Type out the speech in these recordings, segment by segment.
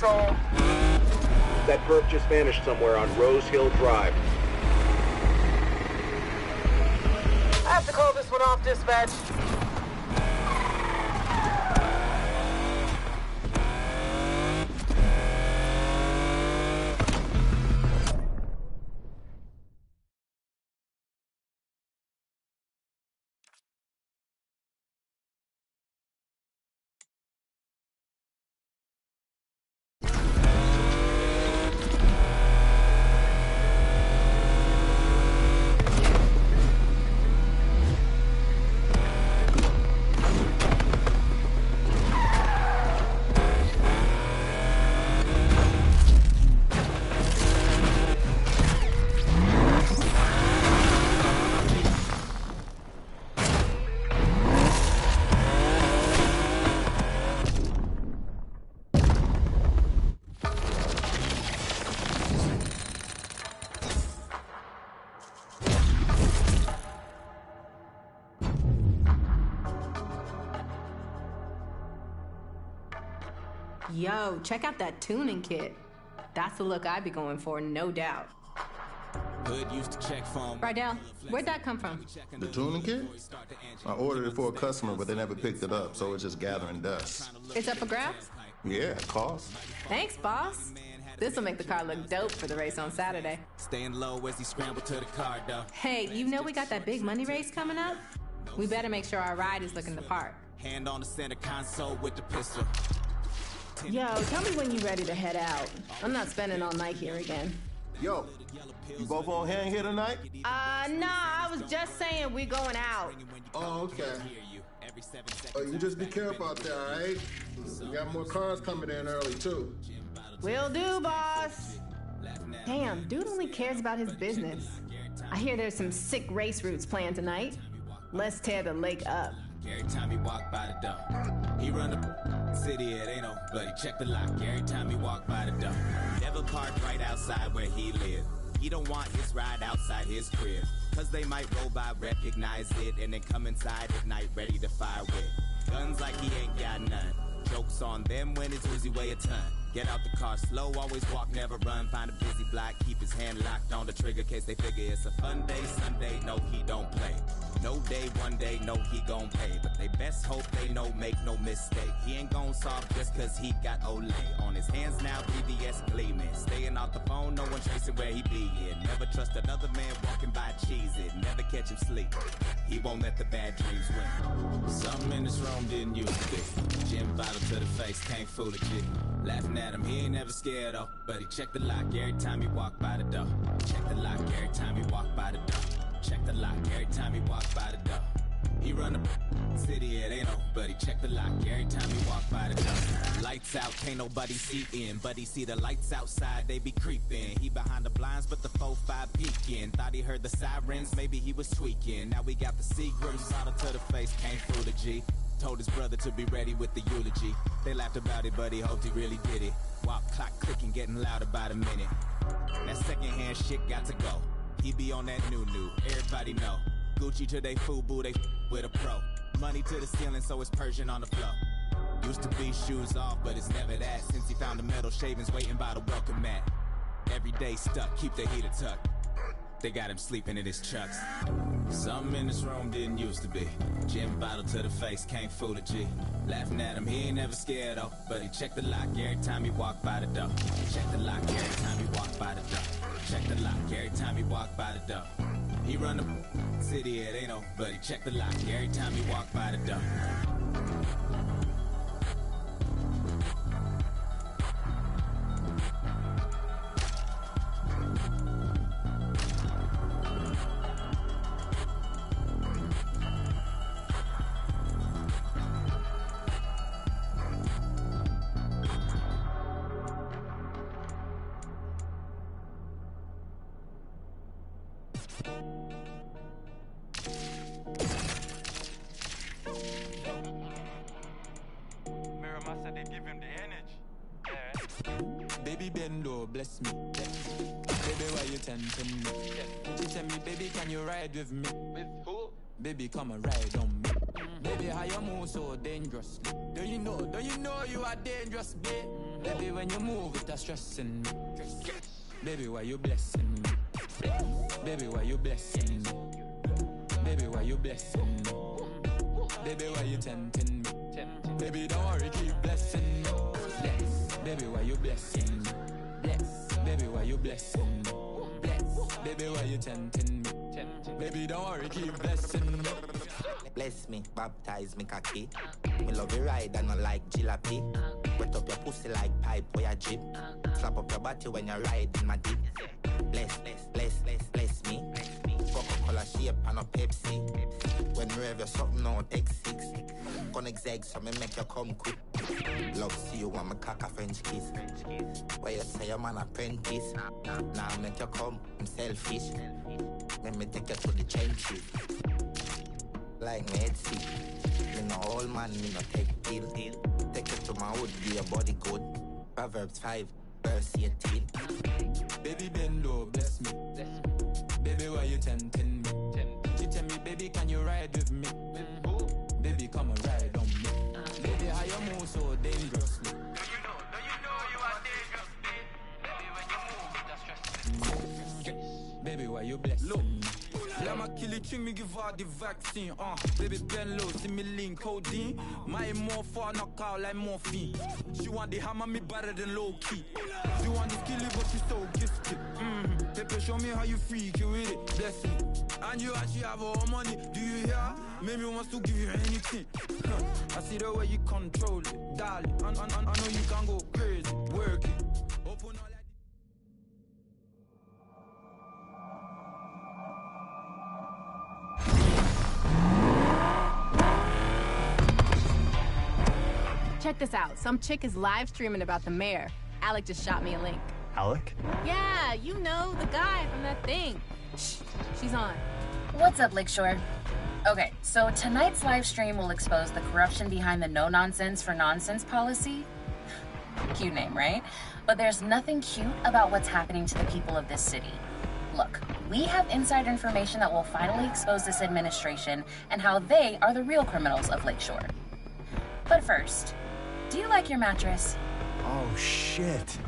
That perp just vanished somewhere on Rose Hill Drive. I have to call this one off dispatch. Yo, check out that tuning kit. That's the look I'd be going for, no doubt. Hood used to check phone. Rydell, where'd that come from? The tuning kit? I ordered it for a customer, but they never picked it up, so it's just gathering dust. It's up for grabs? Yeah, cost. Thanks, boss. This'll make the car look dope for the race on Saturday. Staying low as he scrambled to the car, though. Hey, you know we got that big money race coming up? We better make sure our ride is looking the part. Hand on the center console with the pistol. Yo, tell me when you're ready to head out. I'm not spending all night here again. Yo, you both on hand here tonight? Uh, nah, I was just saying we going out. Oh, okay. Every seven seconds. Oh, you just be careful out there, all right? We got more cars coming in early, too. Will do, boss. Damn, dude only cares about his business. I hear there's some sick race routes planned tonight. Let's tear the lake up. Every time he walk by the door, he run the city. It ain't no bloody check the lock. Every time he walk by the door, never park right outside where he live. He don't want his ride outside his crib, cause they might roll by, recognize it, and then come inside at night ready to fire with guns like he ain't got none. Jokes on them when it's Uzi weigh a ton. Get out the car slow, always walk, never run. Find a busy block, keep his hand locked on the trigger, case they figure it's a fun day. Sunday, no, he don't play. No day, one day, no, he gon' pay. But they best hope they know, make no mistake. He ain't gon' solve just cause he got Olay. On his hands now, BBS gleaming. Staying off the phone, no one tracing where he be. Never trust another man walking by cheese it. Never catch him sleep. He won't let the bad dreams win. Something in this room didn't used to be. Gin bottle to the face, can't fool a G. Laughing at him, he ain't never scared though. But he check the lock every time he walk by the door. Check the lock every time he walk by the door. Check the lock every time he walk by the door. He run the city, it ain't no buddy. Check the lock every time he walk by the door. Lights out, can't nobody see in. But he see the lights outside, they be creeping. He behind the blinds, but the 4-5 peeking. Thought he heard the sirens, maybe he was tweaking. Now we got the Seagrams bottle to the face, can't fool the G. Told his brother to be ready with the eulogy. They laughed about it, but he hoped he really did it. While clock clicking, getting loud about a minute. That secondhand shit got to go. He be on that new new, everybody know. Gucci to they FUBU, they with a pro. Money to the ceiling, so it's Persian on the floor. Used to be shoes off, but it's never that since he found the metal shavings waiting by the welcome mat. Every day stuck, keep the heater tucked. They got him sleeping in his chucks. Something in this room didn't used to be. Gin bottle to the face, can't fool a G. Laughing at him, he ain't never scared though. But he check the lock every time he walk by the door. Check the lock every time he walk by the door. check the lock every time he walk by the door. He run the city, it ain't no buddy. Check the lock every time he walk by the door. With me. Baby, why you tend to me? With who? Baby, come and ride on me. Mm. Baby, how you move so dangerous? Do you know? Do you know you are dangerous, babe? Mm. Baby, when you move, it's stressing me. Baby, why you blessing me? Baby, why you blessing me? Baby, why you blessing me? Baby, why you tempting me? Baby, don't worry, keep blessing me. Bless. Baby, why you blessing me? Bless. Baby, why you blessing me? Baby, why you tempting me? Baby, don't worry, keep blessing me. Bless me, baptize me cocky. Me love you ride and I like jalopy. Wet up your pussy like pipe or your jeep. Slap up your body when you ride in my deep. Bless, bless, bless, bless, bless me. Coca-Cola shape and a Pepsi. When you have your something on X6. Connect eggs so me make you come quick. Love see you want me cock a French kiss. Where you say I'm an apprentice. Now make you come, I'm selfish. Let me take you to the trenches. Like me see. Me no old man, me no take deal. Take you to my wood, be your body good. Proverbs 5, verse 18. Baby bend low, bless me. Baby, why you bless Look, let my kill it, me give her the vaccine. Uh, baby, bend low, see me lean codeine. My more far knock out like morphine. She want the hammer me better than low key. She want the kill it, but she so gifted. Mm-hmm. Pepe, show me how you freak you with it. Bless me. And you actually have all money. Do you hear? Maybe wants to give you anything. Huh. I see the way you control it, darling. And, and I know you can go crazy, work it. Check this out. Some chick is live streaming about the mayor. Alec just shot me a link. Alec? Yeah, you know, the guy from that thing. Shh, she's on. What's up, Lakeshore? Okay, so tonight's live stream will expose the corruption behind the no nonsense for nonsense policy. Cute name, right? But there's nothing cute about what's happening to the people of this city. Look, we have inside information that will finally expose this administration and how they are the real criminals of Lakeshore. But first, do you like your mattress? Oh, shit.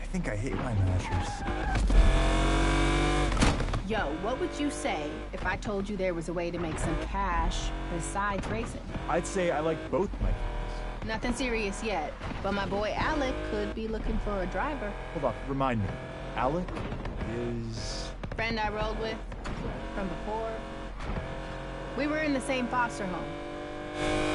I think I hate my mattress. Yo, what would you say if I told you there was a way to make some cash besides racing? I'd say I like both my friends. Nothing serious yet, but my boy Alec could be looking for a driver. Hold on, remind me. Alec is... Friend I rolled with from before. We were in the same foster home.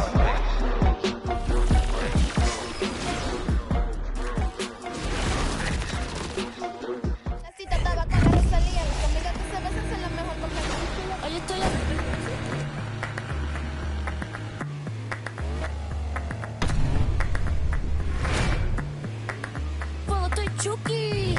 チョキ。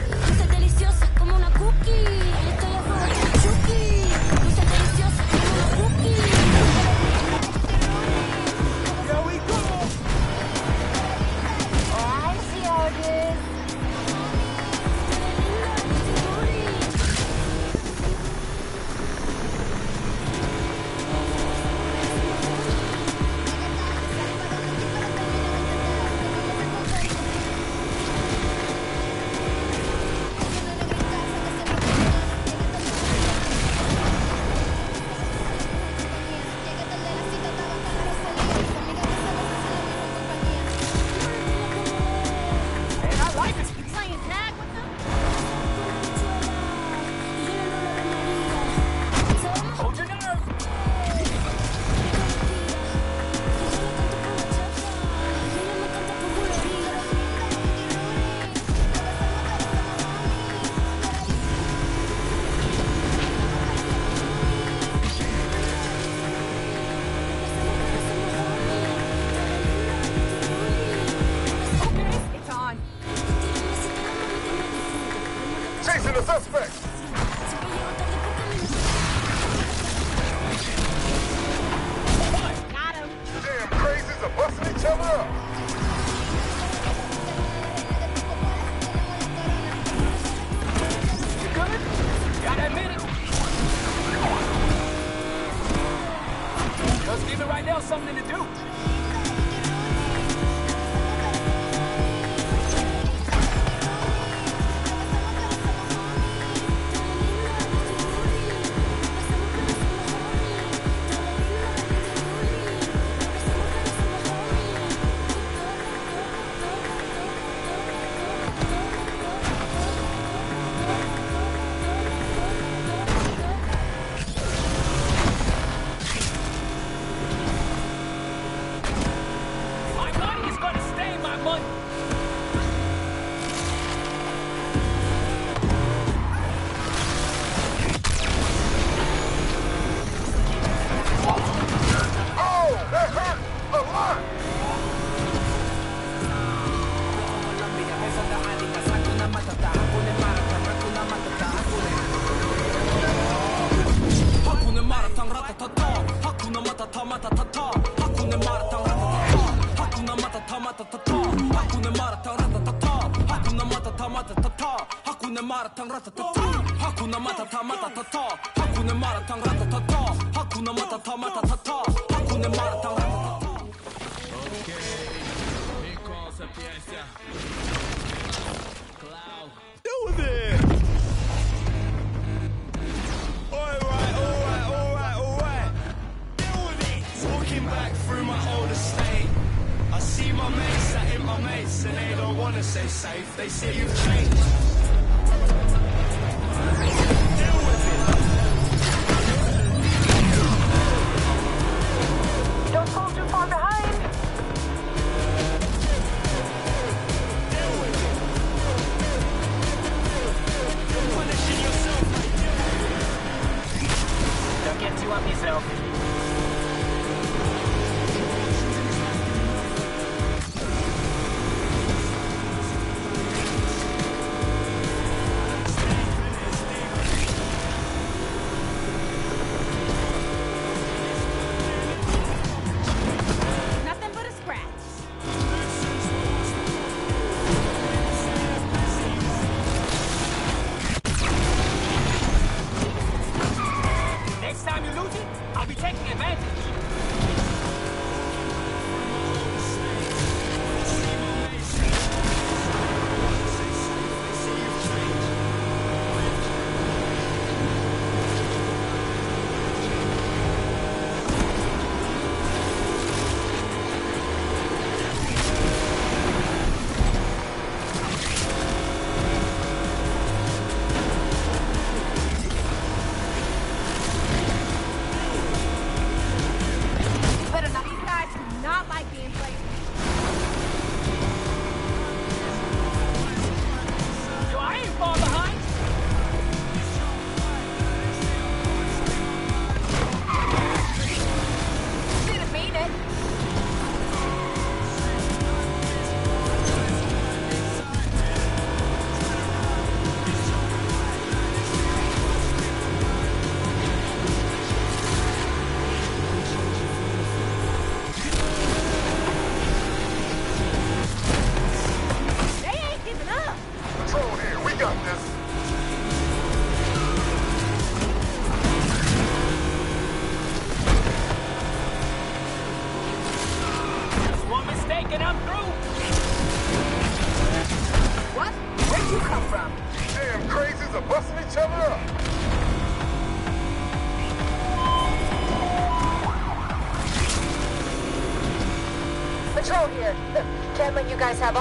Guys have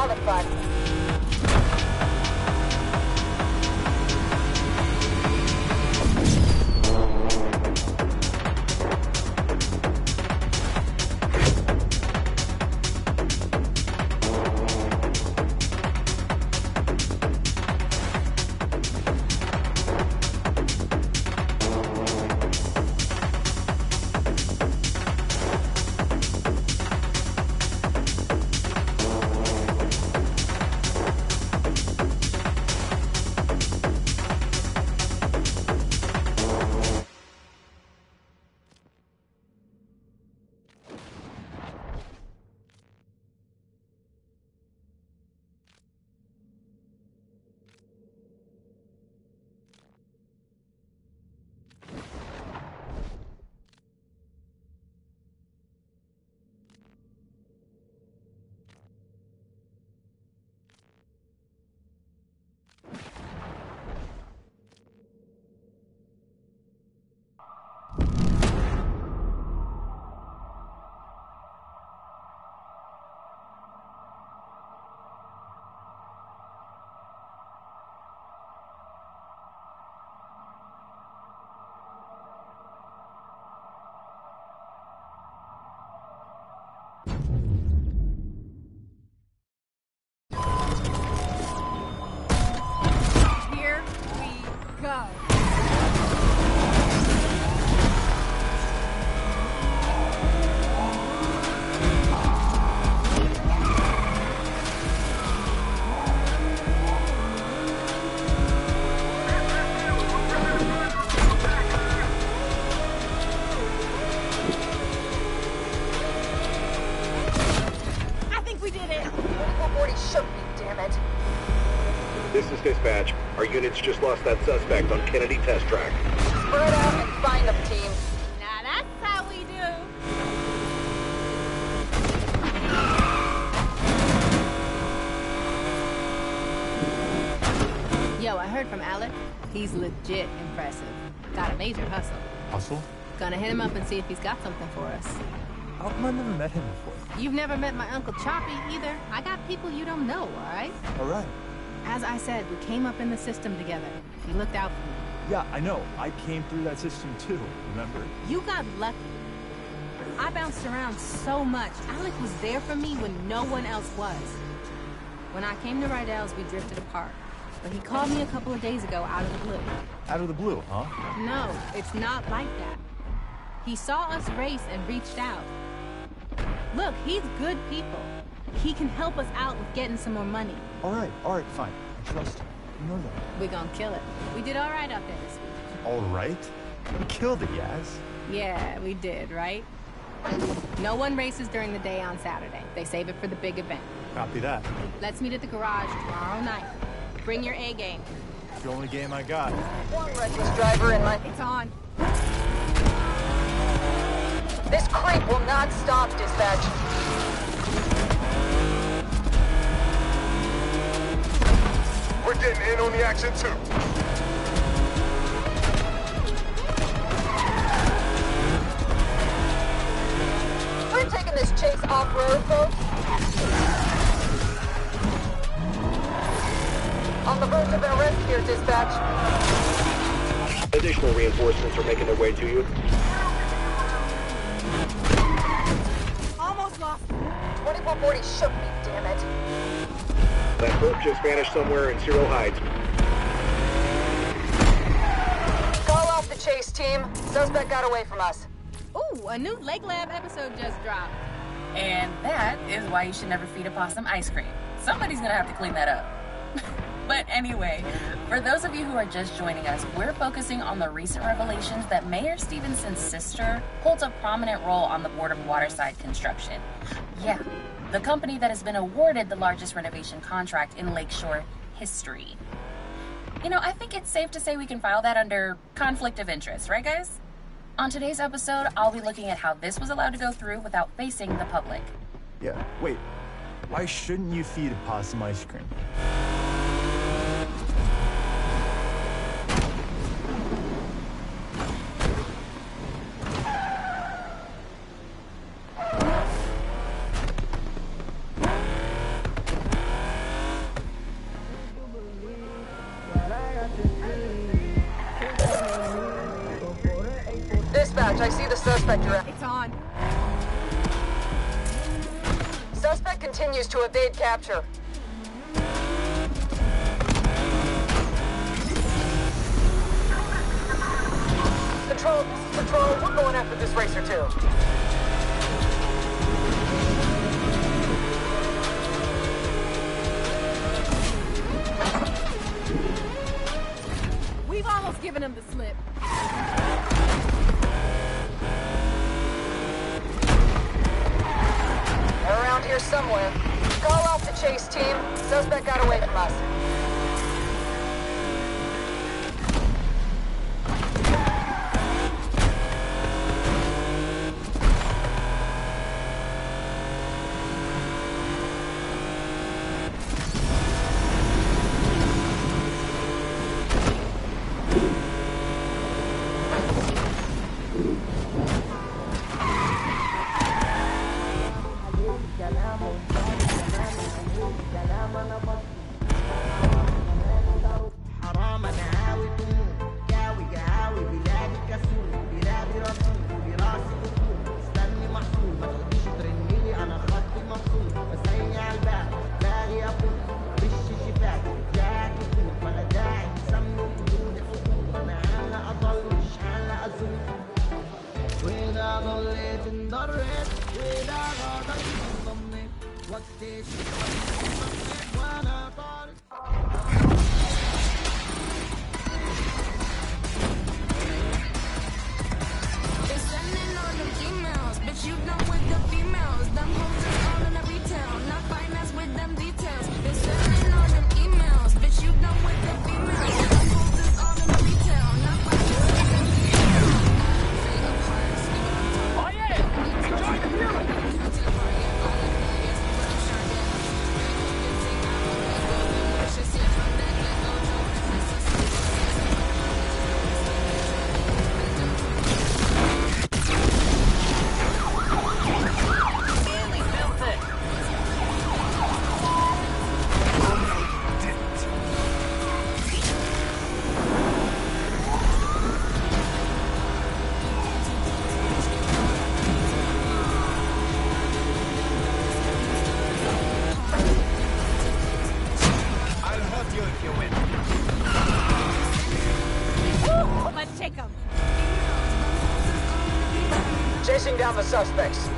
units just lost that suspect on Kennedy Test Track. Spread out and find them, team. Now that's how we do. Yo, I heard from Alec. He's legit impressive. Got a major hustle. Hustle? Gonna hit him up and see if he's got something for us. How come I've never met him before? You've never met my Uncle Choppy either. I got people you don't know, alright? Alright. As I said, we came up in the system together. He looked out for me. Yeah, I know. I came through that system too, remember? You got lucky. I bounced around so much. Alec was there for me when no one else was. When I came to Rydell's, we drifted apart. But he called me a couple of days ago out of the blue. Out of the blue, huh? No, it's not like that. He saw us race and reached out. Look, he's good people. He can help us out with getting some more money. Alright, alright, fine. I trust him. You know. We're gonna kill it. We did all right out there this week. Alright? We killed it, Yaz. Yeah, we did, right? No one races during the day on Saturday. They save it for the big event. Copy that. Let's meet at the garage tomorrow night. Bring your A game. It's the only game I got. One reckless driver in my... It's on. This creep will not stop, dispatch. Getting in on the action too. We're taking this chase off-road, folks. On the verge of arrest here, dispatch. Additional reinforcements are making their way to you. Almost lost. 2440 shook me, damn it. That perp just vanished somewhere in Cyril hides. Call off the chase team. Suspect got away from us. Ooh, a new Lake Lab episode just dropped. And that is why you should never feed a possum ice cream. Somebody's gonna have to clean that up. but anyway, for those of you who are just joining us, we're focusing on the recent revelations that Mayor Stevenson's sister holds a prominent role on the board of Waterside Construction. Yeah, the company that has been awarded the largest renovation contract in Lakeshore history. You know, I think it's safe to say we can file that under conflict of interest, right, guys? On today's episode, I'll be looking at how this was allowed to go through without facing the public. Yeah, wait. Why shouldn't you feed a possum ice cream? Suspect you're It's on. Suspect continues to evade capture. Control, Control. We're going after this racer too. We've almost given him the slip. Around here somewhere. Call off the chase team. Suspect got away from us. down the suspects.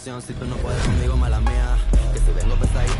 si tú no puedes conmigo, mala mía. Que si vengo pesadito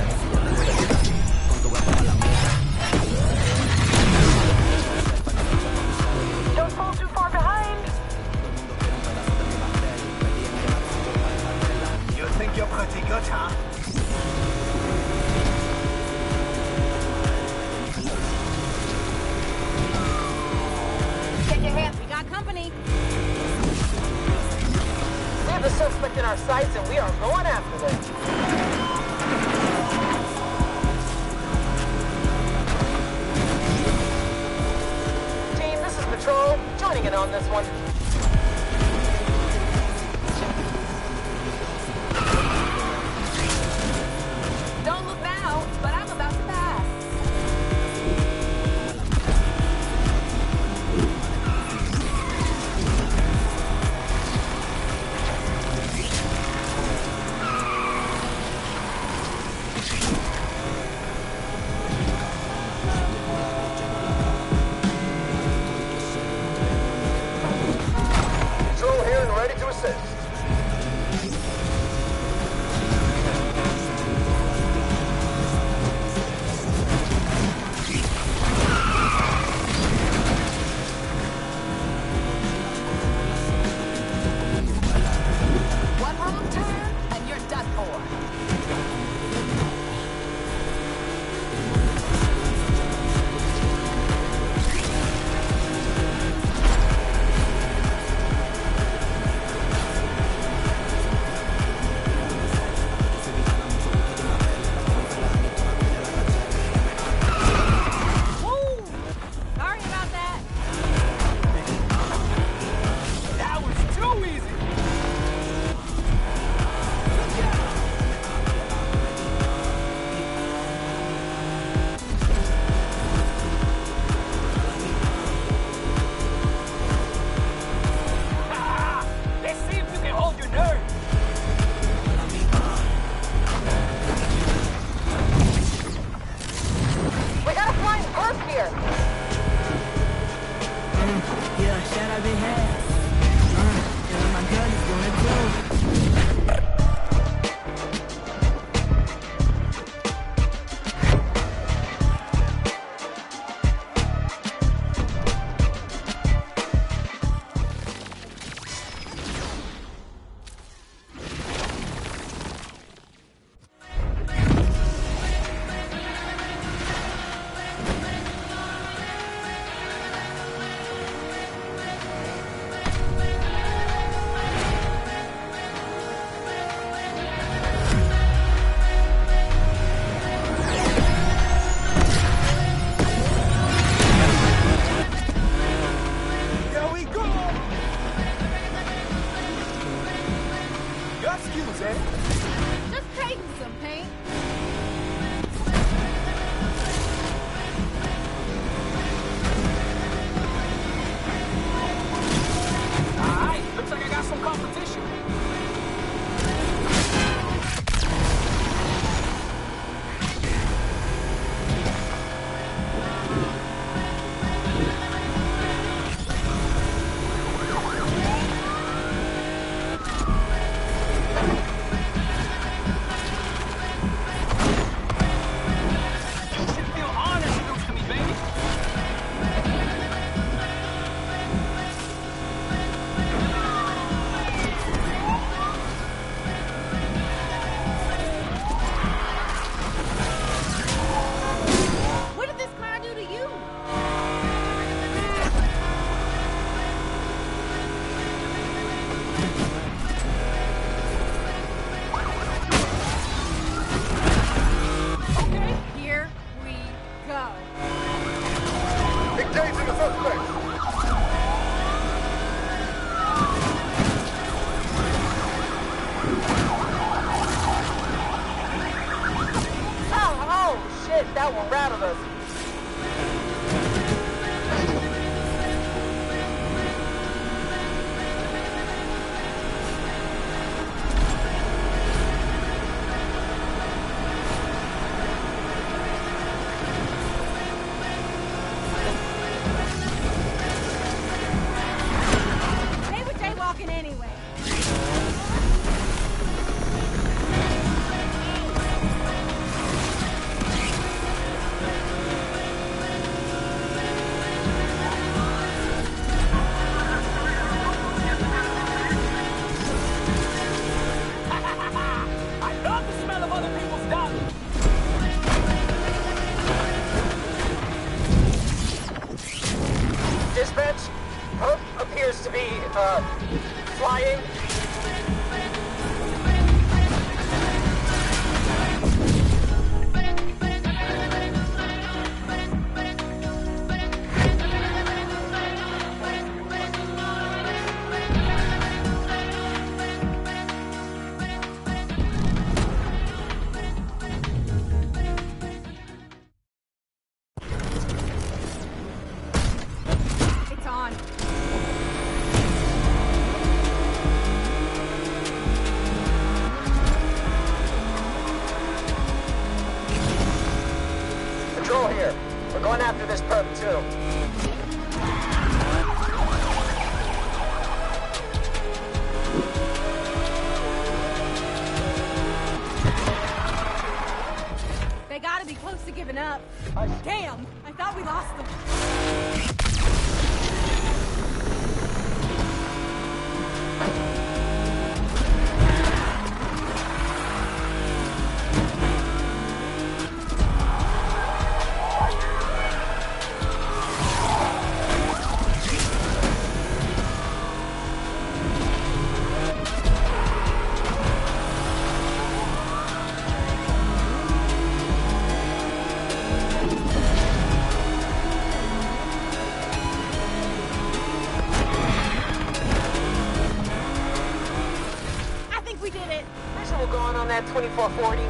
2440.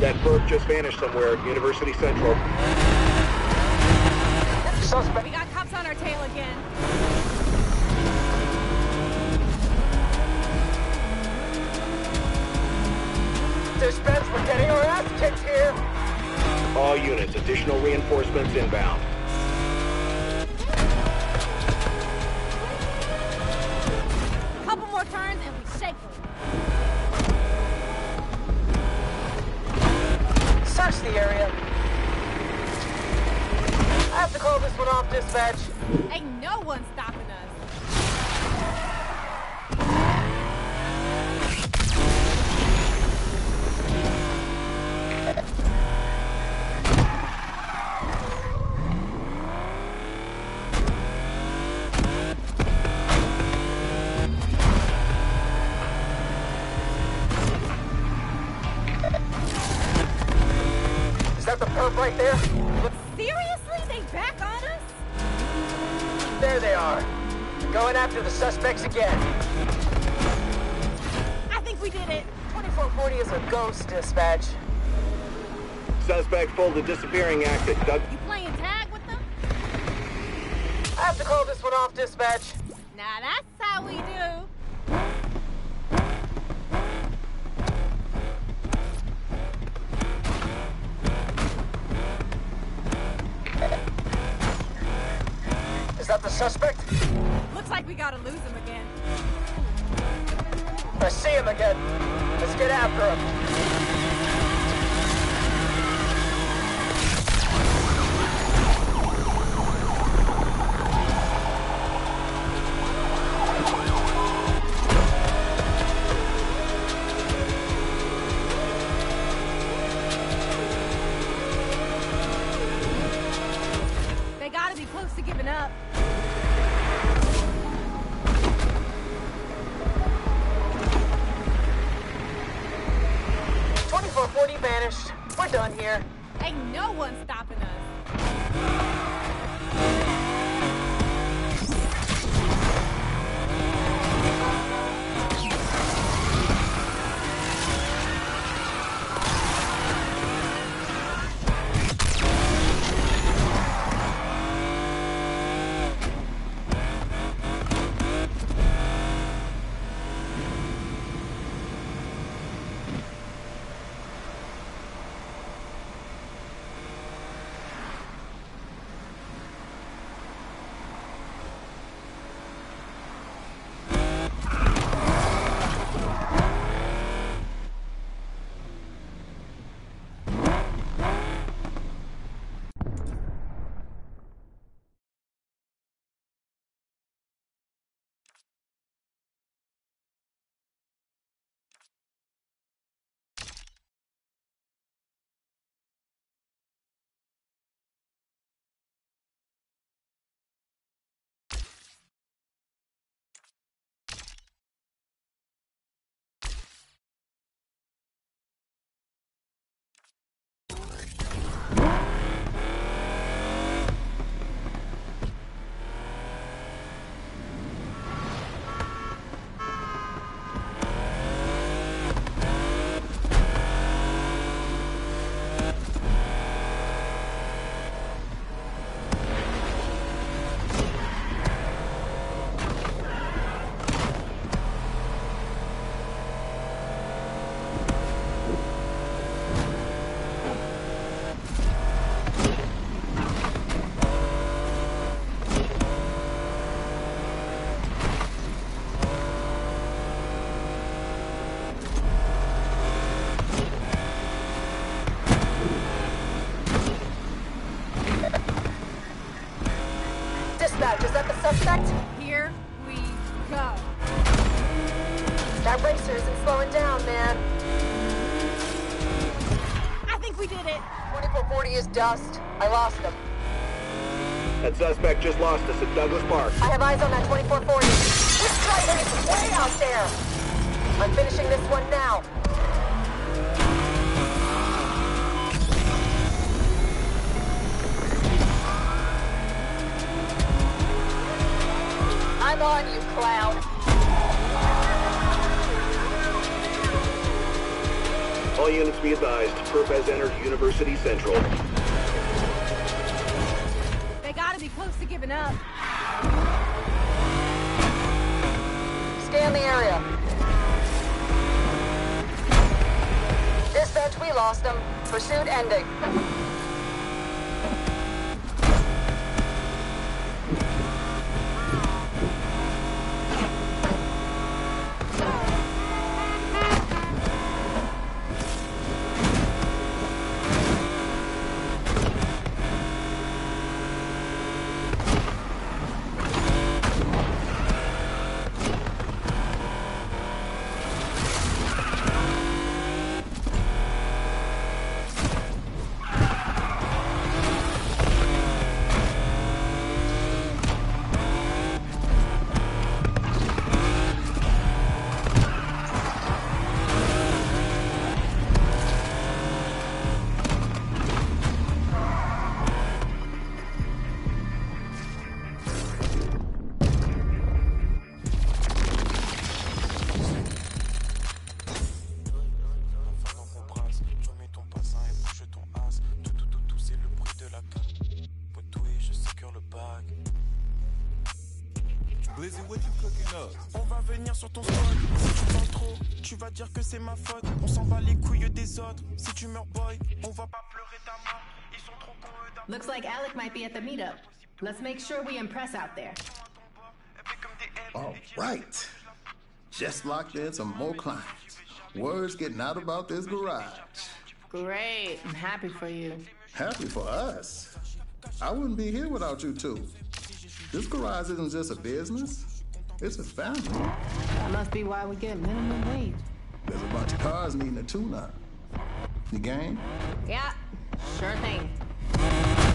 That bird just vanished somewhere, University Central. Suspect. We got cops on our tail again. Dispatch, we're getting our ass kicked here. All units, additional reinforcements inbound. Disappearing act at Doug. I lost him. That suspect just lost us at Douglas Park. I have eyes on that 2440. This driver is way out there. I'm finishing this one now. I'm on you, clown. All units be advised. Perp has entered University Central. Close up. Scan the area. Dispatch, we lost them. Pursuit ending. C'est ma faute. On s'en bat les couilles des autres. Si tu meurs, boy, on va pas pleurer ta mort. Ils sont trop cons, eux, d'amour. Looks like Alec might be at the meetup. Let's make sure we impress out there. All right. Just locked in some more clients. Words getting out about this garage. Great. I'm happy for you. Happy for us. I wouldn't be here without you two. This garage isn't just a business, it's a family. That must be why we get minimum wage. There's a bunch of cars needing a tune up. You game? Yeah, sure thing.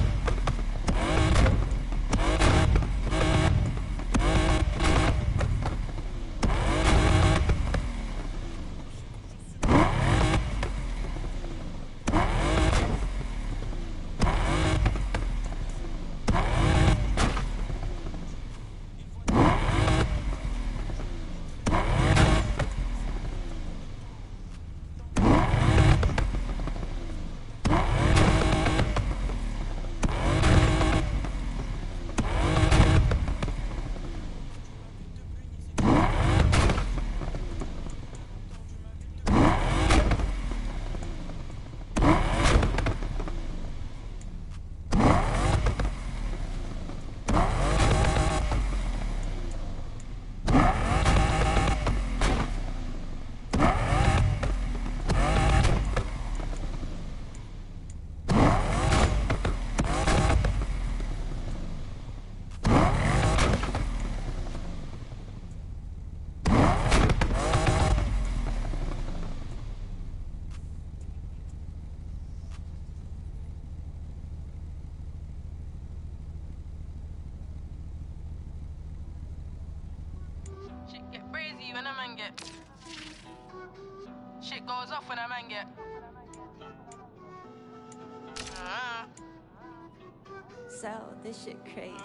So, this shit crazy.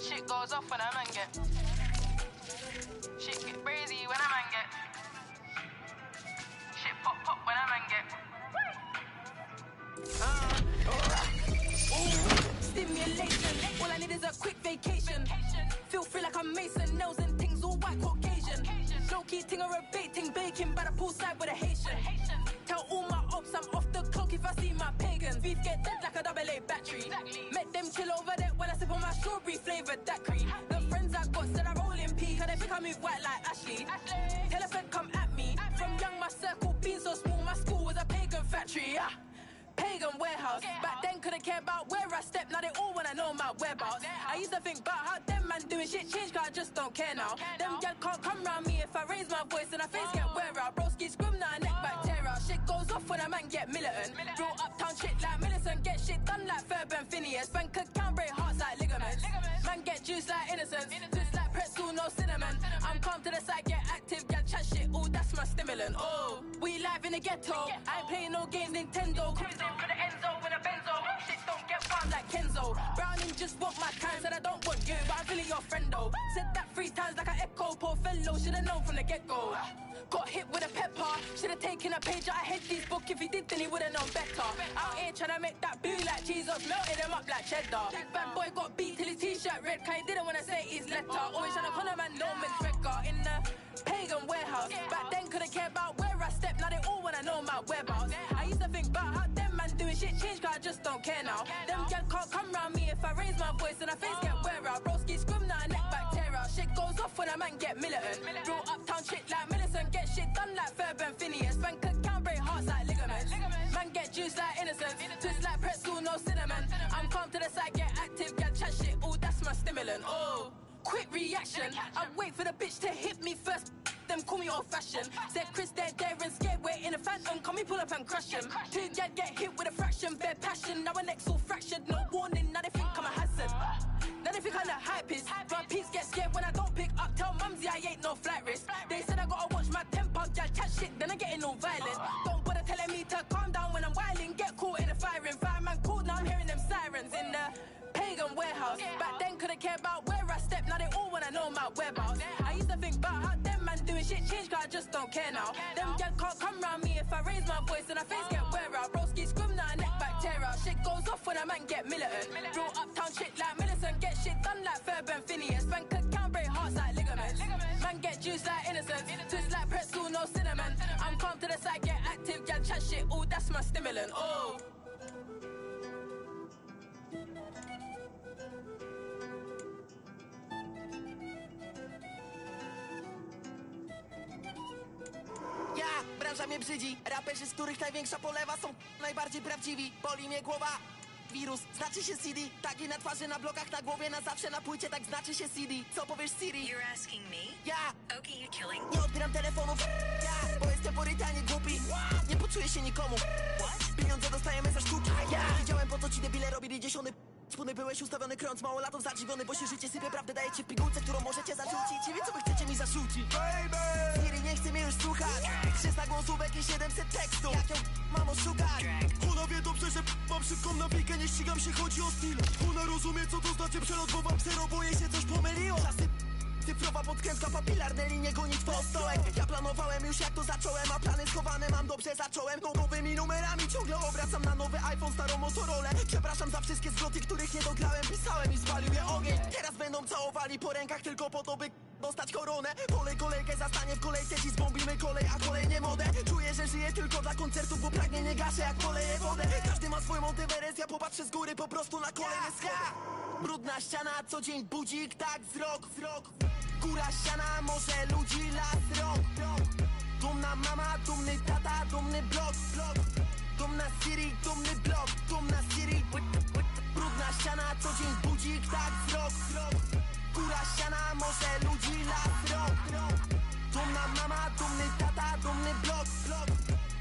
shit goes off when a man get. Shit get crazy when a man get. Shit pop pop when a man get. Stimulation. All I need is a quick vacation. Feel free like I'm Mason. Nails and things all white Caucasian. Low key ting or a baiting bacon by the poolside with a Haitian. Tell all my ops I'm off the clock if I see my pagans. Beef get dead like a double A battery. Make them chill over there when I sip on my strawberry flavored daiquiri. The friends I got said I roll in peak and they think I move white like Ashley. Tell a friend come at me. From young my circle being so small, my school was a pagan factory. Ah. Pagan warehouse. Back then couldn't care about where I step. Now they all wanna know my whereabouts. I used to think about how them man doing shit change, cause I just don't care now. Them gal can't come round me if I raise my voice and I face get wear out. Broski when a man get militant. Draw uptown shit like Millicent, get shit done like Fairburn Phineas. Bank account break hearts like ligaments. Man get juice like innocence. Just like pretzel, no cinnamon. I'm calm to the side, get active, get that's my stimulant. Oh, we live in the ghetto. I ain't playing no games, Nintendo. Cruising for the Enzo with a benzo. Shit don't get farmed like Kenzo. Browning just want my time, said I don't want you, but I'm feeling your friend though. Said that three times like I echo. Poor fellow, should've known from the get go. Got hit with a pepper. Should've taken a page out of Headley's book. If he did, then he would've known better. Out here trying to make that blue like Jesus, melted him up like cheddar. Bad boy got beat till his t-shirt red, cause he didn't wanna say his letter. Always trying to con a man, no McGregor in the warehouse. Back then couldn't care about where I step, now they all wanna know my whereabouts. I used to think about how them man doing shit change, cause I just don't care now. Them gal can't come round me if I raise my voice and I face get wear out. Broski scream now, neck back tear out. Shit goes off when a man get militant. Draw uptown shit like Millicent, get shit done like Fairburn Phineas. Bank account break hearts like ligaments. Man get juice like innocence, twist like pretzel, no cinnamon. I'm calm to the side, get active, get chat shit. Ooh, that's my stimulant. Oh. Quick reaction. I wait for the bitch to hit me first. Them call me old fashioned. Said Chris, they're there and scared. Wait in a phantom. Come me pull up and crush him. Two gal get hit with a fraction. Bare passion. Now my neck's all fractured. No warning. Now they think I'm a hazard. Now they think I'm the hype is. My peeps get scared when I don't pick up. Tell mumsy I ain't no flight risk. They said I gotta watch my temper. Gal chat shit. Then I'm getting all violent. Don't bother telling me to calm down when I'm wilding. Get caught in the firing. Fireman called. Now I'm hearing them sirens in the pagan warehouse. Back then couldn't care about where I step. Now they all wanna know my whereabouts. I used to think about how them man doing shit change, cause I just don't care now. Them gal can't come round me if I raise my voice and I face get wear out. Broski scream now, neck back tear out. Shit goes off when a man get militant. Draw uptown shit like Millicent, get shit done like Fairburn Phineas. Bank account break hearts like ligaments. Man get juice like innocence. Twist like pretzel, no cinnamon. I'm calm to the side, get active, gal chat shit. Oh, that's my stimulant. Oh. Branża mnie brzydzi. Raperzy, z których największa polewa są najbardziej prawdziwi. Boli mnie głowa. Wirus, znaczy się CD Tagi na twarzy, na blokach, na głowie, na zawsze na płycie Tak znaczy się CD Co powiesz Siri? You're asking me? Ja. Okay, you killing. Nie odbieram telefonów Ja, bo jestem porytanie głupi. Nie poczuję się nikomu. Pieniądze dostajemy za sztuki. Ja. Wiedziałem po co ci debile robili dziesiąty Spuny byłeś ustawiony krąc, mało latów zadziwiony Bo się życie sypie, prawdę daje ci w pigułce Którą możecie zarzucić. Wiem co wy chcecie mi zarzucić. Baby! Siri nie chce mnie już słuchać. 300 głosówek i 700 tekstów. Jak ją mamo szukać Ona wie dobrze, że mam szybką nawikę, nie ścigam się, chodzi o styl. Ona rozumie, co to znaczy przelot, bo wam zero, boję się, coś pomyliło. Czasy Cyfrowa podkrętka, papilarne linie gonitwo stołek. Ja planowałem już jak to zacząłem, a plany schowane mam dobrze zacząłem. No nowymi numerami ciągle obracam na nowy iPhone, starą Motorola. Przepraszam za wszystkie zwroty, których nie dograłem Pisałem i spalił je ogień. Teraz będą całowali po rękach tylko po to, by dostać koronę Polej kolejkę, zastanie w kolejce, ci zbombimy kolej, a kolej nie modę. Czuję, że żyję tylko dla koncertów, bo pragnienie gaszę jak poleję wodę. Każdy ma swoją Monteverest, ja popatrzę z góry po prostu na kolejne schody Brudna ściana, co dzień budzik, tak wzrok, wzrok. Góra ściana, może ludzi, las, rok, rok. Dumna mama, dumny tata, dumny blok, blok. Dumna Siri, dumny blok, dumna Siri. Brudna ściana, co dzień budzik, tak wzrok, wzrok uğraşana mozel ucuyla frog Dumna mama dumne tata dumne blog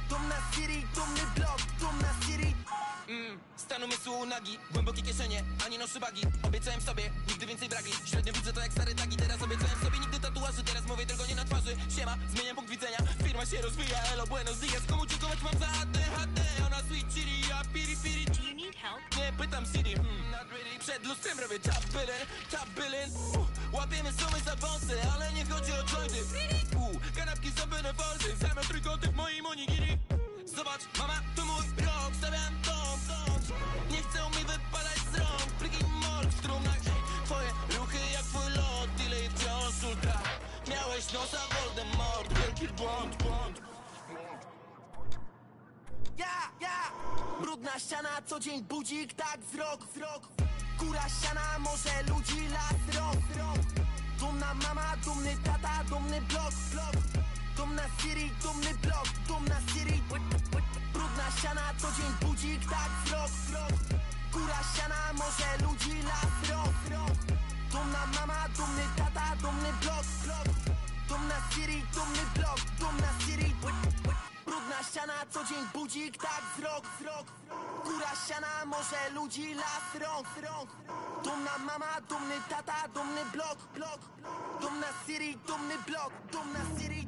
Dumna siri dumne blog, Dumna siri Mm, stan umysłu nagi, głębokie kieszenie, ani noszy bagi. Obiecałem sobie, nigdy więcej bragi. Średnio widzę to jak stare tagi Teraz obiecałem sobie nigdy tatuaży. Teraz mówię tylko nie na twarzy. Siema, zmieniam punkt widzenia. Firma się rozwija, elo, buenos dias. Komu dziękować mam za ADHD Ona sweet chili, ja piri piri. Do you need help? Nie, pytam Siri, hmm, not really. Przed lustrem robię top billin, top billin uh, Łapiemy sumy za wąsy, ale nie chodzi o jointy. Uh, Kanapki zrobione foldy Zamiast trójkąty w moim onigiri Zobacz, mama, to mój rok Stawiam dom, dom Nie chcą mi wypadać z rąk. Pliki mol w trumnach Twoje ruchy jak twój lot. Delay wciąż ultra Miałeś nosa Voldemort Wielki błąd, błąd. Ja, ja. Brudna ściana, co dzień budzik, tak wzrok, wzrok. Góra ściana, może ludzi, las, rok, rok. Dumna mama, dumny tata, dumny blok, blok Dumna Siri, dumny blok, dumna Siri Brudna ściana, co dzień budzik, tak wzrok, Góra ściana, może ludzi, las, rok, rok. Dumna mama, dumny tata, dumny blok, Dumna Siri, dumny blok, dumna Siri Brudna ściana, co dzień budzik, tak wzrok, Góra ściana, może ludzi, las, rąk Dumna mama, dumny tata, dumny blok Dumna Siri, dumny blok, dumna Siri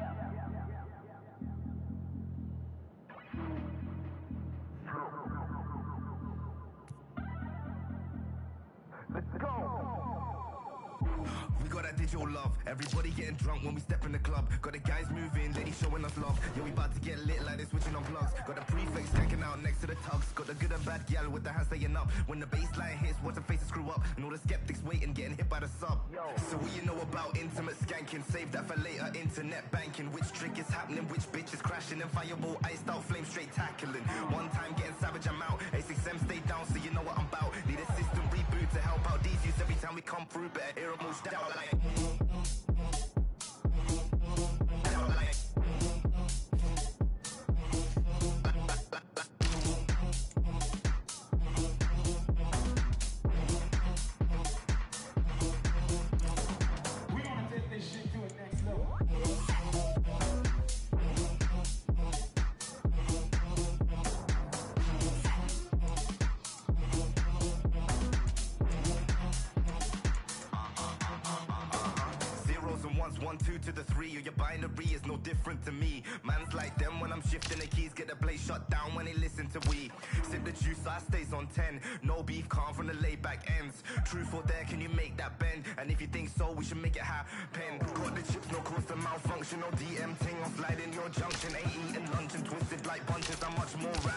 We got that digital love. Everybody getting drunk when we step in the club. Got the guys moving, ladies showing us love. Yeah, we about to get lit like they switching on vlogs. Got the prefix stacking out next to the tugs. Got the good and bad gal with the hands staying up. When the baseline hits, watch the faces screw up. And all the skeptics waiting, getting hit by the sub. So what you know about intimate skanking? Save that for later. Internet banking. Which trick is happening? Which bitch is crashing? And fireball iced out, flame straight tackling. One time getting savage, I'm out. A6M stay down, so you know what I'm about. Need a system reboot to help out these youths every time we come through. Better all down like.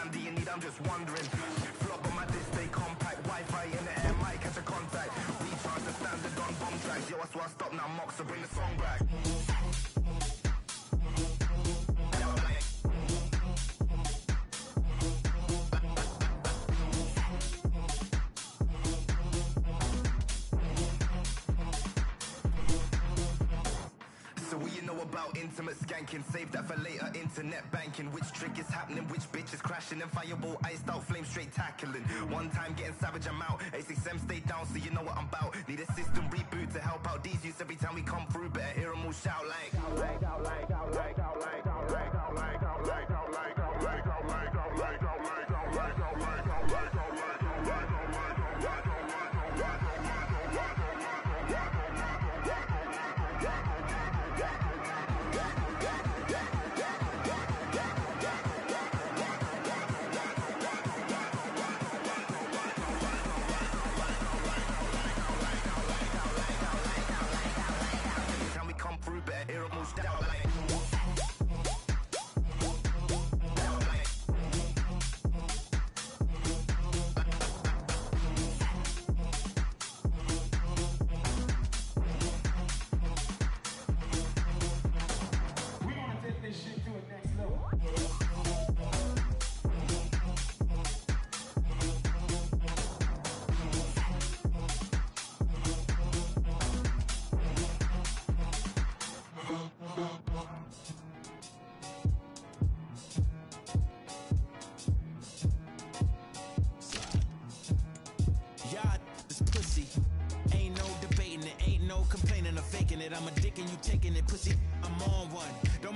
Much do you need? I'm just wondering. Flop on my disc, stay compact. Wi-Fi in the air, might catch a contact. Recharge the standard on bomb tracks. Yo, I swear I stop now, Mox, so bring the song back. Banking, save that for later. Internet banking, which trick is happening, which bitch is crashing, and fireball iced out, flame straight tackling. One time getting savage, I'm out. A6M stay down, so you know what I'm about. Need a system reboot to help out these youths every time we come through. Better hear them all shout like. Shout like, shout like, shout like, shout like.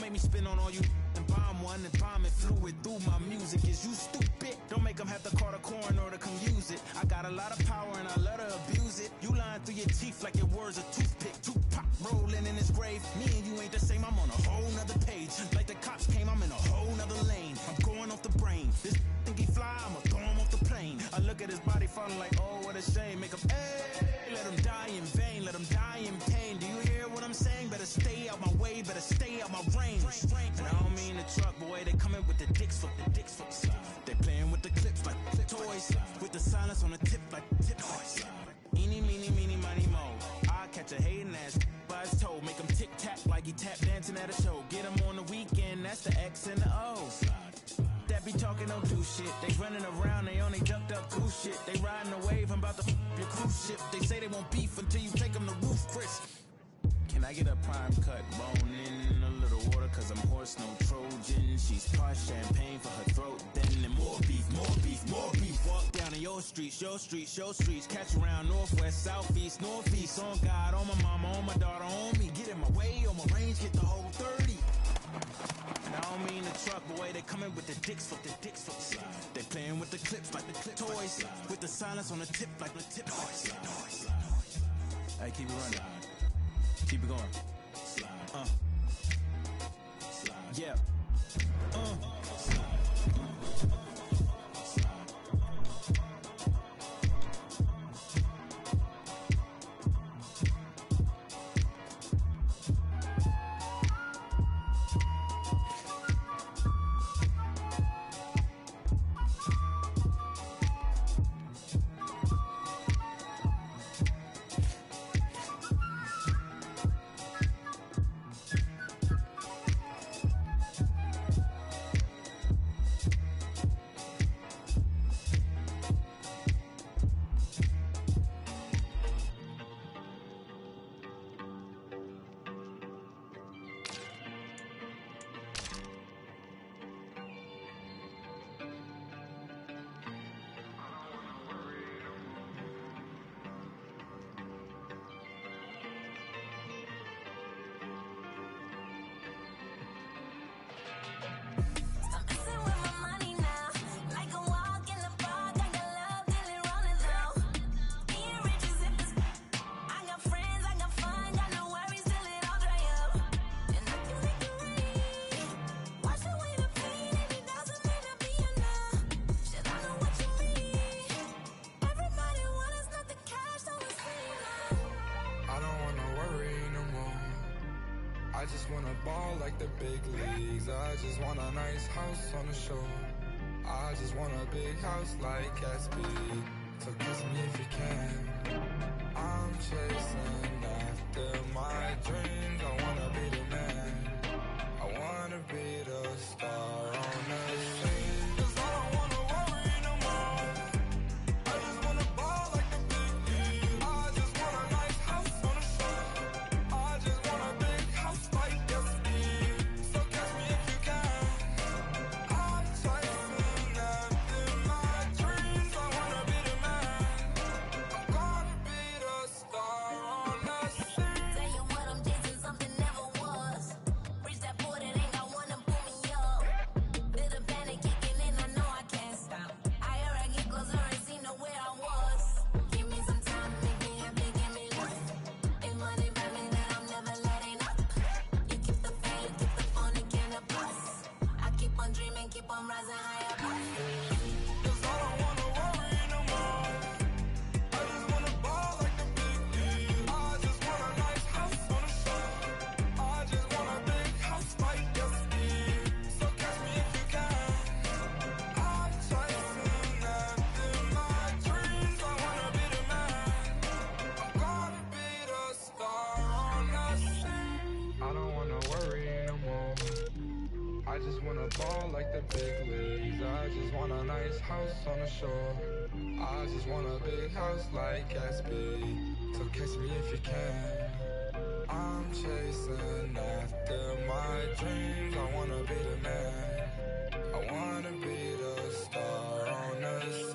made me spin streets, your streets, your streets. Catch around northwest, southeast, northeast. On God, on my mama, on my daughter, on me. Get in my way, on my range, get the whole 30. And I don't mean the truck, boy. They coming with the dicks foot, the dicks foot. They playing with the clips like the clip toys. With the silence on the tip like the tip toys. Hey, keep it running. Keep it going. Uh. Yeah. Uh. House on the shore. I just want a big house like Gatsby. So catch me if you can. I'm chasing after my dreams. I wanna be the man. I wanna be the star on the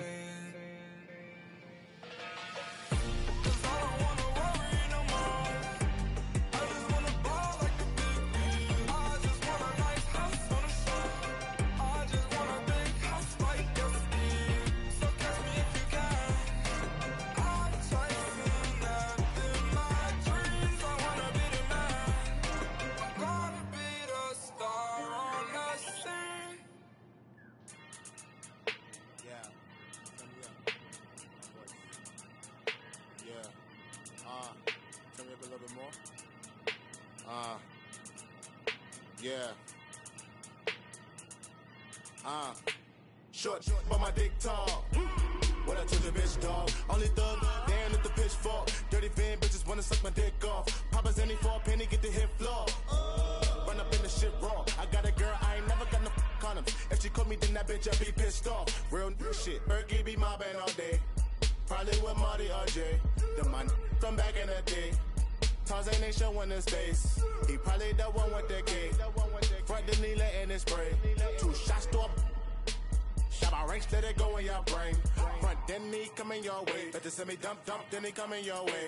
dump, dump, then he coming your way.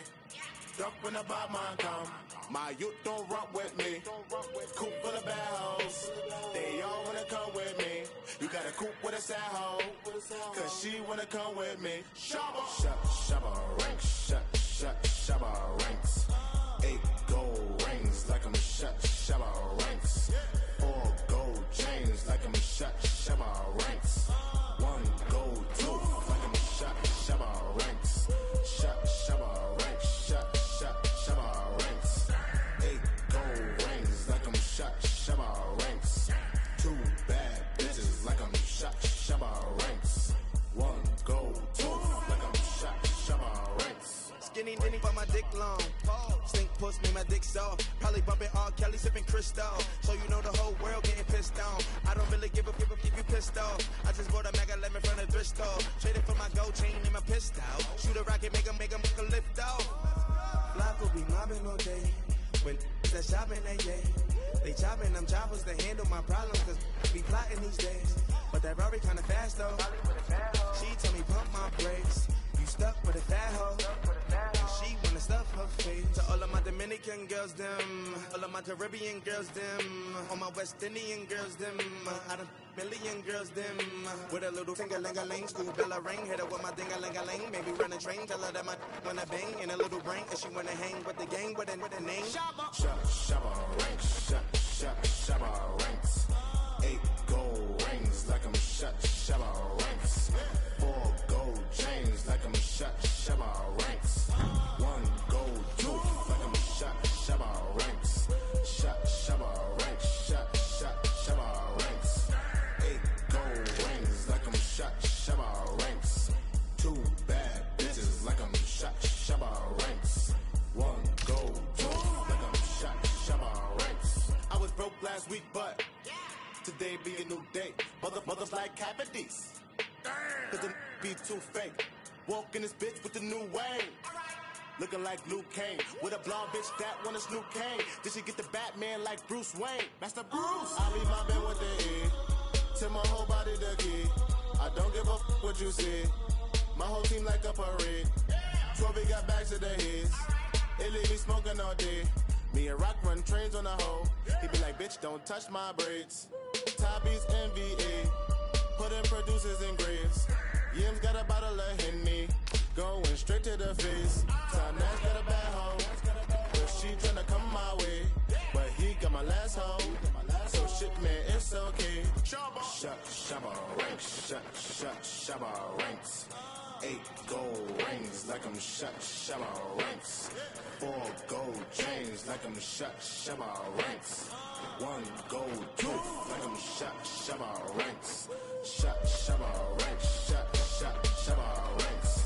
Dump when the bad man come. My youth don't rock with me. Coop full of bad hoes. They all wanna come with me. You got a coop with a sad hoe. Cause she wanna come with me. Shabba. Shut, shabba ranks. Shut, shut, shabba ranks. Eight gold rings like I'm shut, shabba ranks. Four gold chains like I'm shut, shabba ranks. Long. Stink puss made my dick soft. Probably bumping R. Kelly, sipping Cristal. So you know the whole world getting pissed on. I don't really give a a keep you pissed off. I just bought a mega lemon from the thrift store. Traded for my gold chain and my pistol. Shoot a rocket, make 'em make 'em make a lift off. Block will be mobbing all day. When that shopping, they yeah. They chopping, I'm choppers to handle my problems, cause be plotting these days. But that Rari kinda fast though. She told me pump my brakes. You stuck with a fat hoe. And wanna face. To all of my Dominican girls, them. All of my Caribbean girls, them. All my West Indian girls, them. I done million girls, them. With a little finger ling a ling, school bell a ring. Hit her with my ding a ling a ling. Maybe run a train, tell her that my wanna bang. And a little brain, and she wanna hang with the gang with a, with a name. Shut, shabba ranks. Shut, shabba ranks. Eight gold rings like I'm shut, shabba ranks. Four gold chains like I'm shut, shabba Today be a new day. Mother, mothers like cavities. Cause the be too fake. Walk in this bitch with the new Wayne. Looking like Luke Kane. With a blonde bitch that one is Luke Kane. Did she get the Batman like Bruce Wayne? Master Bruce. I leave my bed with the E. Till my whole body the key. I don't give a f- what you see. My whole team like a parade. Trophy got bags to the heads. It leave me smoking all day. Me and Rock run trains on the hoe. He be like, bitch, don't touch my braids. Tabby's NBA. Putting producers in graves. Yim's got a bottle of Henny. Going straight to the face. Nash got a bad hoe. But she tryna come my way. But he got my last hoe. So shit, man, it's okay. Shut, shabba ranks. Shabba ranks. Eight gold rings like I'm shut, shabba ranks. Four gold chains like I'm shut, shabba ranks. One gold tooth like I'm shut, shabba ranks. Shut, shabba ranks. Shut, shut, shabba ranks.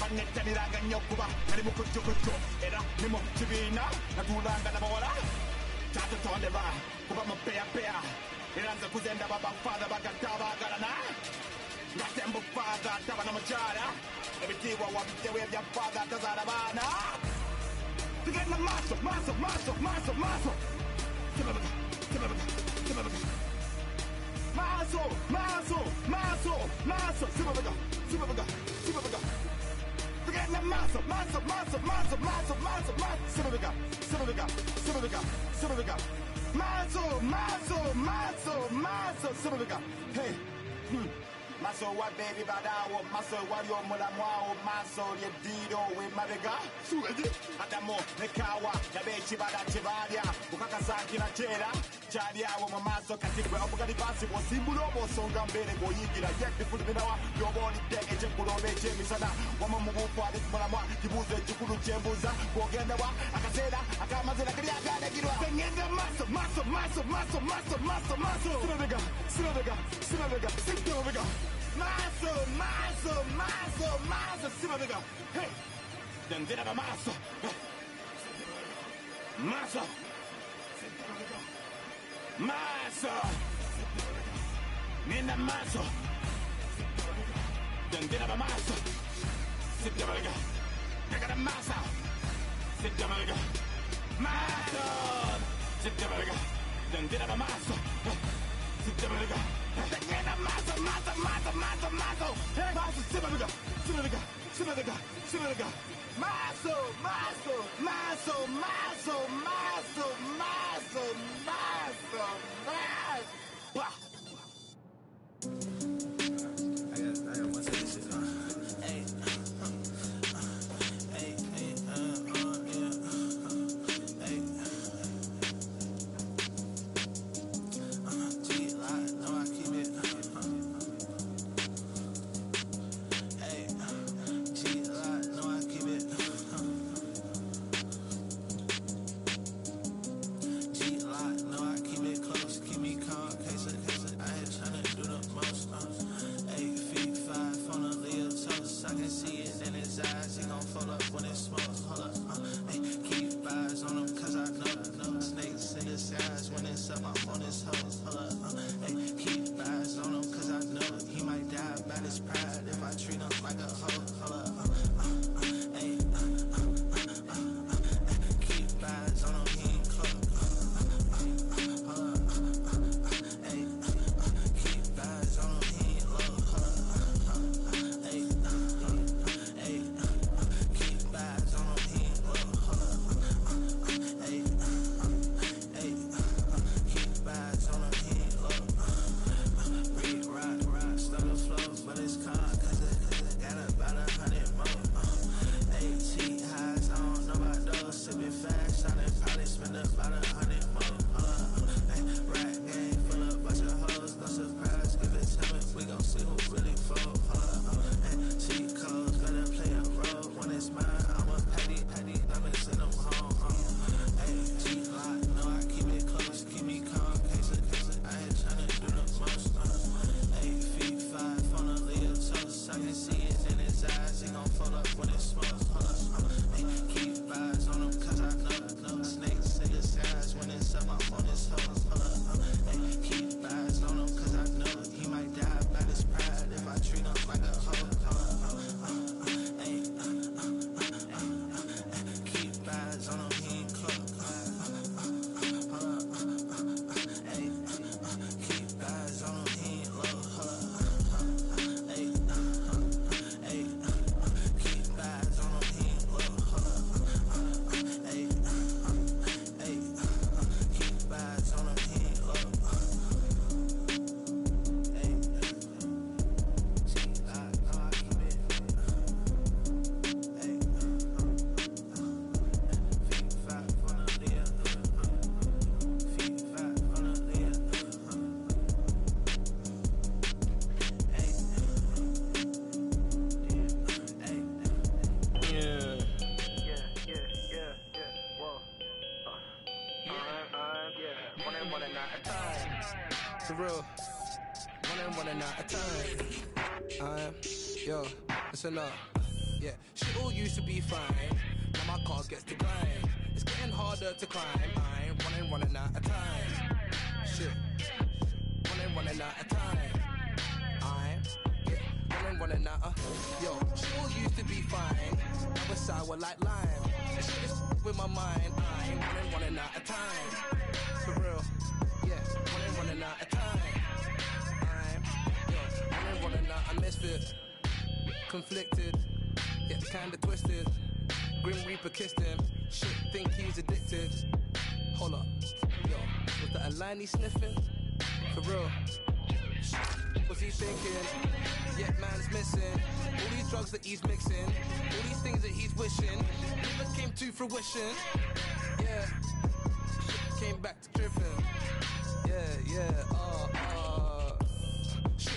banettaniranga nnyo okuba nali mu kujjukujju era mu kibiina natuulanga nabawala kuba mupeyapeya era nze bagatta abaagalana nga nomukyala ebitiibwa ebyafaatha atazaala baana tugenda maaso maaso maaso maaso maaso sibabega tugenda maaso maaso maaso maaso maaso maaso maaso sibabega sibabega sibabega sibabega maaso maaso maaso maaso sibabega hey hmm. Maso wa baby badawo maso wali omulamu awo maso lyeddiiro wemabega adamo ne kawa nabe ekibala kyebalya kukakasa nkina kyera kyali awo mu maaso kati gwe obugali basi bwosimbula oba osonga mbeere ng'oyingira ye bifuluminawa byoba olidde ekyeggulooba ekyemisana wama mu bufaali mulamwa kibuuzo ekikulu kyembuuza bw'ogendawa akaseera akamazira kali aganagirwa tengenda maaso maaso maaso maaso maaso maaso maaso sirabega sirabega sirabega sirabega maaso maaso maaso maaso sirabega hey. Tendera ba maaso maaso maaso nina maaso tendera ba maaso sirabega Tagada maaso sirabega maaso sirabega tendera ba maaso sirabega Tengena maso, maso, maso, maso, maso. Maso, sibiriga, sibiriga, sibiriga, sibiriga. Maso, maso, maso, maso, maso, maso, maso, maso. Wah. running For real, running, running out of time. I'm, yo, listen up. Yeah, shit all used to be fine. Now my car gets declined. It's getting harder to climb. I'm running, running out of time. Shit, running, running out of time. Reaper kissed him. Shit, think he's addicted. Hold up, yo, was that a line he sniffing? For real. Was he thinking? Yet man's missing. All these drugs that he's mixing, all these things that he's wishing, never came to fruition. Yeah, shit came back to tripping. Yeah, yeah, uh, uh.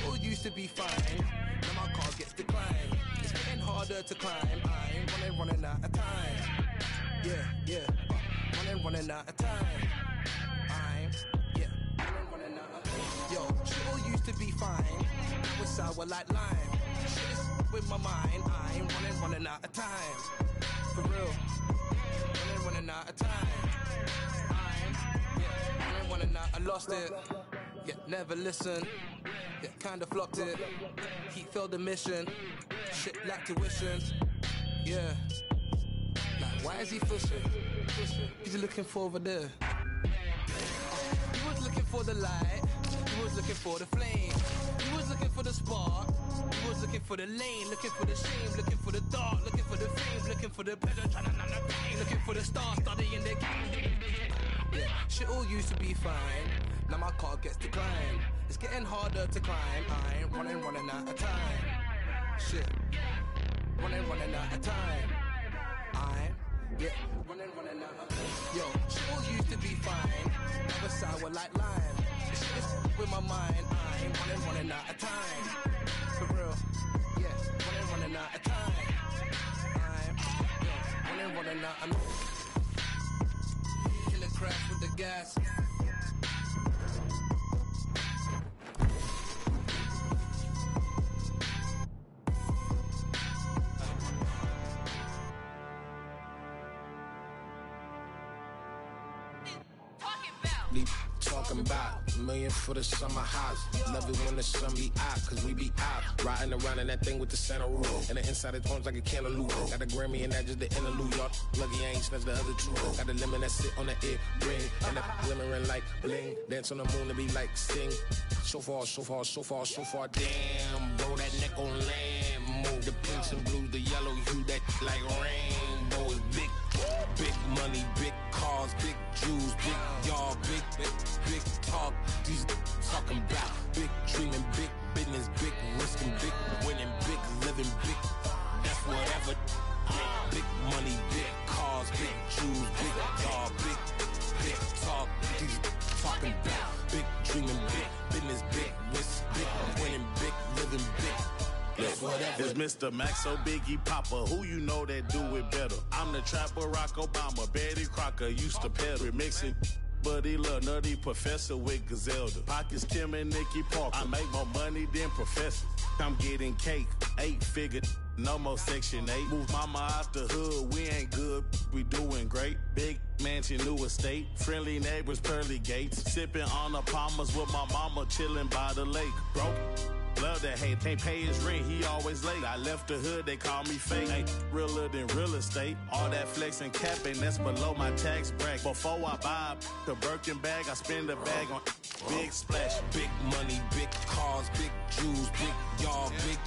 All used to be fine. Now my car gets declined. Harder to climb. I'm running, running out of time. Yeah, yeah, uh, running, running out of time. I'm, yeah, running, running out of Yo, shit all used to be fine. Now it's sour like lime. Shit with my mind. I'm running, running out of time. For real, running, running out of time. Running out. I lost it. Yeah, never listen. Yeah, kinda flopped it. He failed the mission. Shit like tuition. Yeah. Like, why is he fishing? He's looking for over there. He was looking for the light. He was looking for the flame. He was looking for the spark. He was looking for the lane. Looking for the shame. Looking for the dark. Looking for the fame. Looking for the pleasure. Trying to the pain. Looking for the star. Studying the game. Yeah, shit all used to be fine. Now my car gets declined. It's getting harder to climb. I'm running, running out of time. Shit. Running, running out of time. I'm, yeah, running, running out of time. Yo, shit all used to be fine. It's sour like lime. This shit with my mind. I'm running, running out of time. For real, yeah, running, running out of time. I'm, yeah, running, running out of Killer crash with the gas. Million for the summer highs. Love it when the sun be out, cause we be out. Riding around in that thing with the center roof. And the inside is orange like a cantaloupe. Got a Grammy and that just the interlude. Y'all lucky I ain't snatched the other two. Got a lemon that sit on the ear ring. And that glimmering like bling. Dance on the moon to be like sting. So far, so far, so far, so far. Damn, bro, that neck on land. Move the pinks and blues, the yellow hue that like rainbow is big. Big money, big cars, big jewels, big y'all, big, big, big talk. These talking about big dreaming, big business, big risking, big winning, big living, big. That's whatever. Big money, big cars, big jewels, big y'all, big, big talk. These talking about big dreaming, big It's Mr. Maxo Biggie Papa. Who you know that do it better? I'm the trapper Barack Obama. Betty Crocker used to pedal. Remixing. Buddy Lil Nutty Professor with Gazelda. Pockets Kim and Nicky Parker. I make more money than professors. I'm getting cake. Eight figure. No more section eight. Move mama out the hood. We ain't good. We doing great. Big mansion, new estate. Friendly neighbors, pearly gates. Sipping on the palmers with my mama chilling by the lake. Broke. Love that hate, can't pay his rent, he always late. I left the hood, they call me fake. Ain't realer than real estate. All that flex and capping, that's below my tax bracket. Before I buy the Birkin bag, I spend a bag on big splash. Big money, big cars, big jewels, big y'all, big,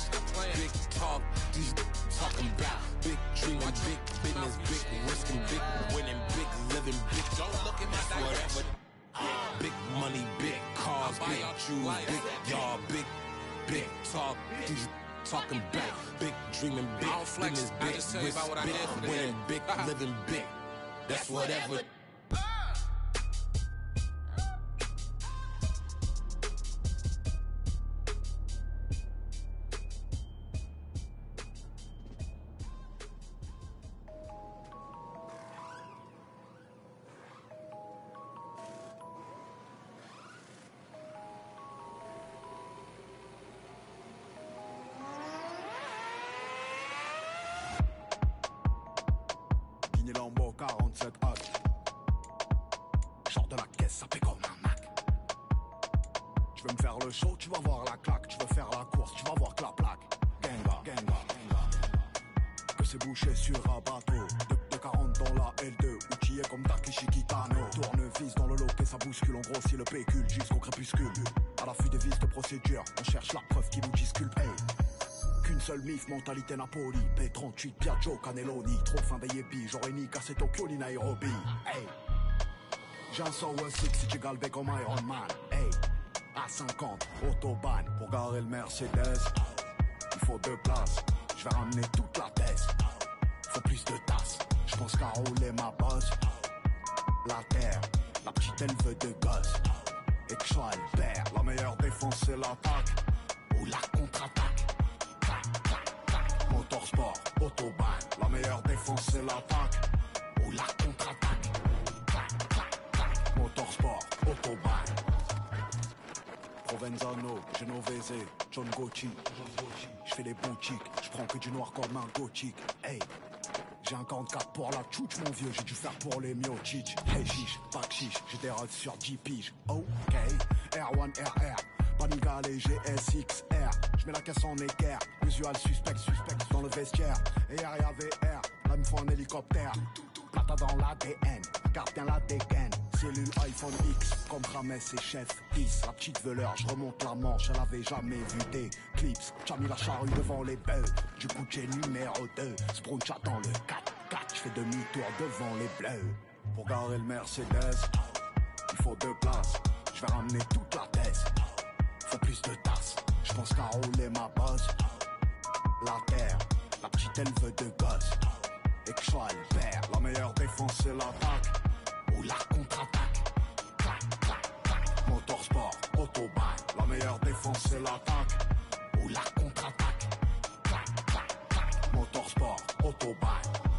big talk. These talking about big dreaming, big business, big risking, big winning, big living, big. Don't look at my whatever. Big money, big cars, big jewels, big y'all, big, big talk. These talking about big dreaming, big I don't flex, I big just tell you about what I did for the winning, big living, big. That's whatever. Bouché sur un bateau. De, de 40 dans la L2, outillé comme Takeshi Kitano. Tournevis dans le loquet, ça bouscule. On grossit le pécule jusqu'au crépuscule. À l'affût des vis de procédure, on cherche la preuve qui nous disculpe. Qu'une seule mif, mentalité Napoli. P38, Piaggio, Caneloni. Trop fin des yébis, j'aurais ni cassé Tokyo ni Nairobi. Hey. J'ai un Sour 6 si tu galbé comme Iron Man. Hey. À 50, autobahn pour garer le Mercedes. Il faut deux places, je vais ramener toute la je pense qu'à rouler ma bosse. La terre, la petite veut de gosse. Et que le père, la meilleure défense c'est l'attaque. Ou la contre-attaque. Tac, tac, tac. Motorsport, autobahn, la meilleure défense c'est l'attaque. Ou la contre-attaque. Tac, tac, tac. Motorsport, autobahn. Provenzano, Genovese, John Gucci. Je fais des boutiques, je prends que du noir comme un gothique. Hey, j'ai un 44 pour la tchouch mon vieux, j'ai dû faire pour les miochich. Hey chiche, pas chiche, j'ai des sur 10 piges. Ok, R1 RR, Paniga les GSXR. Je mets la caisse en équerre, usual suspect, suspect dans le vestiaire. Et arrière VR, là me faut un hélicoptère. Plata dans l'ADN, garde bien la dégaine. Cellule iPhone X, comme Rames et Chef 10. La petite veleur, je remonte la manche, elle avait jamais vu des clips. J'ai mis la charrue devant les bœufs, du coup j'ai numéro 2. Spruncha dans le 4-4, je fais demi-tour devant les bleus. Pour garer le Mercedes, il faut deux places. Je vais ramener toute la tête. Faut plus de tasses, je pense qu'à rouler ma bosse. La terre, la petite elle veut de gosse. Et que je sois la meilleure défense c'est l'attaque. Ou la contre-attaque. Tac, tac, tac. Motorsport, autobahn, la meilleure défense c'est l'attaque. Ou la contre-attaque. Tac, tac, tac. Motorsport, autobahn.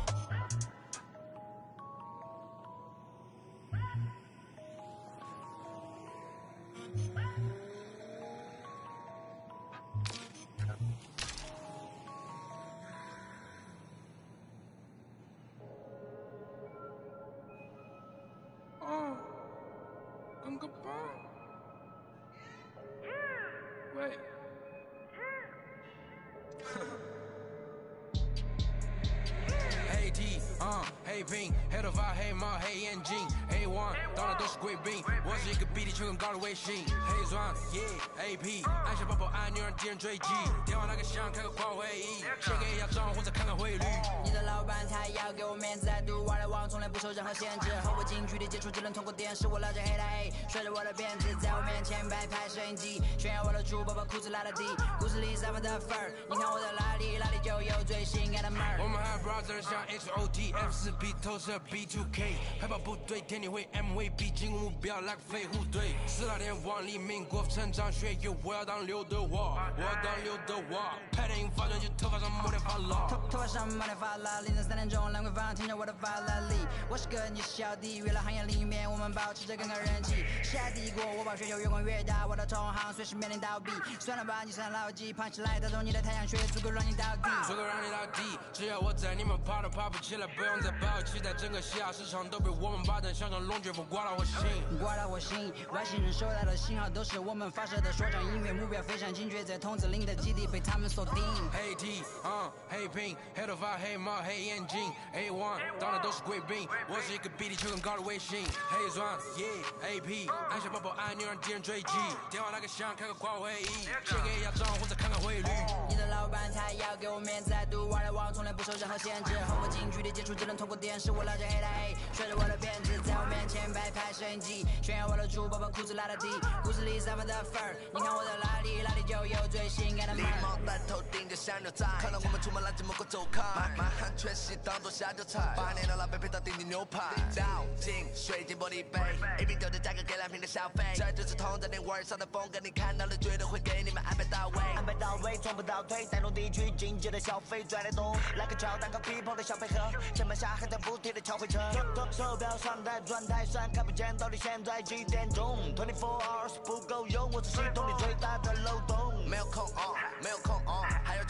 Broadway sheen, Hayes on, yeah. 高的卫星，黑钻，Yeah，AP，按下抱抱按钮让敌人追击，电话那个响，开个跨会议，先给压账或者看看汇率。你的老板他要给我面子，在读外来网从来不受任何限制，和我近距离接触只能通过电视。我拉着黑的黑，甩着我的辫子，在我面前摆拍摄影机，炫耀我的猪宝把裤子拉到低，故事里散发的粉儿，你看我在哪里，哪里就有最性感的妹儿。我们还 brother 像 H O T F 四 B 透射 B two K，海豹部队天地会 MVP 进攻目标来个飞虎队，四大天王黎明国成长学院，我要当刘德华，我要当刘德华，拍电影发专辑头发上抹点发蜡。头头发上满脸发蜡，凌晨三点钟兰桂坊听着我的法拉利，我是个你是小弟，娱乐行业里面我们保持着更高人气。下帝国我把全球越滚越大，我的同行随时面临倒闭。算了吧，你算老几，胖起来打中你的太阳穴，足够让你倒地。足够让你倒地，只要我在，你们爬都爬不起来，不用再抱期待，整个西亚市场都被我们霸占，像场龙卷风刮到我心。刮到我心，外星人收到的信号都是我们发射的说唱音乐，目标非常精确，在筒子林的基地被他们锁定。黑 T，嗯，黑 Pink，黑头发，黑帽，黑眼睛，A one，当然都是贵宾，我是一个比地球更高的卫星，黑钻，Yeah，AP，按下抱抱按钮让敌人追击，电话那个响，开个跨会议，先给压账或者看看汇率。你的老板他要给我面子，在读外来网从来不受任何限制，和我近距离接触只能通过电视。我拉着黑的黑，甩着我的辫子，在我面前摆拍摄影机，炫耀我的珠宝把裤子拉到低，故事里散发的粉儿，你看我在哪里，哪里就有最性感的妹礼儿。貌带头顶着小牛仔，看到我们出门垃圾门口走开，满满汉全席当做下酒菜，八年的老北配到顶级牛排，倒进水晶玻璃杯一瓶酒的价格给两瓶的消费，这就是同在你味上的风格，你看到了绝对会给你们安排到位，安排到位，从不倒退，带动地区经济的消费，赚得多，来个乔丹和 people 的小配合，前门下还在不停的敲回车，手手表上戴转台，虽然看不见，到底现在几点钟？Twenty four hours 不够用，我只是 told the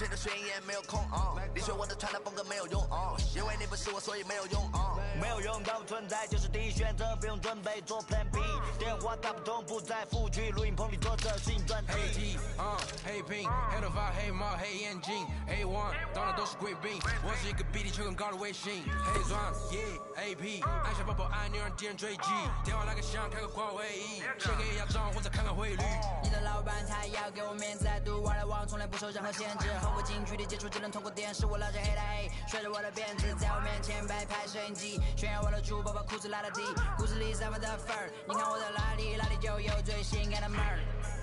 这个宣言没有空哦。你学我的穿搭风格没有用哦，因为你不是我，所以没有用哦。没有用到存在就是第一选择，不用准备做 Plan B。电话打不通，不在府区，录音棚里坐着新专辑。黑 T，嗯，黑 Pink，黑头发，黑毛，黑眼镜，A One，当然都是贵宾。我是一个比你球更高的微信，黑钻，Yeah，AP，按下宝宝按钮让敌人追击，电话来个响，开个跨会议，先给压账或者看看汇率。你的老板他要给我面子，在读外来网从来不受任何限制，和我近距离接触只能通过电视，我拉着黑的 A，甩着我的辫子，在我面前摆拍摄影机，炫耀我的珠宝把裤子拉到底，故事里散发的粉儿，你看我在哪里，哪里就有最性感的妹儿。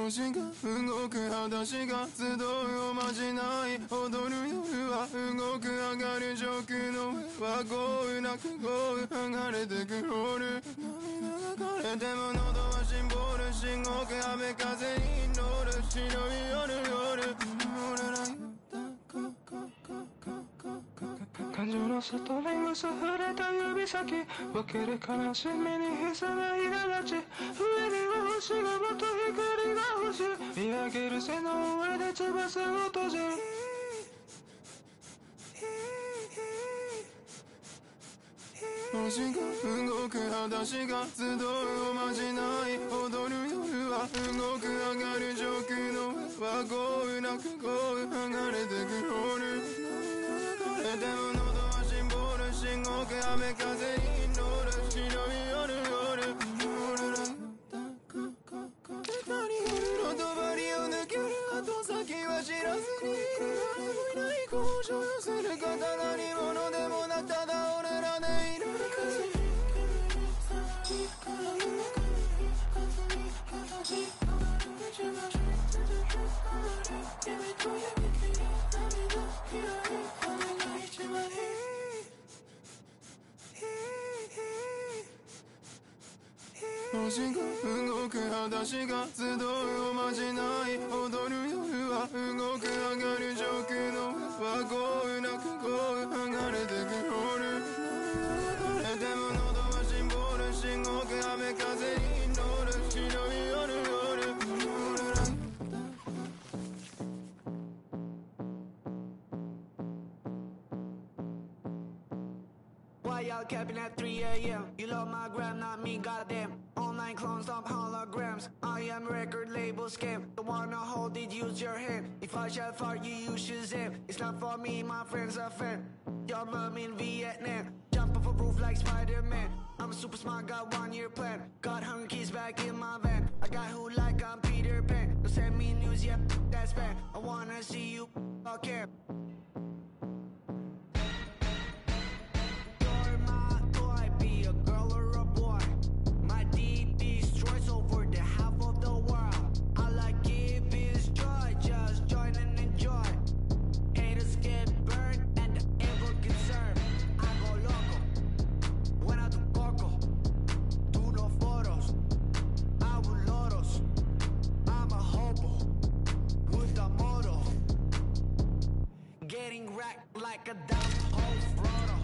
星が動く私が集うおまじない。踊る夜は動く上がる上空の上は豪雨なく豪雨剥がれてくロール涙が枯れても喉はシンボル深刻雨風に乗る。白い夜夜。俺ら感情の外に結触れた指先分ける悲しみにひさがいが立ち。上には星がまた光が欲しい見上げる背の上で翼を閉じ。る星が動く裸足が集う。おまじない踊る夜は動く上がる上空の上は豪雨なく豪雨剥がれてく。ロール ール信号機雨風に乗る白い夜夜俺ら何夜の帳を抜ける後先は知ら 星が動く裸足が集うおまじない踊る夜は動く上がる上空の上は豪雨なく Y'all capping at 3 a.m.? You love my gram, not me, goddamn. Online clones, stop holograms. I am record label scam. Don't wanna hold it, use your hand. If I shall fart, you use Shazam. It's not for me, my friends are fan. Your mom in Vietnam. Jump off a roof like Spider-Man. I'm a super smart, got one year plan. Got hundred keys back in my van. I got who like I'm Peter Pan. Don't send me news, yeah, that's bad. I wanna see you, fuck yeah. Like a dumb off roto.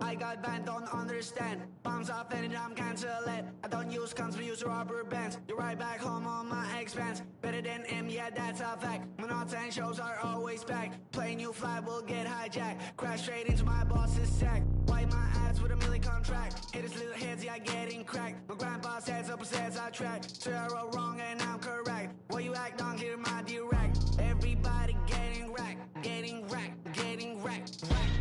I got banned, don't understand. Bombs off and I'm canceling. I don't use guns, we use rubber bands. You're right back home on my expense. Better than M, yeah, that's a fact. Monauts and shows are always packed. Play you fly will get hijacked. Crash straight into my boss's sack. Wipe my contract. Hit his little heads, yeah, getting cracked. My grandpa says up says I track. Zero wrong and I'm correct. Why you act on here, my direct? Everybody getting racked, getting racked, getting racked. Rack,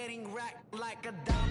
getting racked like a diamond.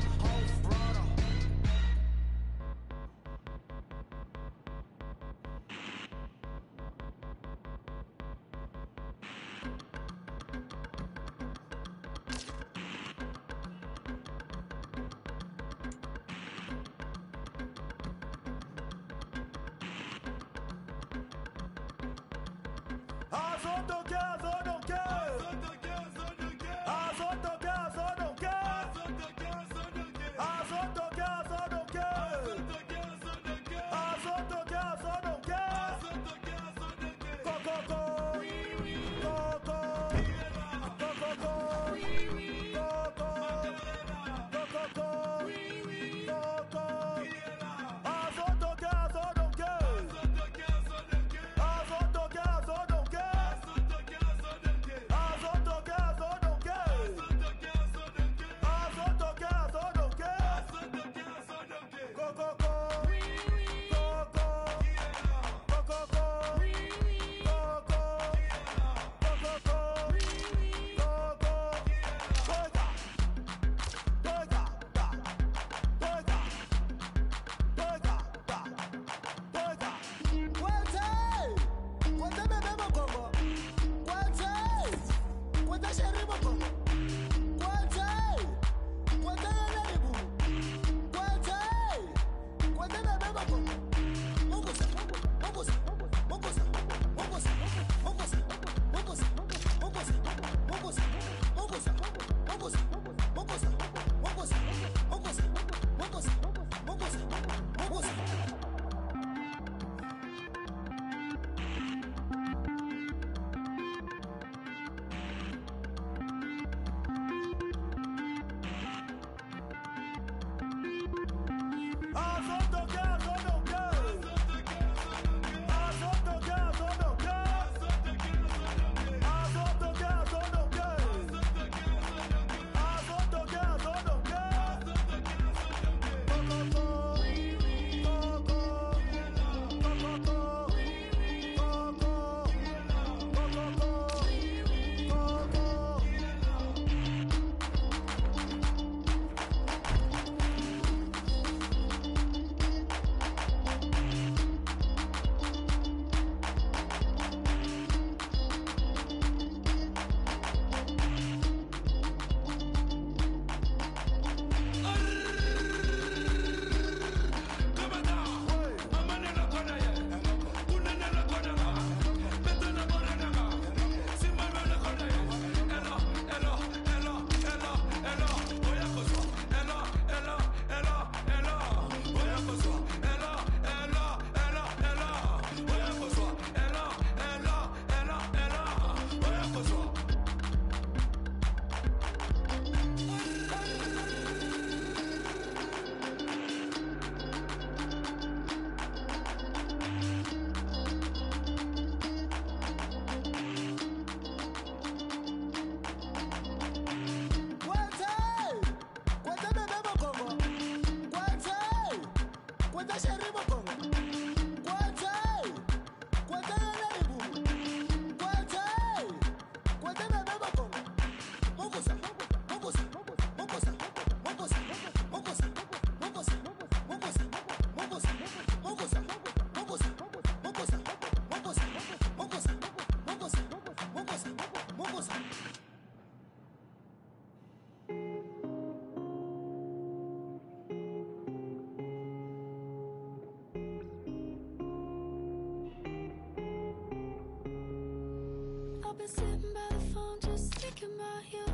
been sitting by the phone just thinking about you.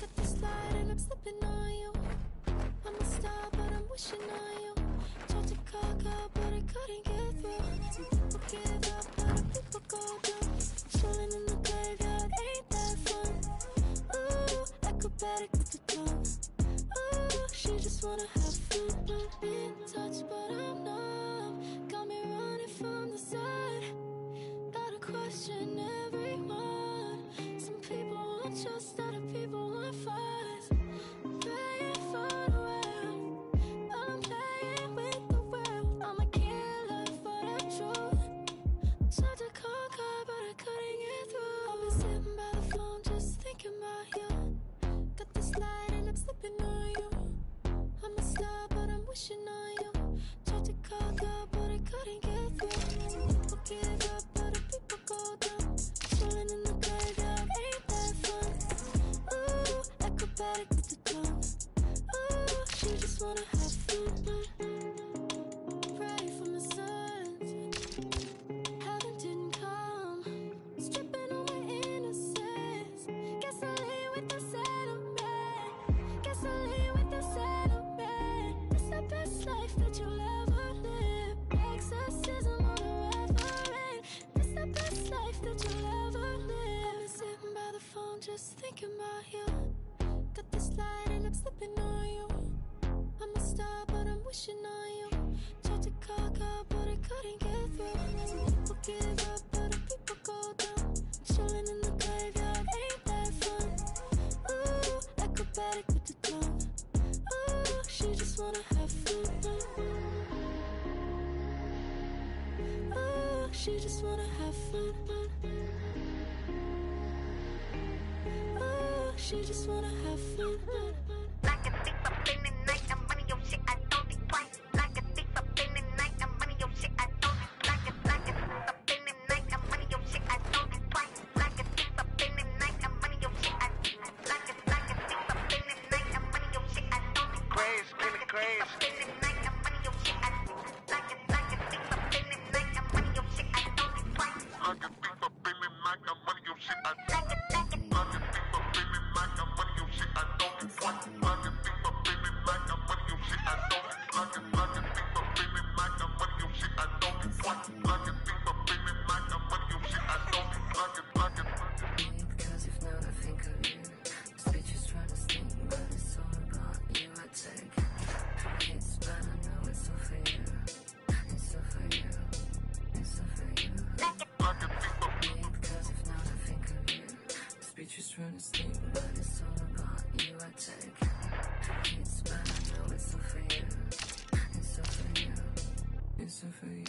Got the slide and I'm slipping on you. I'm a star but I'm wishing on you. Just thinking about you. Got this light and I'm slipping on you. I'm a star, but I'm wishing on you. Tried to call God, but I couldn't get through. Some People give up, other people go down. Chilling in the graveyard, ain't that fun? Ooh, acrobatic with the drum. Ooh, she just wanna have fun. Ooh, she just wanna have fun. She just wanna have fun. Is trying to sting, but it's all about you. I take hits, but I know it's all for you. It's all for you. It's all for you.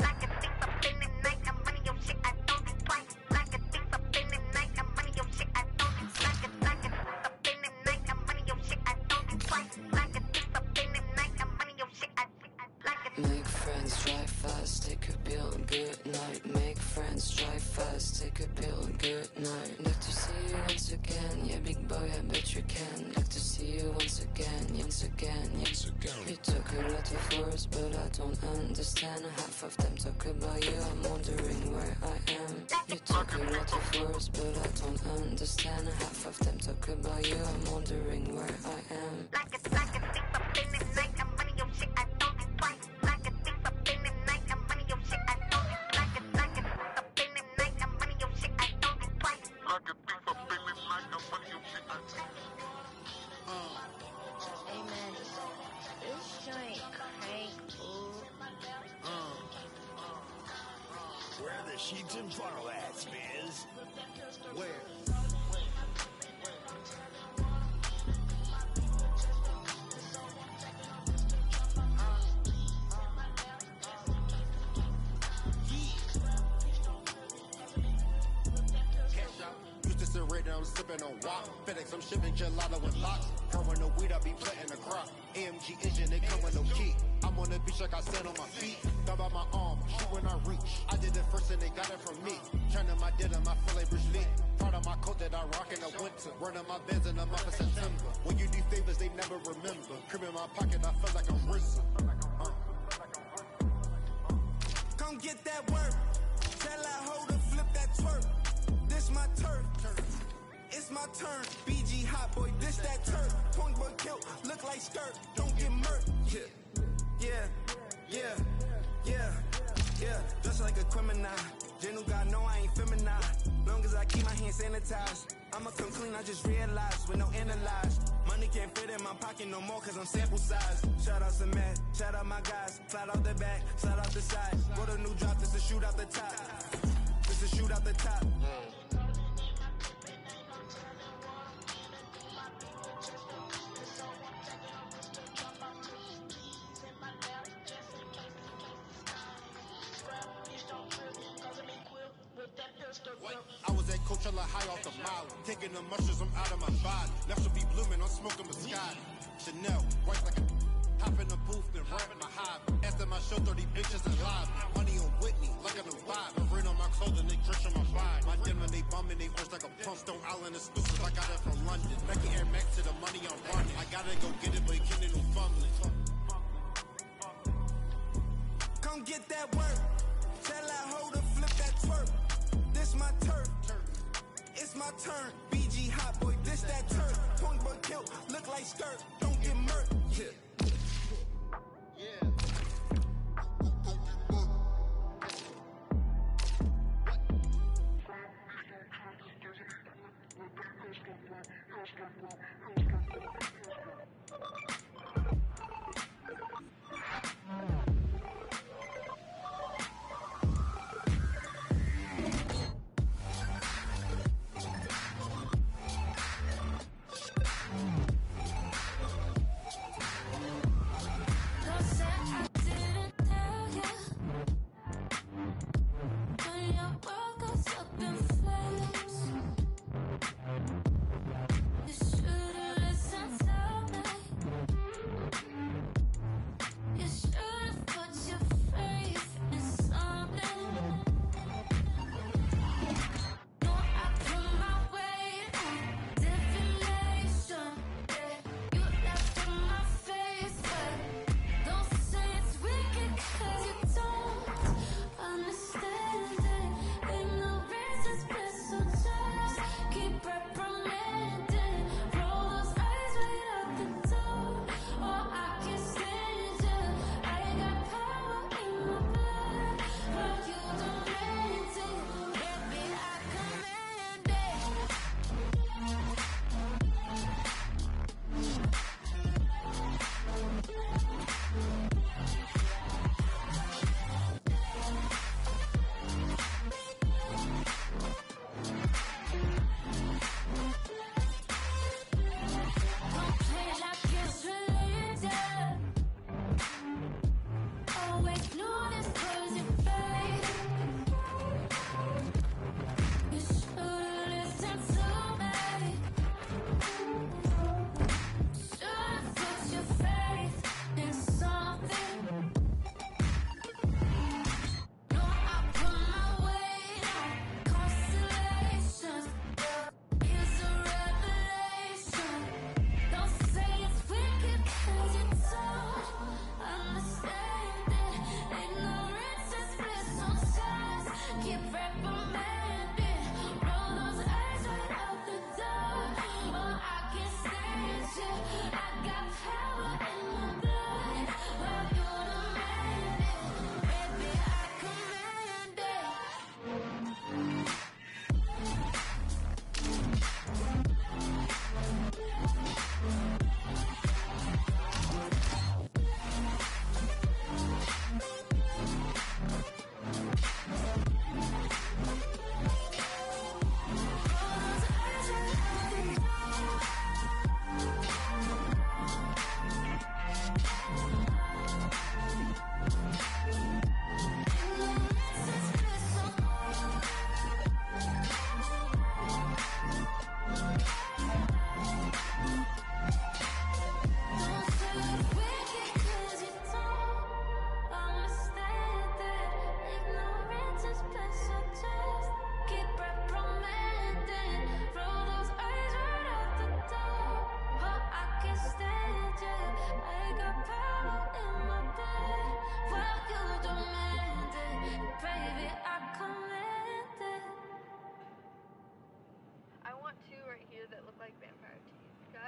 Like a thief up in the night, I'm running your shit, I don't think twice. Like a thief up in the night, I'm running your shit, I don't think like it, like it. Up in the night, I'm running your shit, I don't think twice. Like a thief up in the night, I'm running your shit, I like it. Make friends, drive fast, take a pill, good night. Make friends, drive fast, take a pill, good night. Bet you can. Like to see you once again, once again, once again. You took a lot of words, but I don't understand. Half of them talk about you, I'm wondering where I am. You took a lot of words, but I don't understand. Half of them talk about you, I'm wondering where I'm on the beach I stand on my feet. Thumb by my arm, shoot when I reach. I did it first and they got it from me. Turning my denim, I feel like Bruce Lee. Proud of my coat that I rock in the winter. Running my bands in the month of September. When you do favors, they never remember. Crib in my pocket, I feel like I'm RZA. Uh. Come get that work. Tell that hoe to flip that twerk. This my turf. It's my turn. BG hot boy, this that turf. Point boy kilt, look like skirt. Don't get murked. Yeah, yeah, yeah, yeah, yeah. Just like a criminal. General God know I ain't feminine. Long as I keep my hands sanitized. I'ma come clean, I just realized with no analyze. Money can't fit in my pocket no more cause I'm sample size. Shout out to Matt, shout out my guys. Slide out the back, slide out the side. What a new drop, this a shoot out the top. This a shoot out the top. I was at Coachella high off the mile, taking the mushrooms, I'm out of my body. Left should be blooming, I'm smoking Moscato. Chanel, white like a hop in the booth and rap my hobby. After my show, 30 bitches in live. Money on Whitney, like a new vibe. Rain on my clothing, they drench on my vibe. My denim, they bumming, they orange like a pump. Stone Island exclusive, I got it from London. Nike Air Max to the money I'm running. I gotta go get it, but you can't no fumbling. Come get that work. Tell that hoe to flip that twerk. This my turf. It's my turn. BG hot boy, this that turf. Point boy kilt, look like skirt. Don't get murked. Yeah. I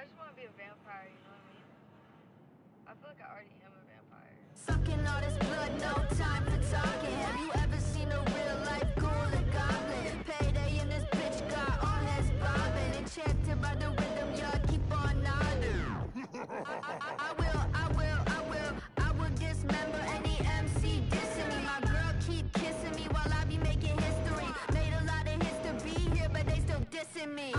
I just want to be a vampire, you know what I mean? I feel like I already am a vampire. Sucking all this blood, no time for talking. Have you ever seen a real life ghoul goblin? Payday in this bitch got all heads bobbing. Enchanted by the rhythm, y'all keep on nodding. I, I, I, I will, I will, I will, I will dismember any MC dissing me. My girl keep kissing me while I be making history. Made a lot of history here, but they still dissing me.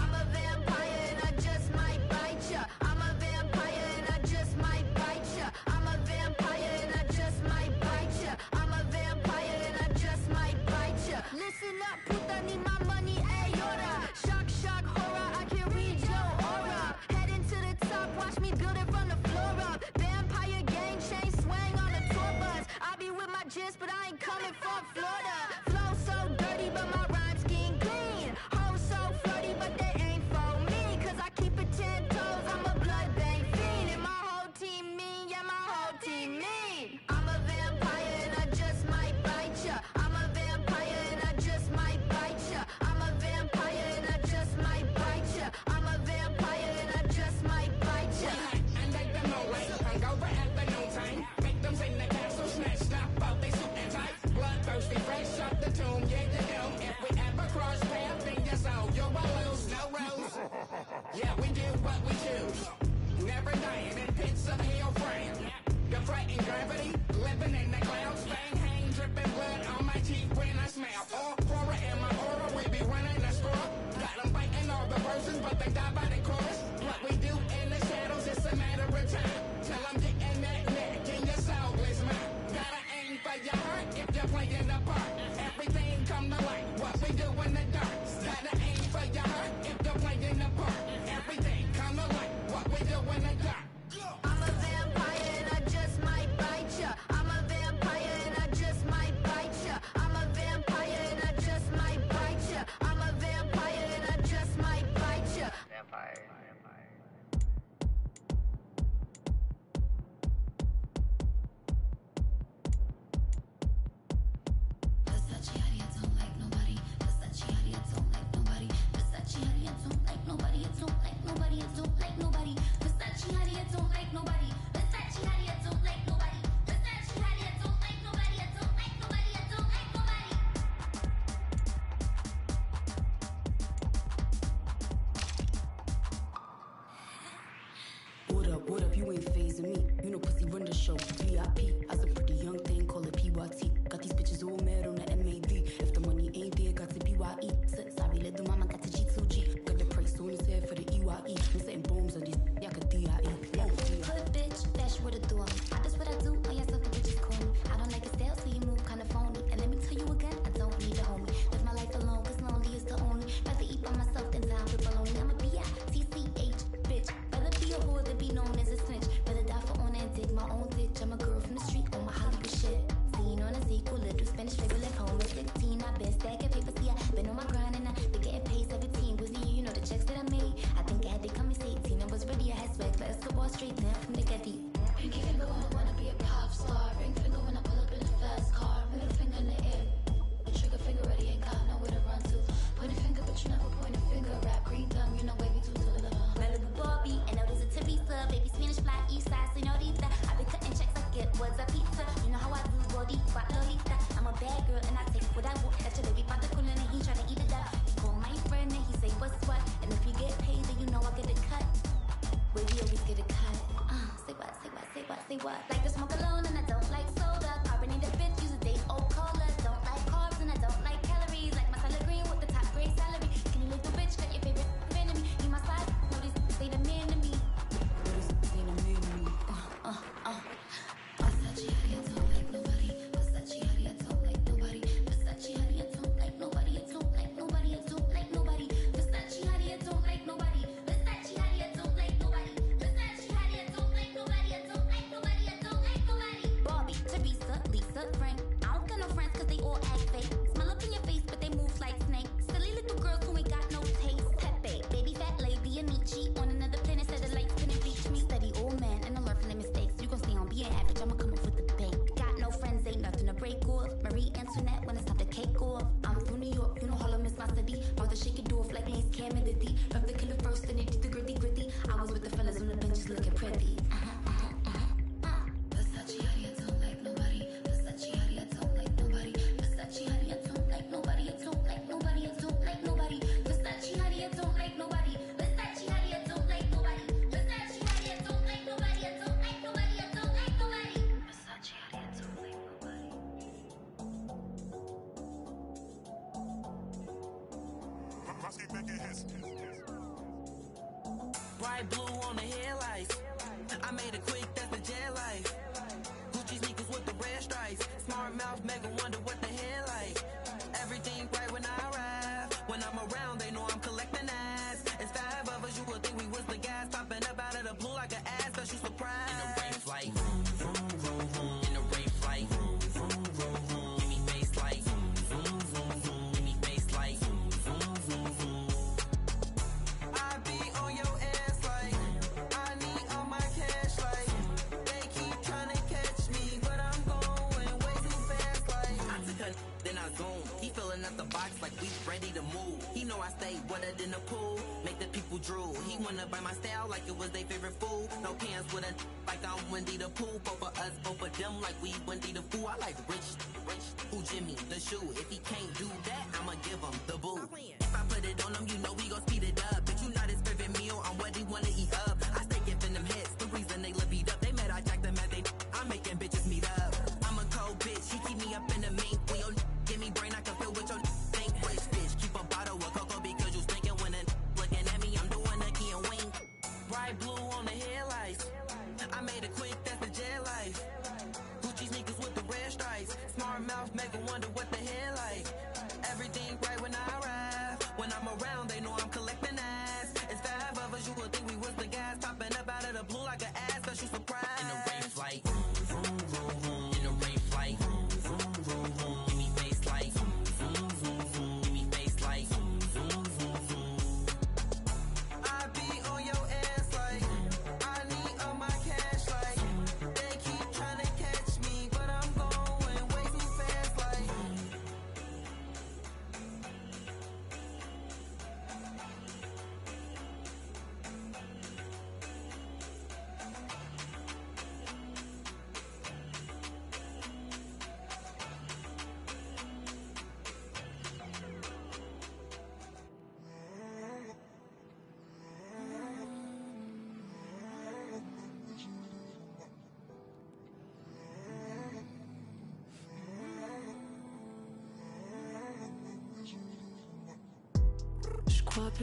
Yeah, we do what we do. Never dying. Wetter than the pool, make the people drool. He wanna buy my style like it was their favorite food. No pants with a like I'm Winnie the Pooh. Both for us, both for them like we Winnie the Pooh. I like rich, rich. Who Jimmy the shoe? If he can't do that, I'ma give him the boo. If I put it on him, you know we gon' speed it up.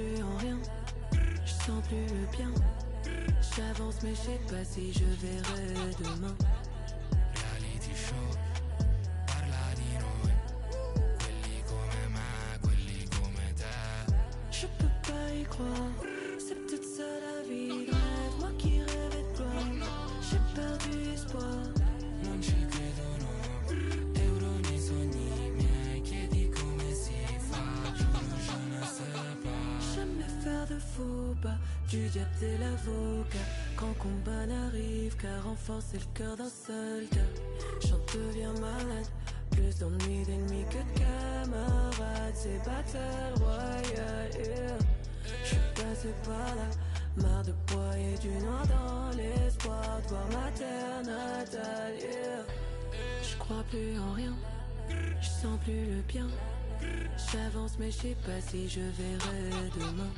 Plus en rien, je sens plus bien. J'avance mais je sais pas si je verrai demain. T'es l'avocat. Quand combat n'arrive qu'à renforcer le cœur d'un gars. J'en deviens malade, plus d'ennuis d'ennemis que de camarades. C'est battle royale, yeah. J'suis passé par là, marre de broyer du noir dans l'espoir de voir ma terre natale, yeah. Je crois plus en rien, je sens plus le bien. J'avance mais je sais pas si je verrai demain.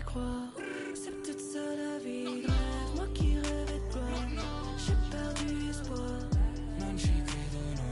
Pas y croire, c'est peut-être ça la vie. De rêve. Moi qui rêvais de toi, j'ai perdu espoir. Non ci credono,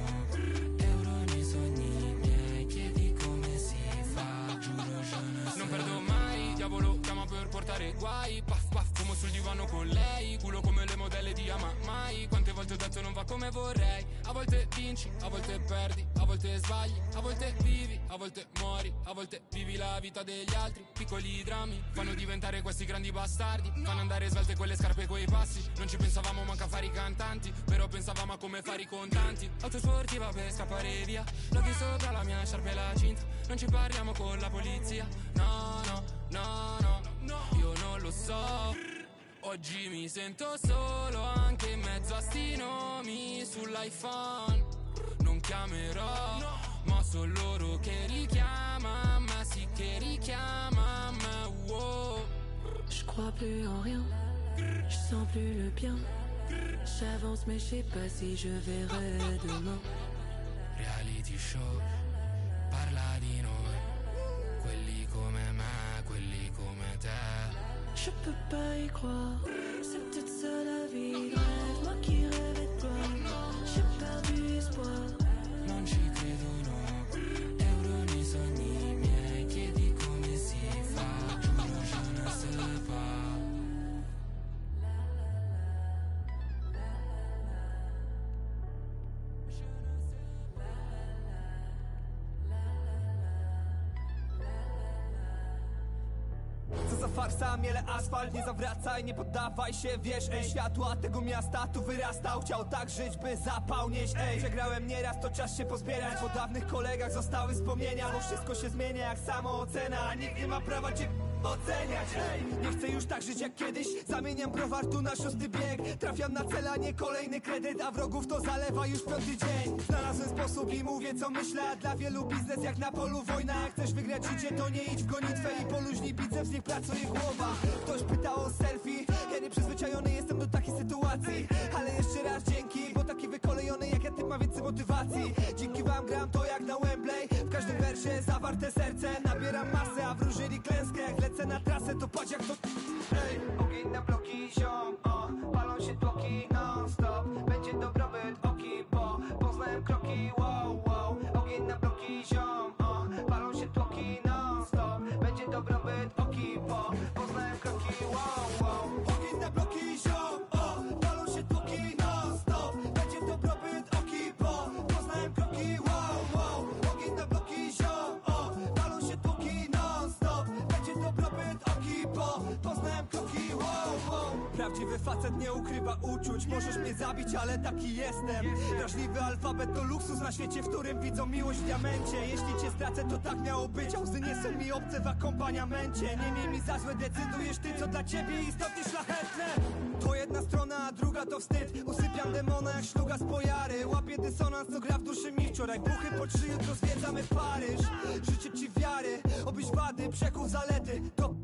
euro nei sogni miei, chiedi come si fa, giuro je ne sais Non perdo mai, diavolo chiama per portare guai. Paff paff, fumo sul divano con lei. Culo come le modelle di Ama Mai. Quante volte ho detto non va come vorrei. A volte vinci, a volte perdi volte sbagli, a volte vivi A volte muori, a volte vivi la vita degli altri. Piccoli drammi fanno diventare questi grandi bastardi Fanno andare svelte quelle scarpe e quei passi. Non ci pensavamo manca a fare i cantanti Però pensavamo a come fare i contanti. Auto sportiva per scappare via Loghi sopra la mia sciarpa e la cinta. Non ci parliamo con la polizia No, no, no, no, no. Io non lo so Oggi mi sento solo anche in mezzo a sti nomi sull'iPhone chiamerò Ma sono loro che richiama Ma sì che richiama Ma wow Je crois plus en rien, je sens plus le bien. J'avance mais je sais pas si je verrai demain. Reality show Parla di noi Quelli come me Quelli come te Je peux pas y croire, c'est peut-être ça la vie. Za farsa, miele asfalt, nie zawracaj, nie poddawaj się, wiesz, ej Światła tego miasta tu wyrastał, chciał tak żyć, by zapał nieść, ej. Przegrałem nieraz, to czas się pozbierać, po dawnych kolegach zostały wspomnienia Bo wszystko się zmienia jak samoocena, nikt nie ma prawa cię oceniać, ej Nie chcę już tak żyć jak kiedyś, zamieniam browar tu na szósty bieg. Trafiam na cel, a nie kolejny kredyt, a wrogów to zalewa już piąty dzień. Znalazłem sposób i mówię co myślę, a dla wielu biznes jak na polu wojna. Chcesz wygrać życie, to nie idź w gonitwę i poluźnij biceps, niech pracuje głowa. Ktoś pyta o selfie, ja nie przyzwyczajony jestem do takiej sytuacji. Ale jeszcze raz dzięki, bo taki wykolejony jak ja typ ma więcej motywacji. Dzięki wam gram to jak na Wembley. W każdym wersie zawarte serce. Nabieram masę, a Jak Chcę to paść jak to Prawdziwy facet nie ukrywa uczuć. Możesz mnie zabić, ale taki jestem. Wrażliwy alfabet to luksus na świecie, w którym widzą miłość w diamencie. Jeśli cię stracę, to tak miało być a Łzy nie są mi obce w akompaniamencie. Nie miej mi za złe, decydujesz ty, co dla ciebie istotnie szlachetne. To jedna strona, a druga to wstyd. Usypiam demona jak szluga z pojary. Łapię dysonans, co gra w duszy mi wczoraj. Buchy po trzy, jutro zwiedzamy Paryż. Życzę ci wiary, obyś wady, przekuł zalety. To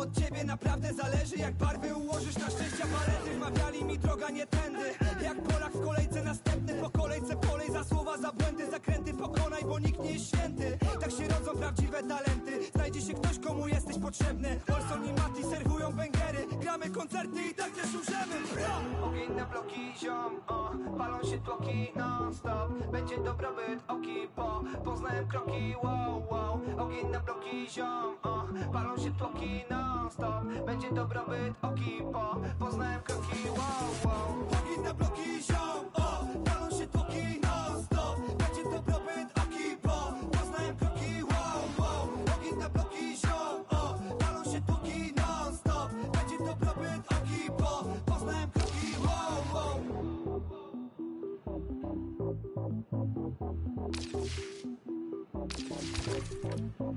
od ciebie naprawdę zależy. Jak barwy ułożysz na szczęścia palety Wmawiali mi droga nie tędy. Jak Polak w kolejce następny Po kolejce polej za słowa, za błędy Zakręty pokonaj, bo nikt nie jest święty. Tak się rodzą prawdziwe talenty. Znajdzie się ktoś, komu jesteś potrzebny. Olson i Mati serwują węgery Gramy koncerty i tak też umrzemy. Bra! Na bloki, ziom, o Palą się tłoki non-stop. Będzie dobrobyt, oki, bo Poznałem kroki, wow, wow. Ogień na bloki, ziom, o Palą się tłoki non-stop. Będzie dobrobyt, oki, bo Poznałem kroki, wow, wow. Ogień na bloki, ziom, o Palą I'm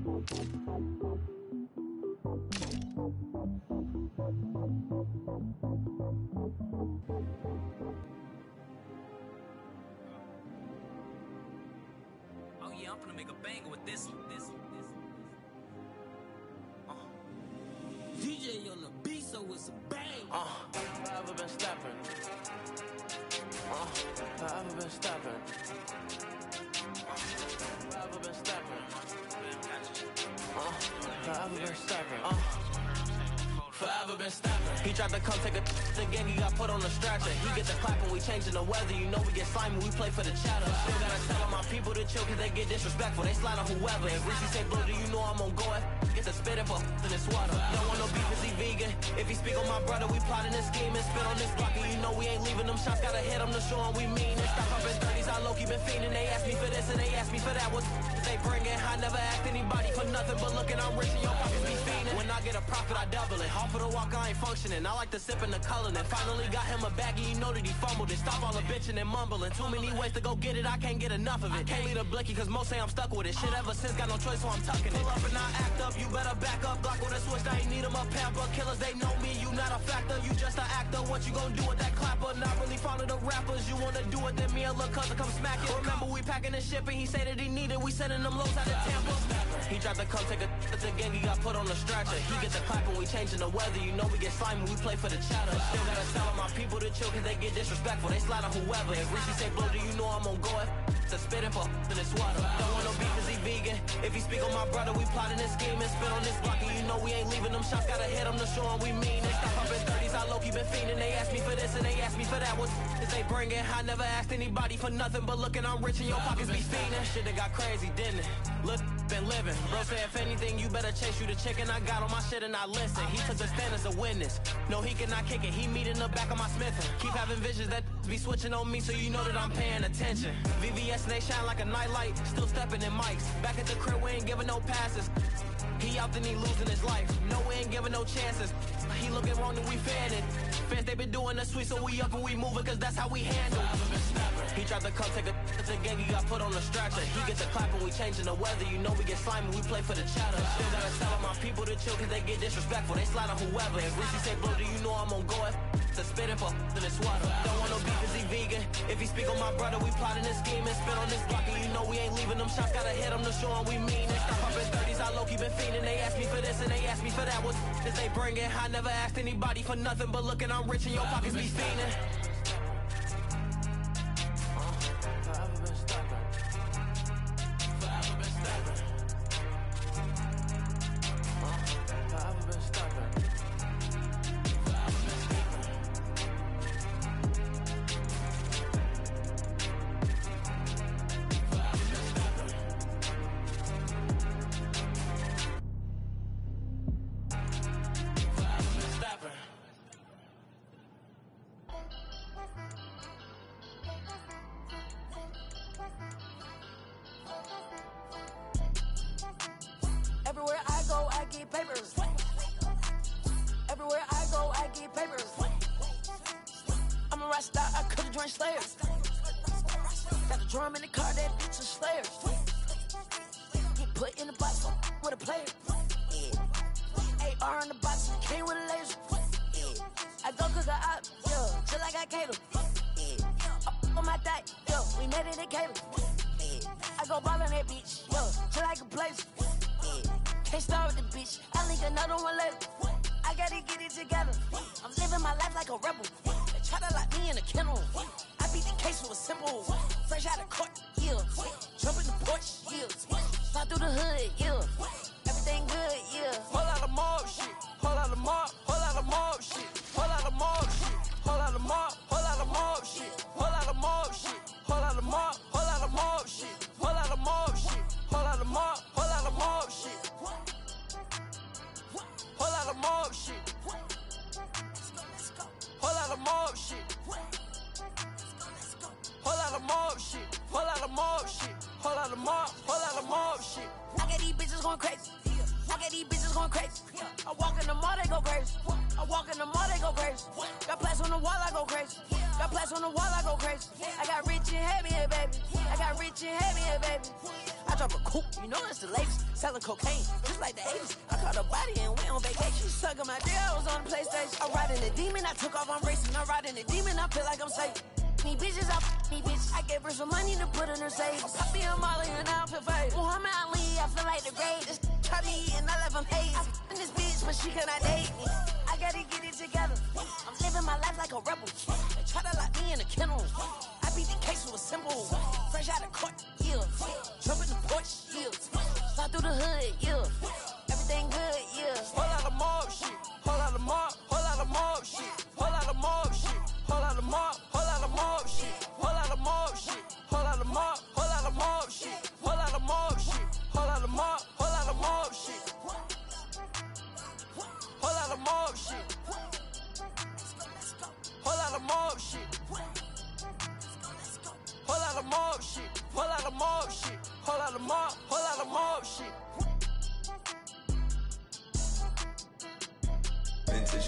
gonna make a banger with this, this, this. Uh. DJ on the beat, so it's a bang. Uh, forever been stepping. Uh, forever been stepping. Forever been stepping. Uh, forever been stepping. Uh, forever been stepping. He tried to come take a again, he got put on the stretcher. He get the clap when we changing the weather. You know we get slimy, we play for the chatter. Still gotta tell all my people to chill, cause they get disrespectful. They slide on whoever. If Reese say blue, do you know I'm on go ahead? Get the spit for in this water. Don't want no beef, cause he vegan. If he speak on my brother, we plotting and spit on this block. And you know we ain't leaving them shots, gotta hit them to show 'em we mean it. Stop up in 30s, I low key been fiending. They ask me for this and they ask me for that. What they bring it? I never asked anybody for nothing, but looking, I'm rich and your pockets be fiending. When I get a profit, I double it. Off of the walk, I ain't functioning. I like sip in the. And finally got him a baggie, you know that he fumbled it. Stop all the bitching and mumbling. Too many ways to go get it, I can't get enough of it. Can't leave a blicky, cause most say I'm stuck with it. Shit ever since, got no choice, so I'm tucking it. Pull up and I act up, you better back up. Block with a switch, I ain't need him a pamper. Killers, they know me, you not a factor. You just an actor. What you gonna do with that clapper? not really fond of the rappers. You wanna do it, then me and Lil' cousin come smack it. Remember we packing the ship and he said that he needed. We sending them lows out of Tampa. He tried to come take a the gang, he got put on the stretcher. He get the clap when we changing the weather. You know we get slimy, we play for the chatter. Still gotta tell my people to chill cause they get disrespectful. They slide on whoever. If Richie say blow, do you know I'm on go? To spit it for in his water. Don't want no beef cause he vegan. If he speak on my brother, we plotting this scheme and spit on this block. And you know we ain't leaving them shots. Gotta hit them to show 'em we mean it. Stop up in 30s, I low key been fiending. They ask me for this and they ask me for that. What is they bring it? I never asked anybody for nothing but looking, I'm rich and your pockets be fiending. Shit that got crazy, didn't it? Look, been living. Bro said if anything, you better chase you the chicken. I got on my shit and I listen. He took the stand as a witness. No, he cannot kick it. He meet in the back of my Smith. Keep having visions that be switching on me, so you know that I'm paying attention. VVS and they shine like a nightlight. Still stepping in mics. Back at the crib, we ain't giving no passes. He out then he losing his life. No, we ain't giving no chances. He looking wrong and we fanning. Fans, they been doing the sweet, so we up and we moving, cause that's how we handle. He tried to come take a at the gang, he got put on the stretcher. He gets the clap when we changing the weather. You know we get slimy, we play for the chatter. Still gotta tell my people to chill, cause they get disrespectful. They slide on whoever. If Richie say blow, do you know I'm on go? To spitting for in his water. Don't want no beef, cause he vegan. If he speak on my brother, we plotting this scheme and spit on this block. And you know we ain't leaving them shots, gotta hit them to show 'em we mean it. Stop up in 30s, I low key been fiending. They ask me for this and they ask me for that. What's this they bring it? I never asked anybody for nothing but looking, I'm rich and your pockets be fiending. Everywhere Yeah. On my thigh, we made it in. Yeah. I go ball on that bitch, yeah, till I can place. Yeah. Can't start with the bitch. I link another one later. I gotta get it together. I'm living my life like a rebel. They try to lock me in a kennel. I beat the case with a simple. Fresh out of court, yeah. Jump in the porch, yeah. Fly through the hood, yeah. Everything good, yeah. Whole lot of mob shit. Whole lot of mob. Of mob shit. Whole lot of mob shit. Whole lot of mob shit. Whole lot of mob shit. Whole lot of mob. Whole lot of mob shit. I got these bitches going crazy. I got these bitches going crazy. I walk in the mall, they go crazy. I walk in the mall, they go crazy. Got plaques on the wall, I go crazy. Got plaques on the wall, I go crazy. I got rich and heavy here, baby. I got rich and heavy here, baby. I drop a coupe, you know it's the latest. Selling cocaine, just like the 80s. I caught a body and went on vacation. Sucking my dick, I was on the PlayStation. I'm riding the demon, I took off, I'm racing. I'm riding the demon, I feel like I'm safe. Me bitches, I f- me bitch. I gave her some money to put in her safe. Poppy and Molly and I feel fake. Muhammad Ali, I feel like the greatest. Try me and I love him hate. I f- this bitch, but she cannot date me. I gotta get it together. I'm living my life like a rebel. They try to lock me in a kennel. I beat the case with a simple. Fresh out of court, yeah. Jump in the Porsche, yeah. Fly through the hood, yeah. Everything good, yeah. Whole lot of mob shit. Whole lot of mob. Whole lot of mob shit. Whole lot of mob shit. Lot of mob. Whole lot of mob shit. Whole lot of mob shit. Whole lot of mob. Whole lot of mob shit. Whole lot of mob shit. Whole lot of mob. Whole lot of mob shit. Whole lot of mob shit. Whole lot of mob shit. Whole lot of mob shit. Whole lot of mob shit. Whole lot of mob. Whole lot of mob shit. Vintage.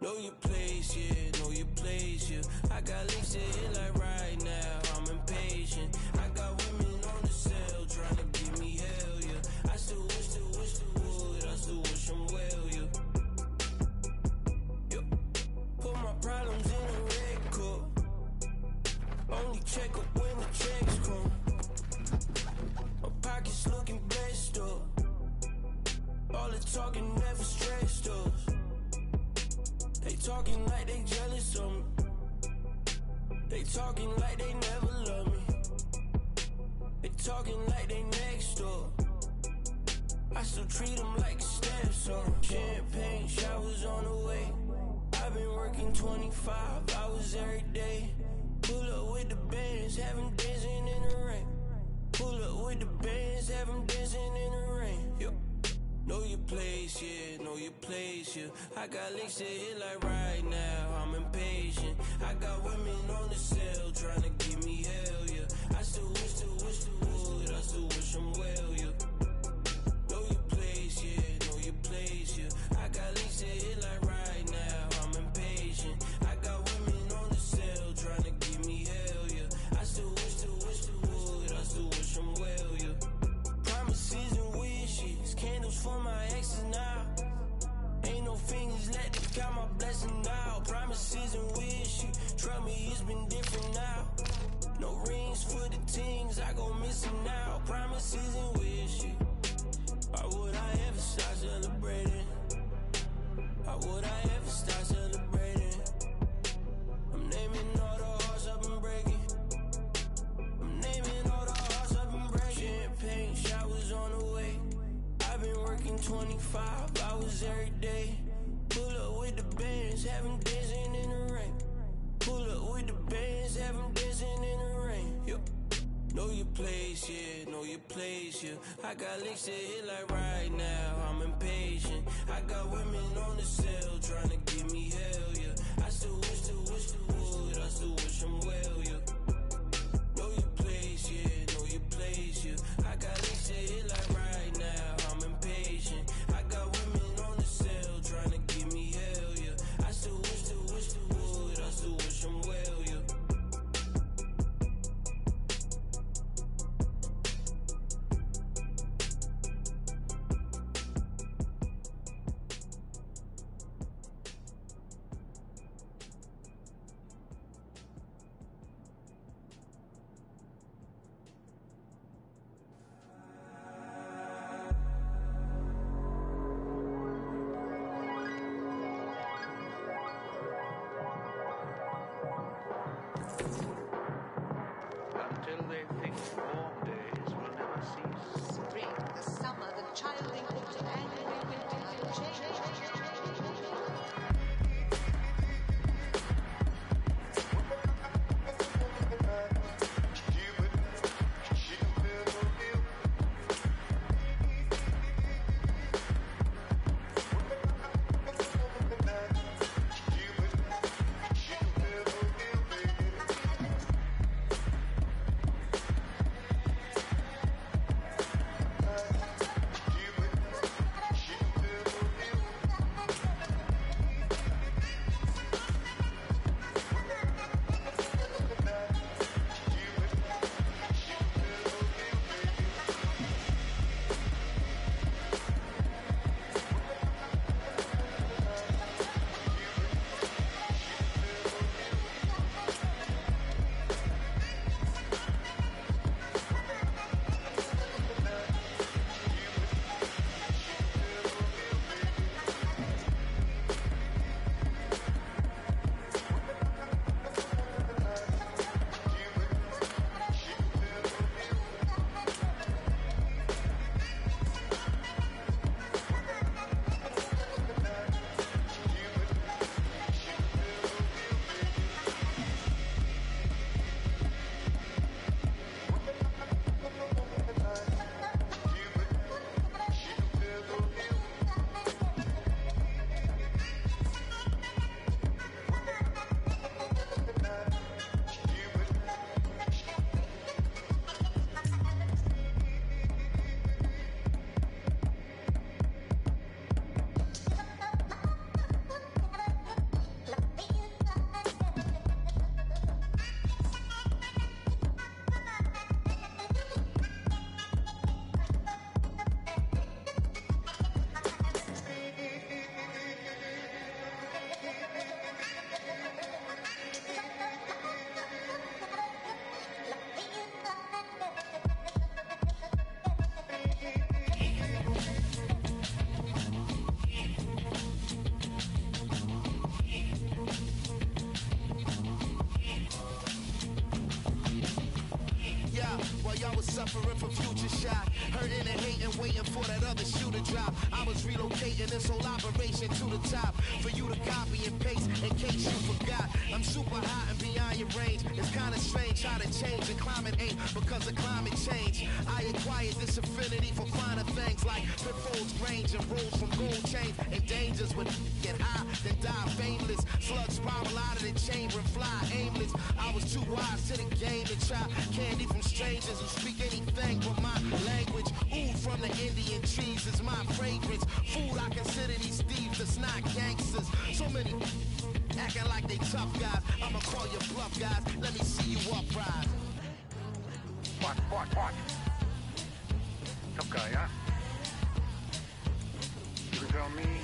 Know your place, yeah, know your place, yeah. I got links to hit like right now, I'm impatient. I got women on the cell trying to give me hell, yeah. I still wish, still wish, still would, I still wish them well, yeah. yeah. Put my problems in a red cup. Only check up talking never stressed us. They talking like they jealous of me. They talking like they never love me. They talking like they next door. I still treat them like a stepson. Champagne showers on the way. I've been working 25 hours every day. Pull up with the bands, have 'em dancing in the rain. Pull up with the bands, have 'em dancing in the rain. Know your place, yeah, know your place, yeah. I got links to hit like right now, I'm impatient. I got women on the cell trying to give me hell, yeah. I still wish, still wish, still would, I still wish them well, I go missing now. Promises and wishes. Why would I ever start celebrating? Why would I ever start celebrating? I'm naming all the hearts I've been breaking. I'm naming all the hearts I've been breaking. Champagne showers on the way. I've been working 25 hours every day. Pull up with the bands, have 'em dancing in the rain. Pull up with the bands, have 'em dancing in the rain. Yo. Know your place, yeah, know your place, yeah. I got links to hit like right now, I'm impatient. I got women on the cell trying to give me hell, yeah. I still wish, still wish, still would, I still wish them well, yeah. Know your place, yeah, know your place, yeah. I got links suffering from future shock. Hurting and hating, waiting for that other shoe to drop. I was relocating this whole operation to the top. For you to copy and paste in case you forgot. I'm super hot and beyond your range. It's kinda strange how to change. The climate ain't because of climate change. I acquired this affinity for finer things like pitfalls, range, and rules from gold chains. And dangers would get high, then die fameless. Slugs spiral out of the chamber and fly. I was too wise to the game to try candy from strangers who speak anything but my language. Ooh, from the Indian trees is my fragrance. Food I consider these thieves that's not gangsters. So many acting like they tough guys. I'ma call you bluff guys. Let me see you uprise. What, what, what? Tough guy, huh? You can tell me.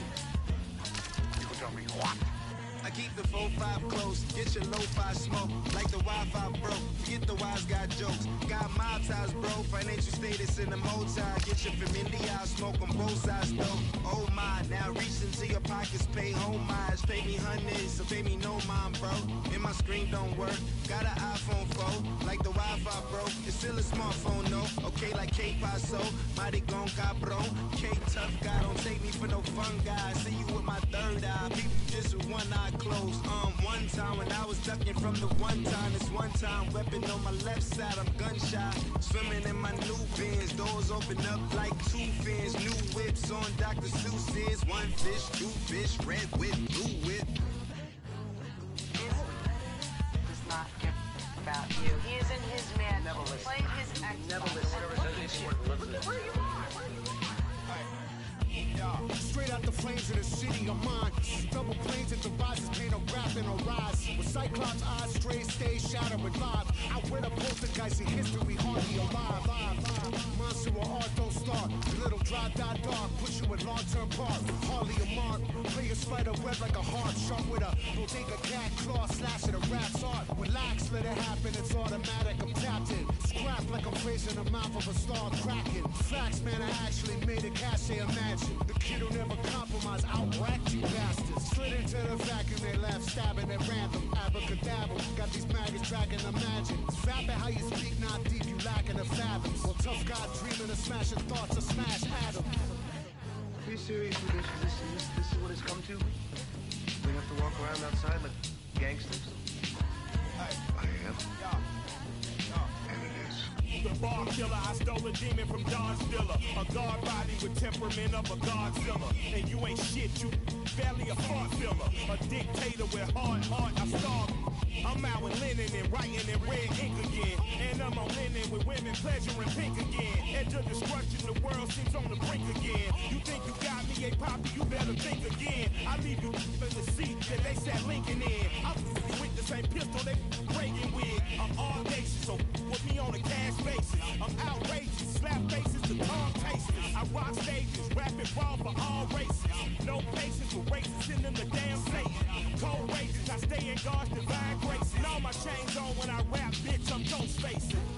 The 4-5 close, get your low-fi smoke Like the Wi-Fi broke, get the wise guy jokes. Got mob ties bro, financial status in the multi Get your from India, I smoke on both sides though. Oh my, now reach into your pockets, pay homage. Pay me hundreds, so pay me no mind bro. And my screen don't work, got an iPhone 4 Like the Wi-Fi broke, it's still a smartphone no Okay like K-Paso, mighty gon' cabrón K-Tough guy, don't take me for no fun guy. See you with my third eye, people just with one eye closed. Um, one time when I was ducking from the one time, this one time weapon on my left side, I'm gunshot. Swimming in my new bins, doors open up like two fins. New whips on Dr. Seuss's. One fish, two fish, red with blue whip. does not give about you. He is in his man. Never listen. Playing his Xbox. Never listen. Look at you. Look at where you are. Straight out the flames of the city of mine. Double planes and devices paint a rap and a rise. With Cyclops eyes, straight stage shatter with live. I wear the poltergeist in history, hardly alive. Monster or art don't start. Little dry dot dark, push you in long term park. Hardly a mark. Play a spider web like a heart sharp with a bodega cat claw slash at a rat's heart. Relax, let it happen, it's automatic. I'm tapped in. Scrap like I'm facing the mouth of a star cracking. Facts, man, I actually made a cachet imagine. The kid who never compromise, outracked you bastards. Slid into the vacuum, they left, stabbing at random. Abracadabra, got these maggots tracking imagine. Vapid how you speak, not deep, you lacking the fathoms. Well, tough guy dreaming of smashing thoughts of smash atoms. Are you serious with this? This, this, this is what it's come to? We have to walk around outside like gangsters? I am. And it is. The bar killer, I stole a demon from Stiller. A guard body with temperament of a Godzilla. And you ain't shit, you barely a fart filler. A dictator with hard heart, I starve. I'm out with linen and writing in red ink again. And I'm on linen with women pleasuring pink again. Edge of destruction, the world seems on the brink again. You think you got me, a poppy, you better think again. I leave you in the seat that they sat Lincoln in. I'm with the same pistol they Reagan with. I'm all nation, so put me on the cash basis. I'm outrageous, slap faces to tongue tasters. I rock stages, rapping raw for all races. No patience for racists in them the damn Satan. Cold rages, I stay in God's divine grace. And all my chains on when I rap, bitch, I'm ghost facing.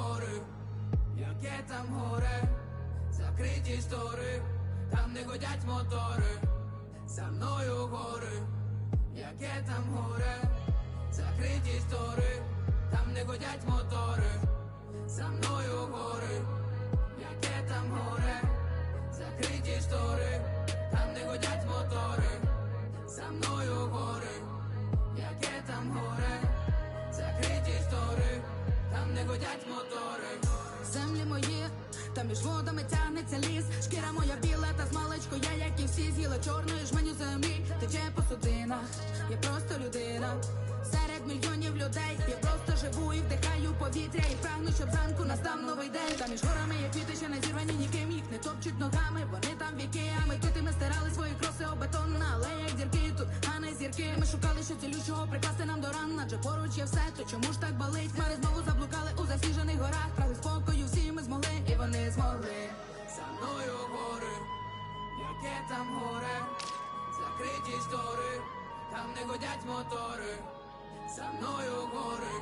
Гори, яке там горе, закриті штори, там не годять мотори, за мною гори, яке там горе, закриті штори, там не годять мотори, за мною гори, яке там горе, закриті штори, там не годять мотори, за мною гори, яке там горе. Не годять мотори. Землі мої, та між водами тягнеться ліс. Шкіра моя біла, та з маличку я, як і всі з'їла чорної жменю землі. Тече по судинах, я просто людина. Серед мільйонів людей я просто живу і вдихаю повітря. І прагну, щоб зранку настав новий день. Та між горами є квіти, ще не зірвані ніким їх не топчуть ногами. Вони там віки, а ми тут і ми старали свої кроси, о бетон, але як зірки тут шукали, що цілючого прикласти нам до ран, адже поруч є все, то чому ж так болить? Хмари знову заблукали у засніжених горах. Прагли спокою, всі ми змогли, і вони змогли. За мною гори, яке там горе, закриті штори, там не годять мотори. За мною гори,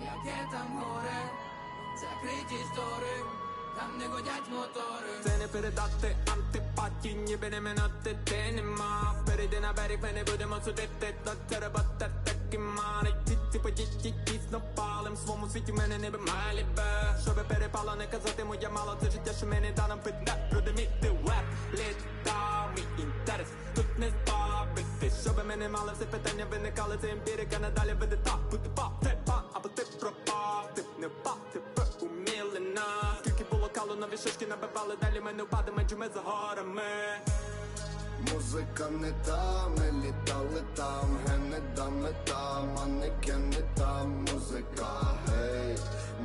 яке там горе, закриті штори, там не годять мотори. Це не передати антипатії, ніби не минати. Ти нема. Перейди на берег, ми не будемо судити. До теребата такі мани Ті подіть дійсно палим. В своєму світі мене ніби малібе. Щоби перепало, не казати моя мало. Це життя, що мені дано піде Продиміти веб, літа, мій інтерес. Тут не збавити Щоби ми не мали все питання виникали. Це емпірика надалі веде так Бути па, ти па, або ти пропав. Ти не па, нові шишки набивали Далі ми не впадемо, адже ми за горами. Музика не та, ми літали там, ге не там, а не там, музика, гей,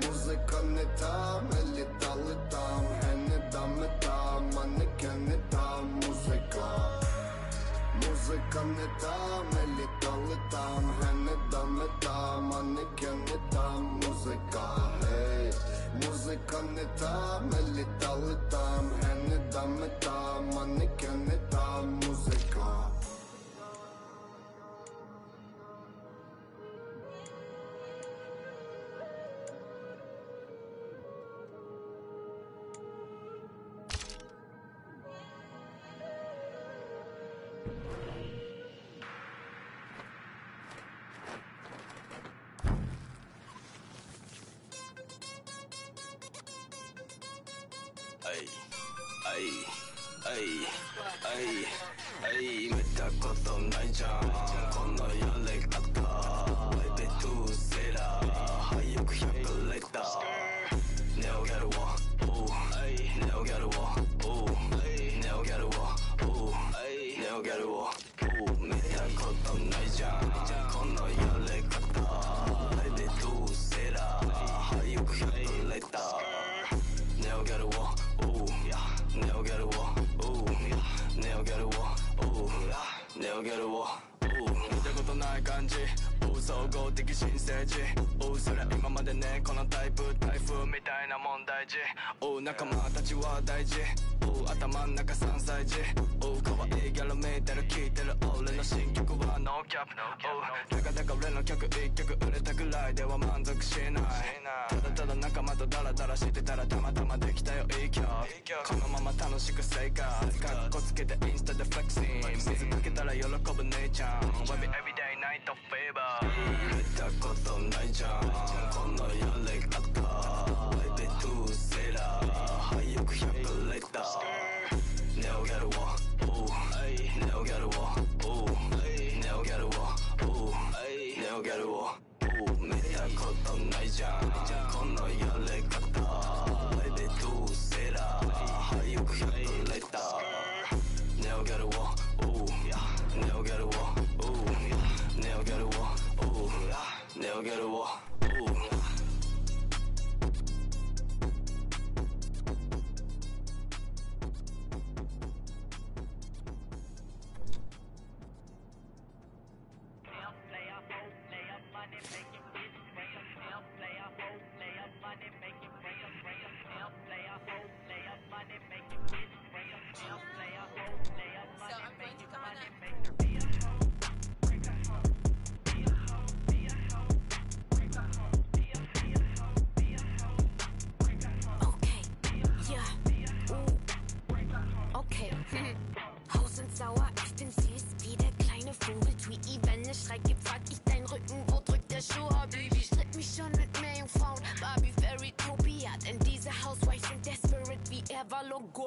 музика не та, ми літали там, ге не даме там, а не там, музика, музика не та, ми літали там, ге не даме там, манекен не там, музика, гей, музика не та, ми літали там, ге не даме там, манекен не там, музика. Ay,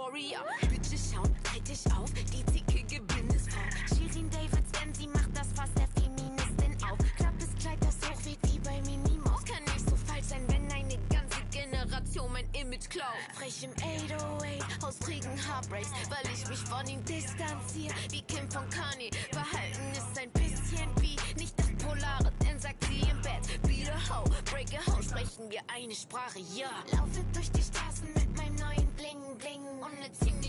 Longoria. Bitte schauen, halt dich auf, die zickige Bindesfrau. Shirin Davids, denn sie macht das Fass der Feministin auf. Klappes Kleid, das hochweht wie bei Minimaus. Kann nicht so falsch sein, wenn eine ganze Generation mein Image klaut. Frech im 808, aus Kriegen Heartbreaks, weil ich mich von ihm distanziere. Wie Kim von Kanye, Verhalten ist ein bisschen wie nicht das Polare, denn sagt sie im Bett. Be the hoe, break a hoe, sprechen wir eine Sprache, ja. Laufe durch die Bling Bling und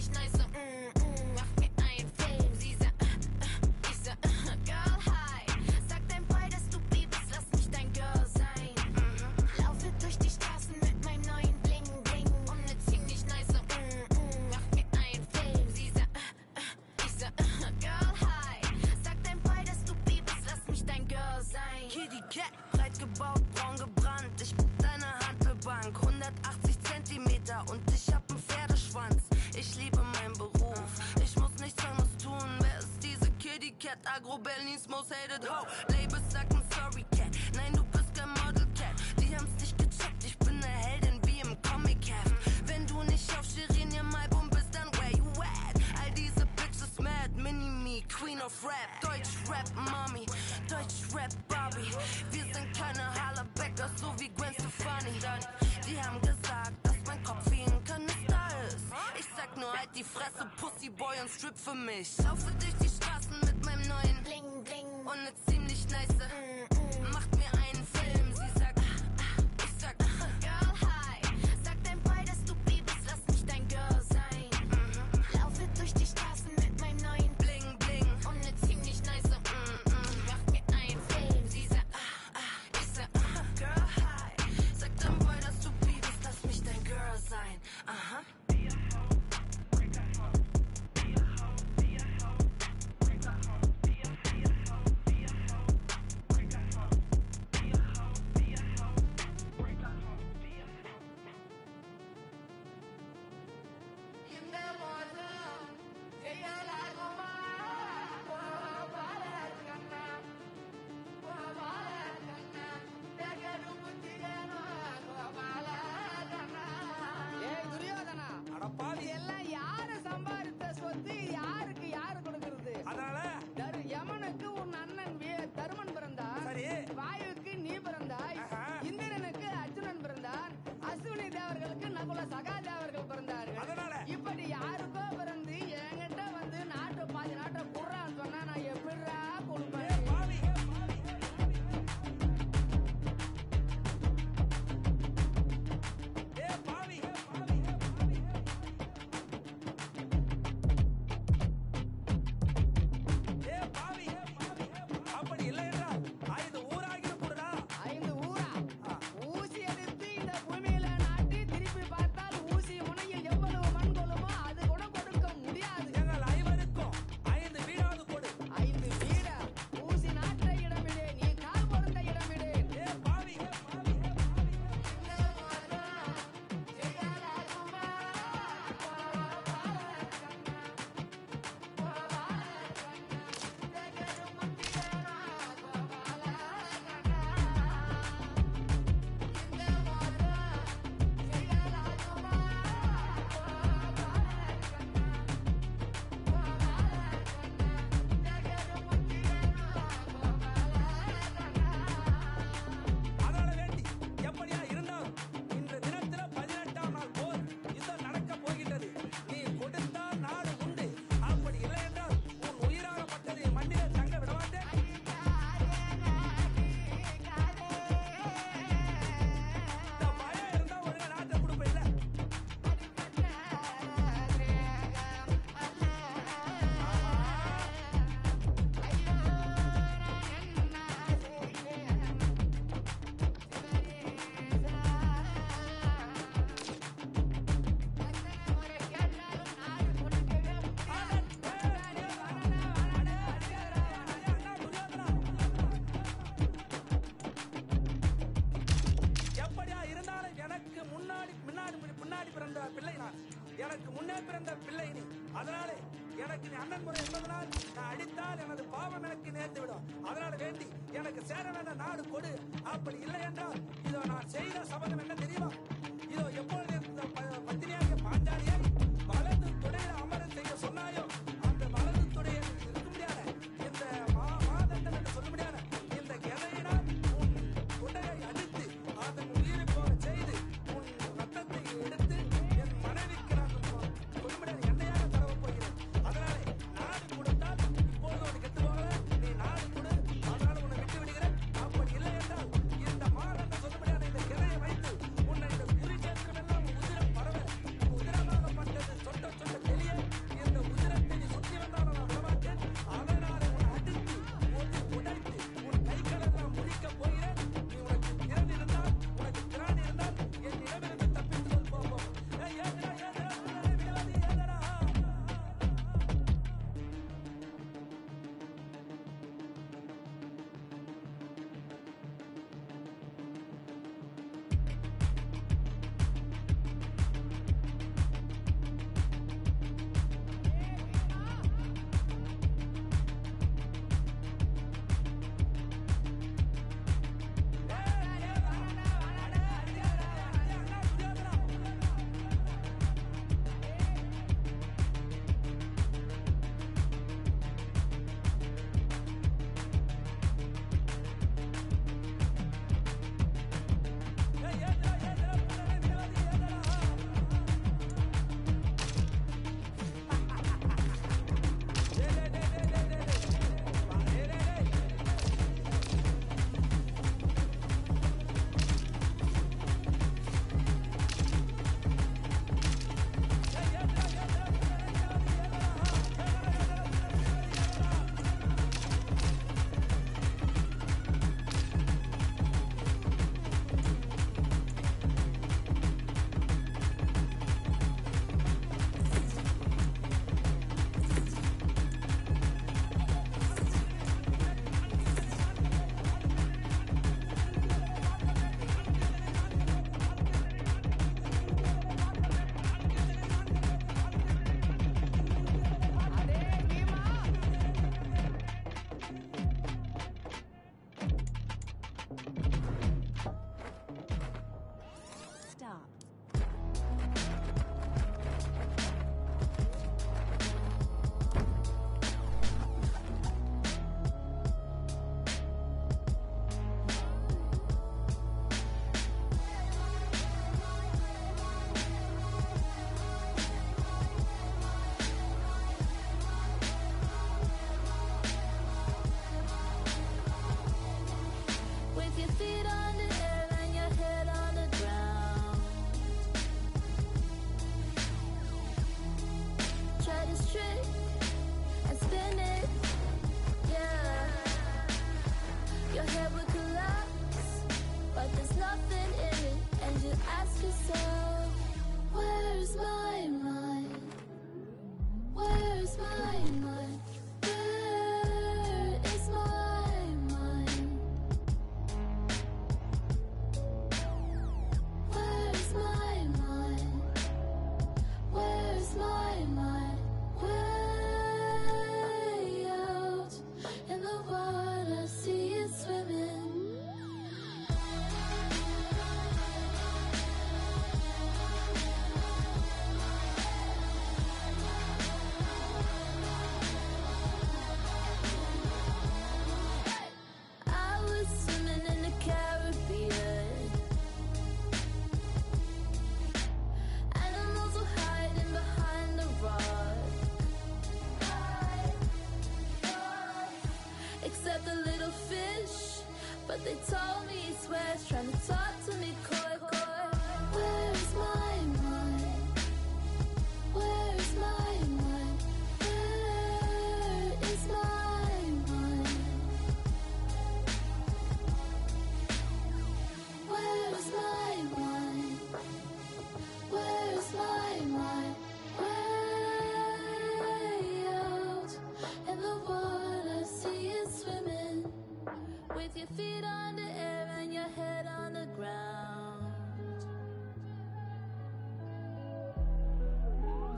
die Fresse, Pussyboy und strip für mich. Laufe durch die Straßen mit meinem neuen Bling Bling und ne ziemlich nice. Mm, mm. Macht mir ein எனக்கு முன்னே பிறந்த பிள்ளை நீ. அதனாலே எனக்கு நீ அண்ணன் முறை என்பதனால் நான் அடித்தால் எனது பாவம் எனக்கு நேர்ந்து விடும் அதனால வேண்டி எனக்கு சேர வேண்ட நாடு கொடு. அப்படி இல்லை என்றால் இதோ நான் செய்த சபதம் என்ன தெரியுமா?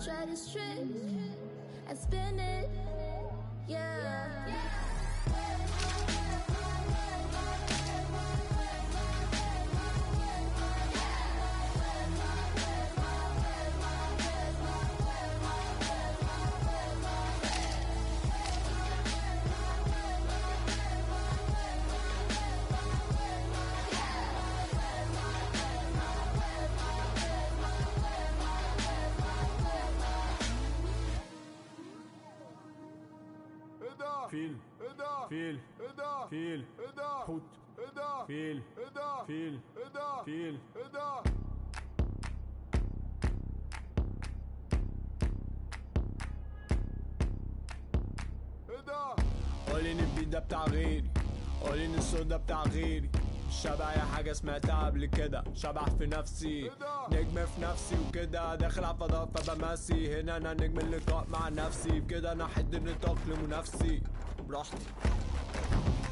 Try to strip حوت فيل. فيل. فيل. قولين البيت ده بتاع غيري. قولين الصوت ده بتاع غيري. شبه أي حاجة سمعتها قبل كده. شبح في نفسي. نجم في نفسي وكده. داخل على الفضاء فبمسي. هنا أنا نجم اللقاء مع نفسي. بكده أنا حد النطاق لمنافسي براحتي.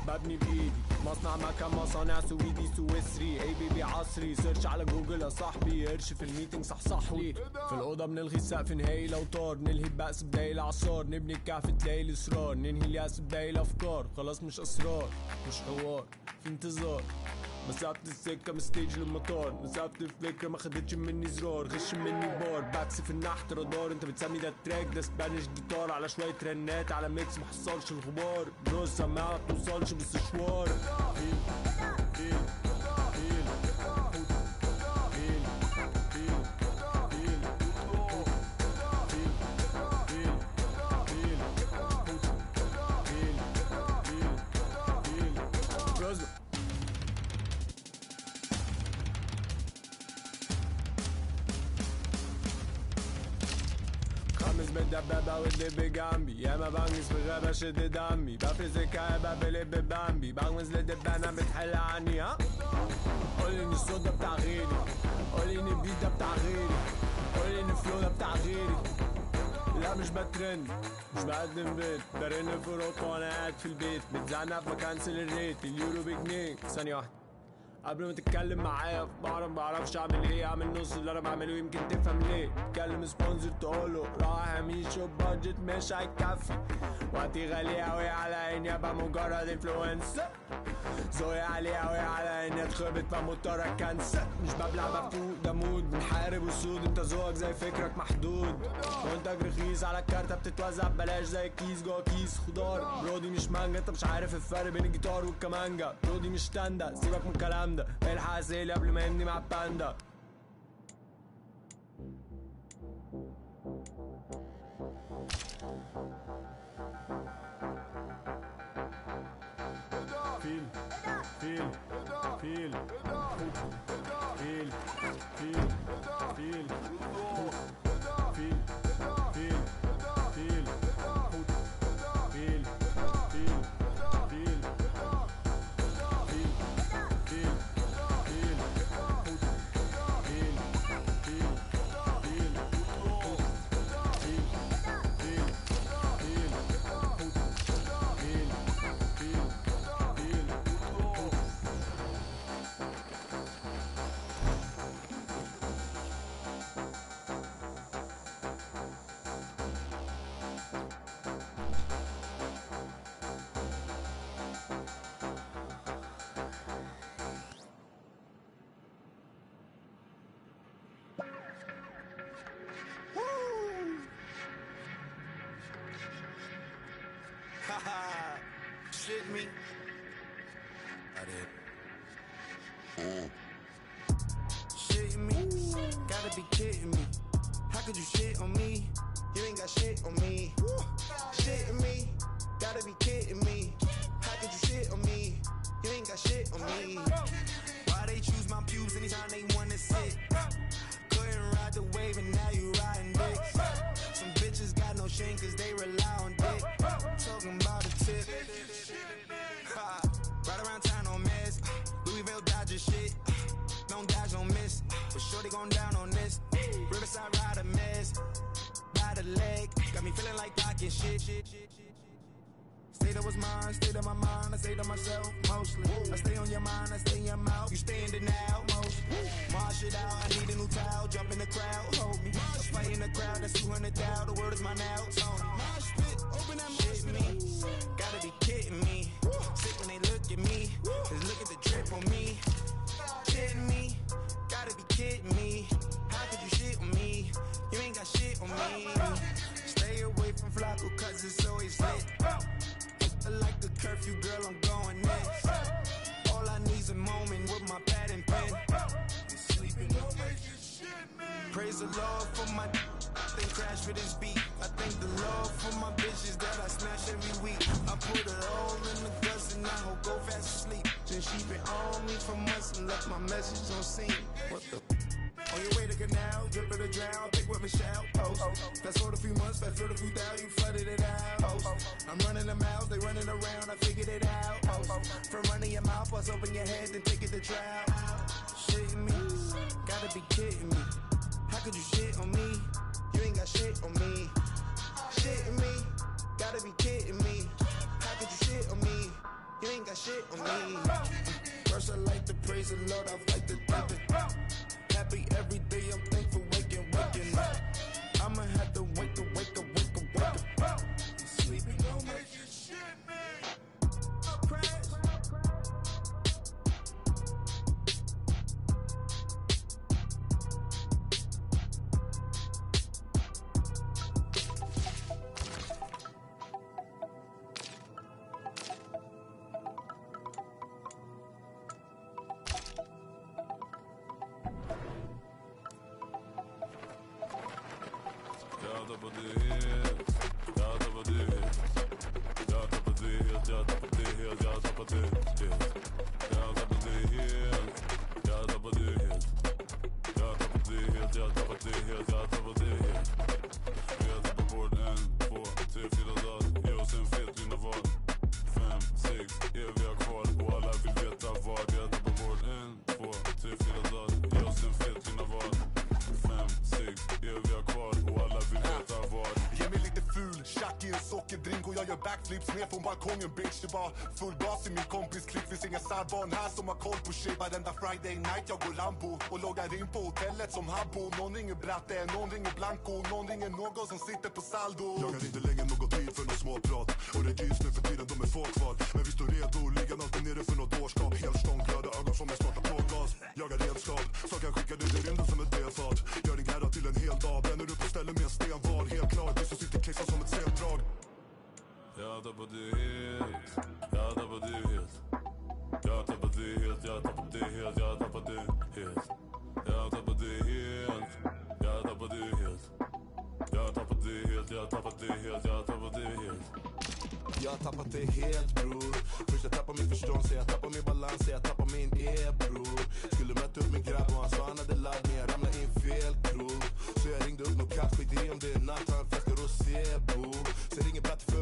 ببني بإيدي. مصنع مكان مصانع سويدي سويسري. اي بيبي عصري. سيرش على جوجل يا صاحبي. قرش في الميتنج صحصح لي. في الأوضة بنلغي السقف نهائي لو طار. نلهي البأس بداية العصار نبني الكهف تلاقي الاصرار ننهي اليأس بداية الافكار خلاص مش اسرار مش حوار. في انتظار. مسافة السكة من ستيج للمطار. مسافة الفكرة ما خدتش مني زرار غش مني بار. باكس في النحت رادار. انت بتسمي ده تراك ده سبانيش جيتار على شوية رنات على ميكس محصلش الغبار. نص سماعة ما بتوصلش بس شوار خامس بالدبابة والدب جنبي ياما بنجز في غابة شد دمي بفرز الكآبة بلب بامبي بغمز لدبانة بتحل عني ها قولي ان الصوت ده بتاع غيري قولي ان البيت ده بتاع غيري قولي ان الفلو ده بتاع غيري لا مش بترند مش بقدم بيت برن في اوروبا وأنا قاعد في البيت بتزعنا في مكنسل الريت اليورو بجنيه ثانية واحدة قبل ما تتكلم معايا بعرف بعرفش أعمل إيه. أعمل نص اللي أنا بعمله يمكن تفهم ليه. تكلم سبونسر تقوله راح ميشو بادجت مش هيكفي. وقتي غالي أوي على إني أبقى مجرد انفلونسر زوي عالي أوي على إني أتخبط فمضطر اكنسل مش ببلع مفوق ده مود. بنحارب اسود أنت ذوقك زي فكرك محدود. منتج رخيص على الكارتة بتتوزع ببلاش زي الكيس جوه كيس خضار. برودي مش مانجا أنت مش عارف الفرق بين الجيتار والكمانجا. برودي مش تاندا سيبك من الكلام ده الحق سيلي قبل ما يمني مع الباندا فيل فيل فيل فيل فيل فيل Going down on this. Riverside ride a mess. By the leg. Got me feeling like pocket shit. shit, shit, shit. State of was mine, state of my mind, I say to myself mostly. I stay on your mind, I stay in your mouth. You stay in denial mostly. Marsh it out, I need a new towel, jump in the crowd, hold me. A fight in the crowd, that's 200 down, the word is mine now, Tony. Mosh pit, open that shit me. Gotta be kidding me. Sick when they look at me, just look at the drip on me. Got shit on me. Stay away from Flacco, cause it's always lit. I like the curfew, girl, I'm going next. All I need's a moment with my pad and pen. Sleeping. Praise the Lord for my then crash for this beat. I thank the Lord for my bitches that I snatch every week. I put it all in the guts and I hope go fast asleep. Then she been on me for months and left my message on scene. What the? On your way to canal, drip in the drown, pick with Michelle, post. Fast forward a few months, fast forward a few down, you flooded it out. Post. I'm running the mouths, they running around, I figured it out. Post. From running your mouth, bust open your head, then take it to trial. Shitting me, gotta be kidding me. How could you shit on me? You ain't got shit on me. Shitting me, gotta be kidding me. How could you shit on me? You ain't got shit on me. First I like to praise the Lord, I like to thank the Happy every day, I'm thankful, Varenda friday night jag går lambo och loggar in på hotellet som habbo. Någon ringer bratte, någon ringer blanco, någon ringer någon som sitter på saldo. Jag har inte längre någon tid för något småprat. Och det är nu för tiden de är få kvar Men vi står redo, ligger alltid nere för något dårskap Helt stånk, röda ögon som en startar på gas. Jagar redskap, så kan skicka dig i rymden som ett D-fart Gör din herra till en hel dag Bränner upp och ställer med en stenvad Helt klart, vi som sitter klistrad som ett sendrag Jag tappade helt, jag tappade helt Jag tappade helt, jag tappade helt, jag tappade helt. Jag tappade helt, jag tappade helt. Jag tappade helt, jag tappade helt, jag tappade helt. Jag har tappat det helt bror. Först jag tappar mitt förstånd, sen jag tappar min balans, sen jag tappar min e bror. Skulle möta upp min grabb och han sa han hade ladd men jag ramlade in fel krog Så jag ringde upp nån katt, skit i om det är natt, Han en flaska rosé bror. Sen ringer Bratte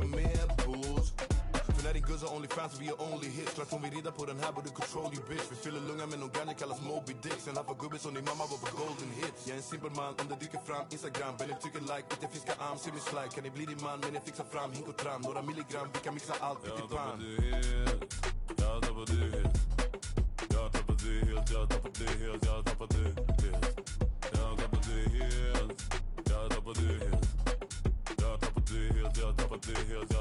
när din guzz har Onlyfans och vi har only hits. Klart hon vill rida på den här, borde control you bitch. Vi fyller lungan med nån granne, kallas Moby Dick. Sen haffar gubbe som din mamma var på golden hits. Jag är en simpel man, om det dyker fram Instagram Benny tycker like, att jag fiskar arm, se min slide. Kan ni bli din man, men jag fixar fram hink och tram. Några milligram, vi kan mixa allt, Jag till pan jag tappade helt. Jag tappade helt, jag helt, jag tappade helt. Jag tappade helt, jag tappade helt. Jag tappade helt, jag tappade helt, jag tappade helt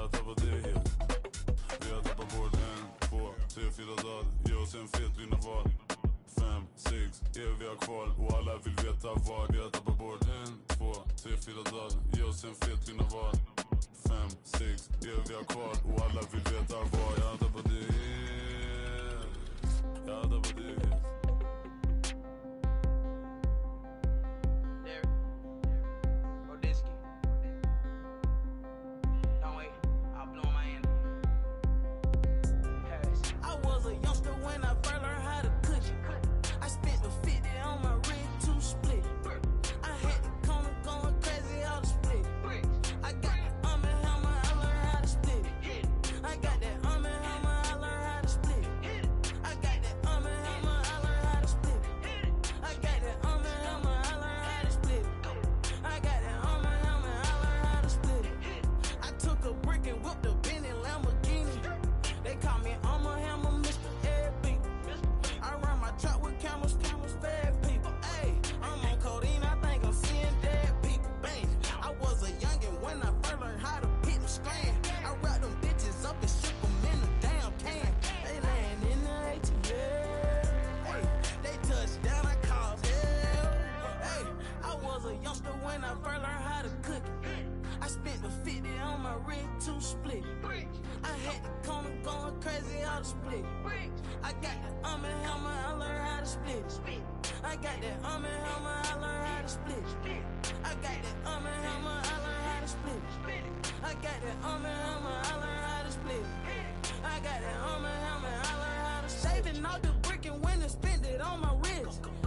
sen Ge oss en fet vinnarval vad Fem, sex, eviga kval och alla vill veta vad Jag tappar bort en, två, tre, fyra dagar Ge oss en fet vinnarval vad Fem, sex, eviga kval och alla vill veta vad Jag tappar det. Jag tappar det. Going crazy out the split. I got the arm and hammer, I learned how to split. I got that arm and hammer, I learned how to split. I got that arm and hammer, I learned how to split. I got that arm and hammer, I learned how to split. I got that arm and hammer, I learned how to saving all the brick and and spend it on my wrist.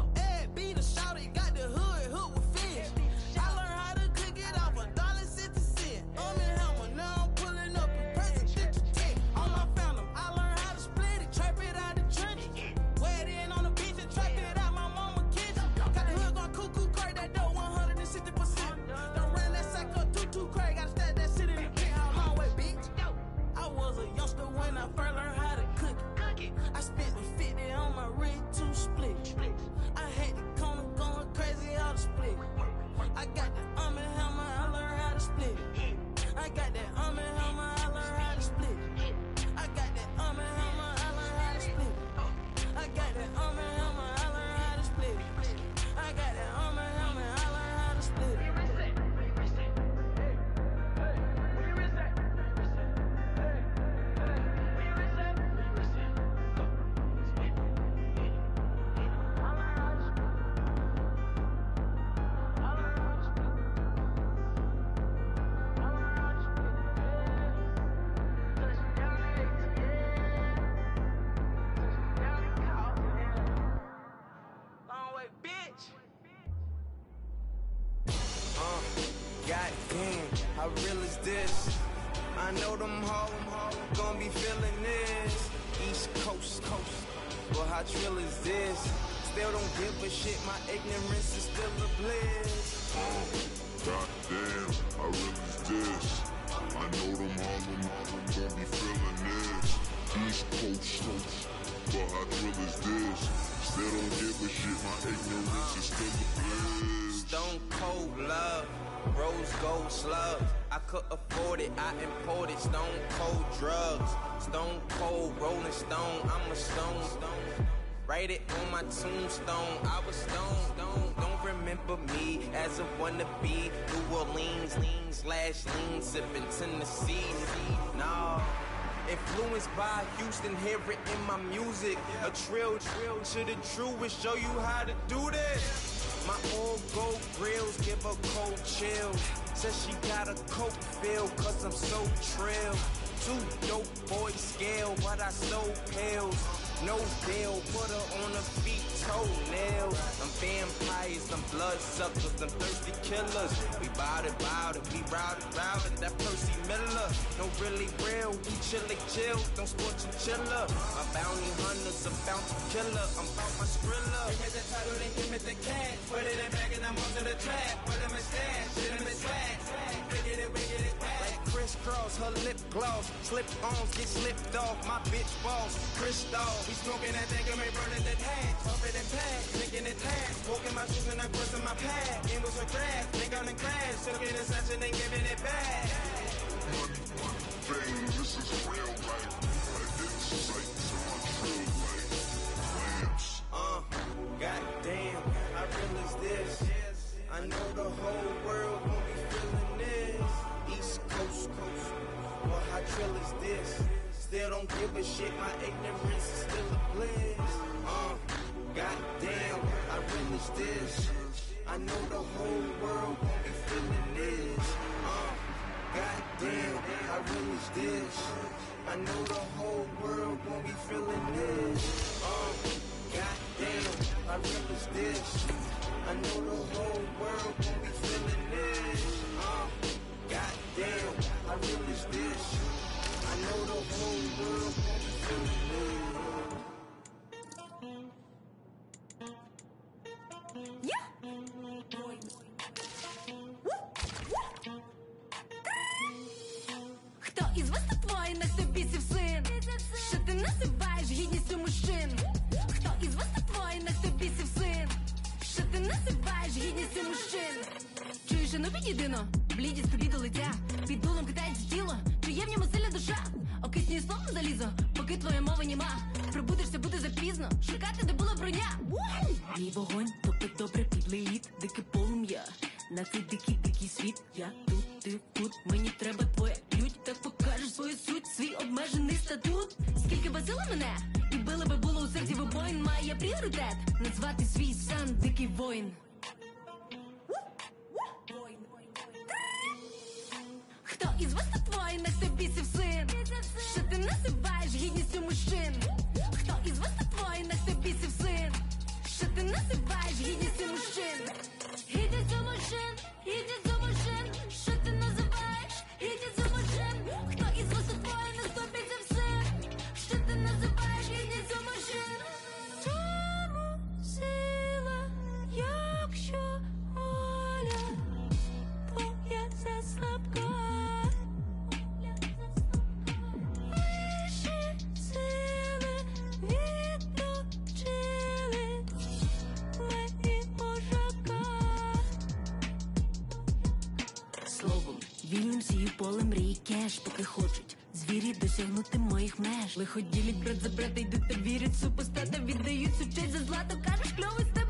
I got the arm and hammer, I learned how to split. I got that arm and hammer, a shit, my ignorance is still a bliss. Goddamn, how real is this? I know them Harlem, Harlem gon' be feeling this. East Coast. But how real is this? Still don't give a shit, my ignorance is still a bliss. Stone cold love, rose gold slug. I could afford it, I imported stone cold drugs. Stone cold rolling stone, I'm a stone. stone. Write it on my tombstone, I was stone. stone. Don't remember me as a wannabe. New Orleans, lean slash lean, sipping Tennessee. Nah. Influenced by Houston, hear it in my music. A trill, trill to the truest, show you how to do this. My old gold grills give her cold chills. Says she got a coke feel, cause I'm so trill. Two dope boys scale, but I sold pills. No deal, put her on her feet, toenails. I'm vampires, I'm bloodsuckers, I'm thirsty killers. We bout it, bout it, we route it, route it. That Percy Miller, no really real, we chilly chill, don't sport chiller. A bounty hunter's a bounty killer, I'm bout my skrilla. Give me the title, then give me the cash. Put it in bag and I'm onto the track. Put him in stash, shit him in swag. Wicked it, wicked it, back. Like crisscross, her lip gloss, slip ons get slipped off. My bitch boss, Cristal. We smoking that thing we burning that hash. It and pack, thinking it tax. Walking my shoes and I cross in my pad. Game was a crash, think on the crash. Took it in session and giving it back. Fame, this is real life. Like insight to my true life. Lamps. Uh, goddamn, how real is this? I know the whole world trill is this? Still don't give a shit, my ignorance is still a bliss. Uh, goddamn, real is this? I know the whole world won't be feeling this. Uh, goddamn, real is this? I know the whole world won't be feeling this. Uh, goddamn, real is this? I know the whole world won't be feeling this. Uh, goddamn, real is this? Хто із вас тут воїнах тобі сів син? Що ти називаєш гідністю мужчин? Хто із вас тут воїнах тобі сів син? Що ти називаєш гідністю мужчин? Чуєш, ну підійдино, блідість тобі до лиця Під дулом китається залізо, поки твоє мови нема. Прибудешся, буде запізно. Шукати, де була броня. Мій вогонь, топить добре підлий лід, дике полум'я. На цей дикий, дикий світ. Я тут, ти тут, мені треба твоя лють. Так покажеш свою суть, свій обмежений статут. Скільки базила мене, і били би було у серці воїн має пріоритет. Назвати свій сан дикий воїн. Хто із вас? кеш, поки хочуть звірі досягнути моїх меж. Лиходілять брат за брата, йдуть та вірять, супостата віддають сучать за злато, кажеш кльовий стан.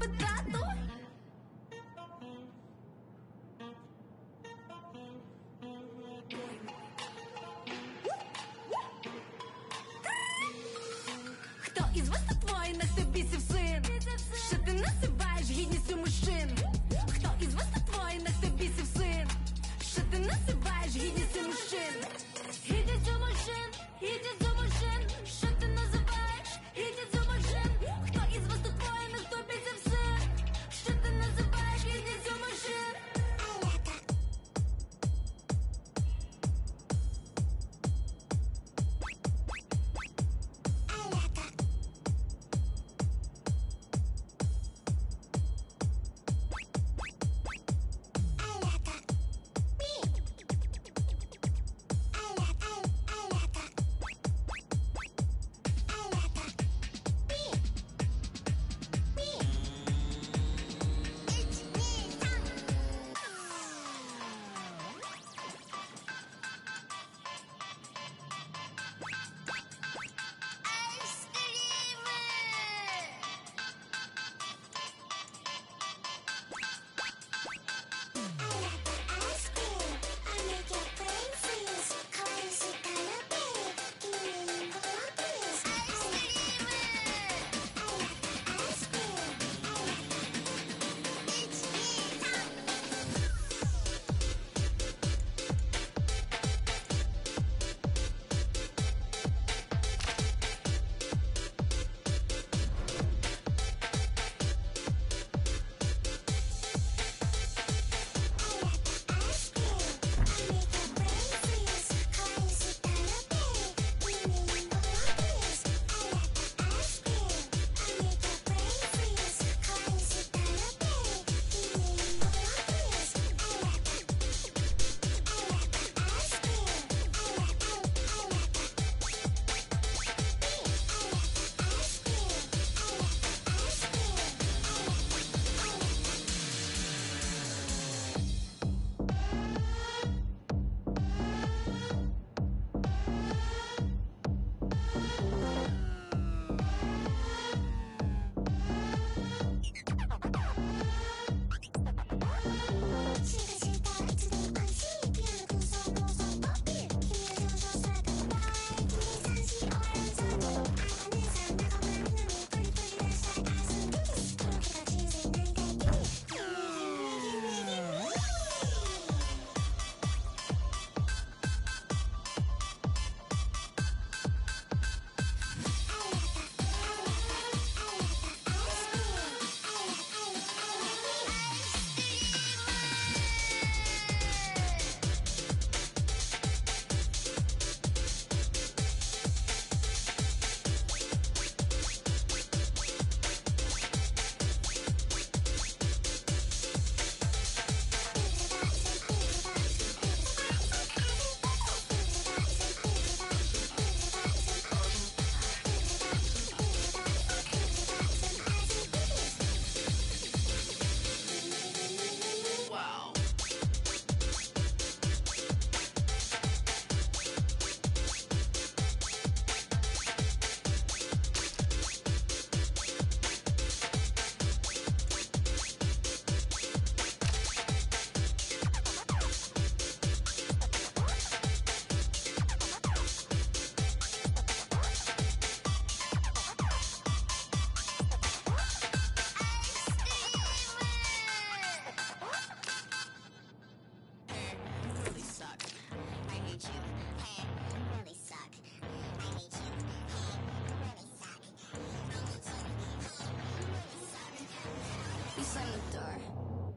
slam the door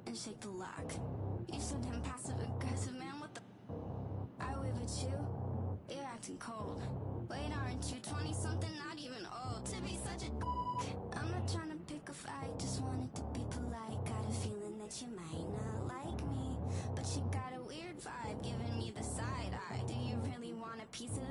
and shake the lock. You so damn passive aggressive, man. What the? I wave at you. You're acting cold. Wait, aren't you 20 something? Not even old to be such a. I'm not trying to pick a fight. Just wanted to be polite. Got a feeling that you might not like me, but you got a weird vibe giving me the side eye. Do you really want a piece of?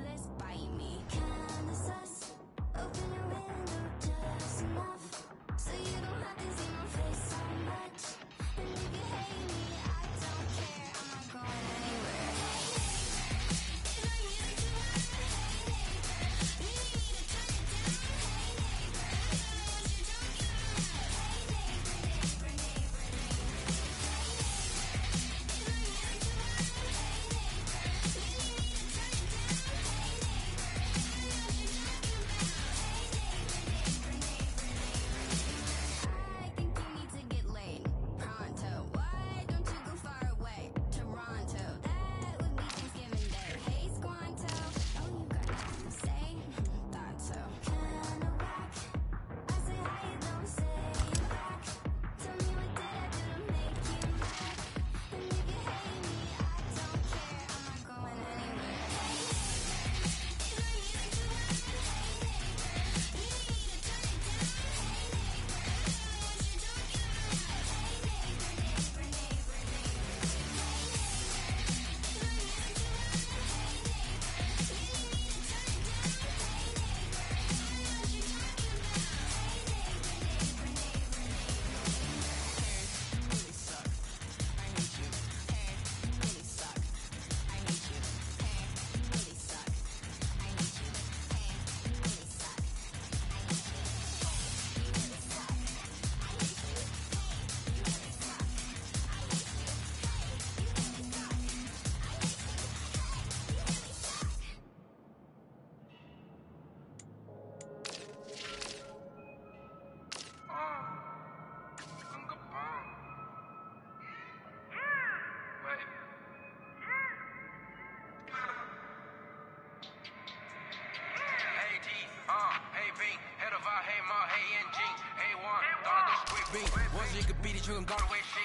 我是一个比地球更高的卫星。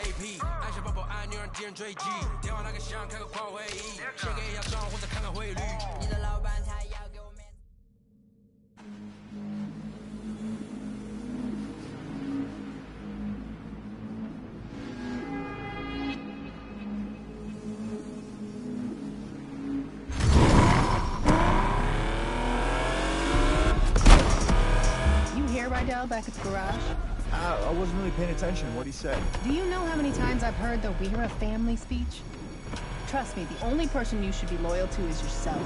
，AP，按下爆破按钮让敌人追击。电话那个响，开个狂会议，先给一下账户，再看看汇率。你的老 paying attention. What'd he say? Do you know how many times I've heard the We're a Family speech? Trust me, the only person you should be loyal to is yourself.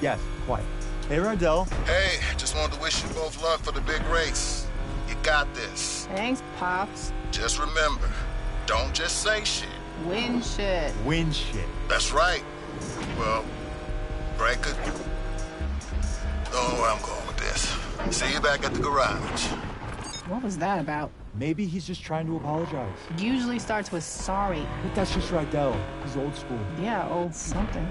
Yes, quite. Hey, Rydell. Hey, just wanted to wish you both luck for the big race. You got this. Thanks, Pops. Just remember, don't just say shit. Win shit. Win shit. That's right. Well, Breaker, don't know where I'm going with this. See you back at the garage. What was that about? Maybe he's just trying to apologize. Usually starts with sorry. But that's just Rydell. He's old school. Yeah, old something.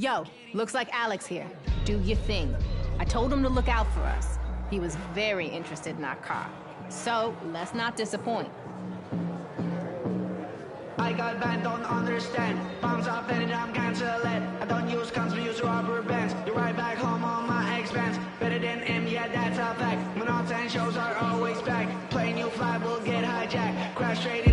Yo, looks like Alex here. Do your thing. I told him to look out for us. He was very interested in our car. So, let's not disappoint. I got band, don't understand. Bombs off and I'm cancel it. I don't use guns, we use rubber bands. You're right back home on my expense. Better than him, yeah, that's a fact. Monotone and shows are always back. Play new fly will get hijacked. Crash straight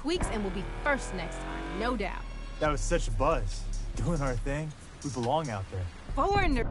tweaks and we'll be first next time, no doubt. That was such a buzz. Doing our thing. We belong out there. Foreigner.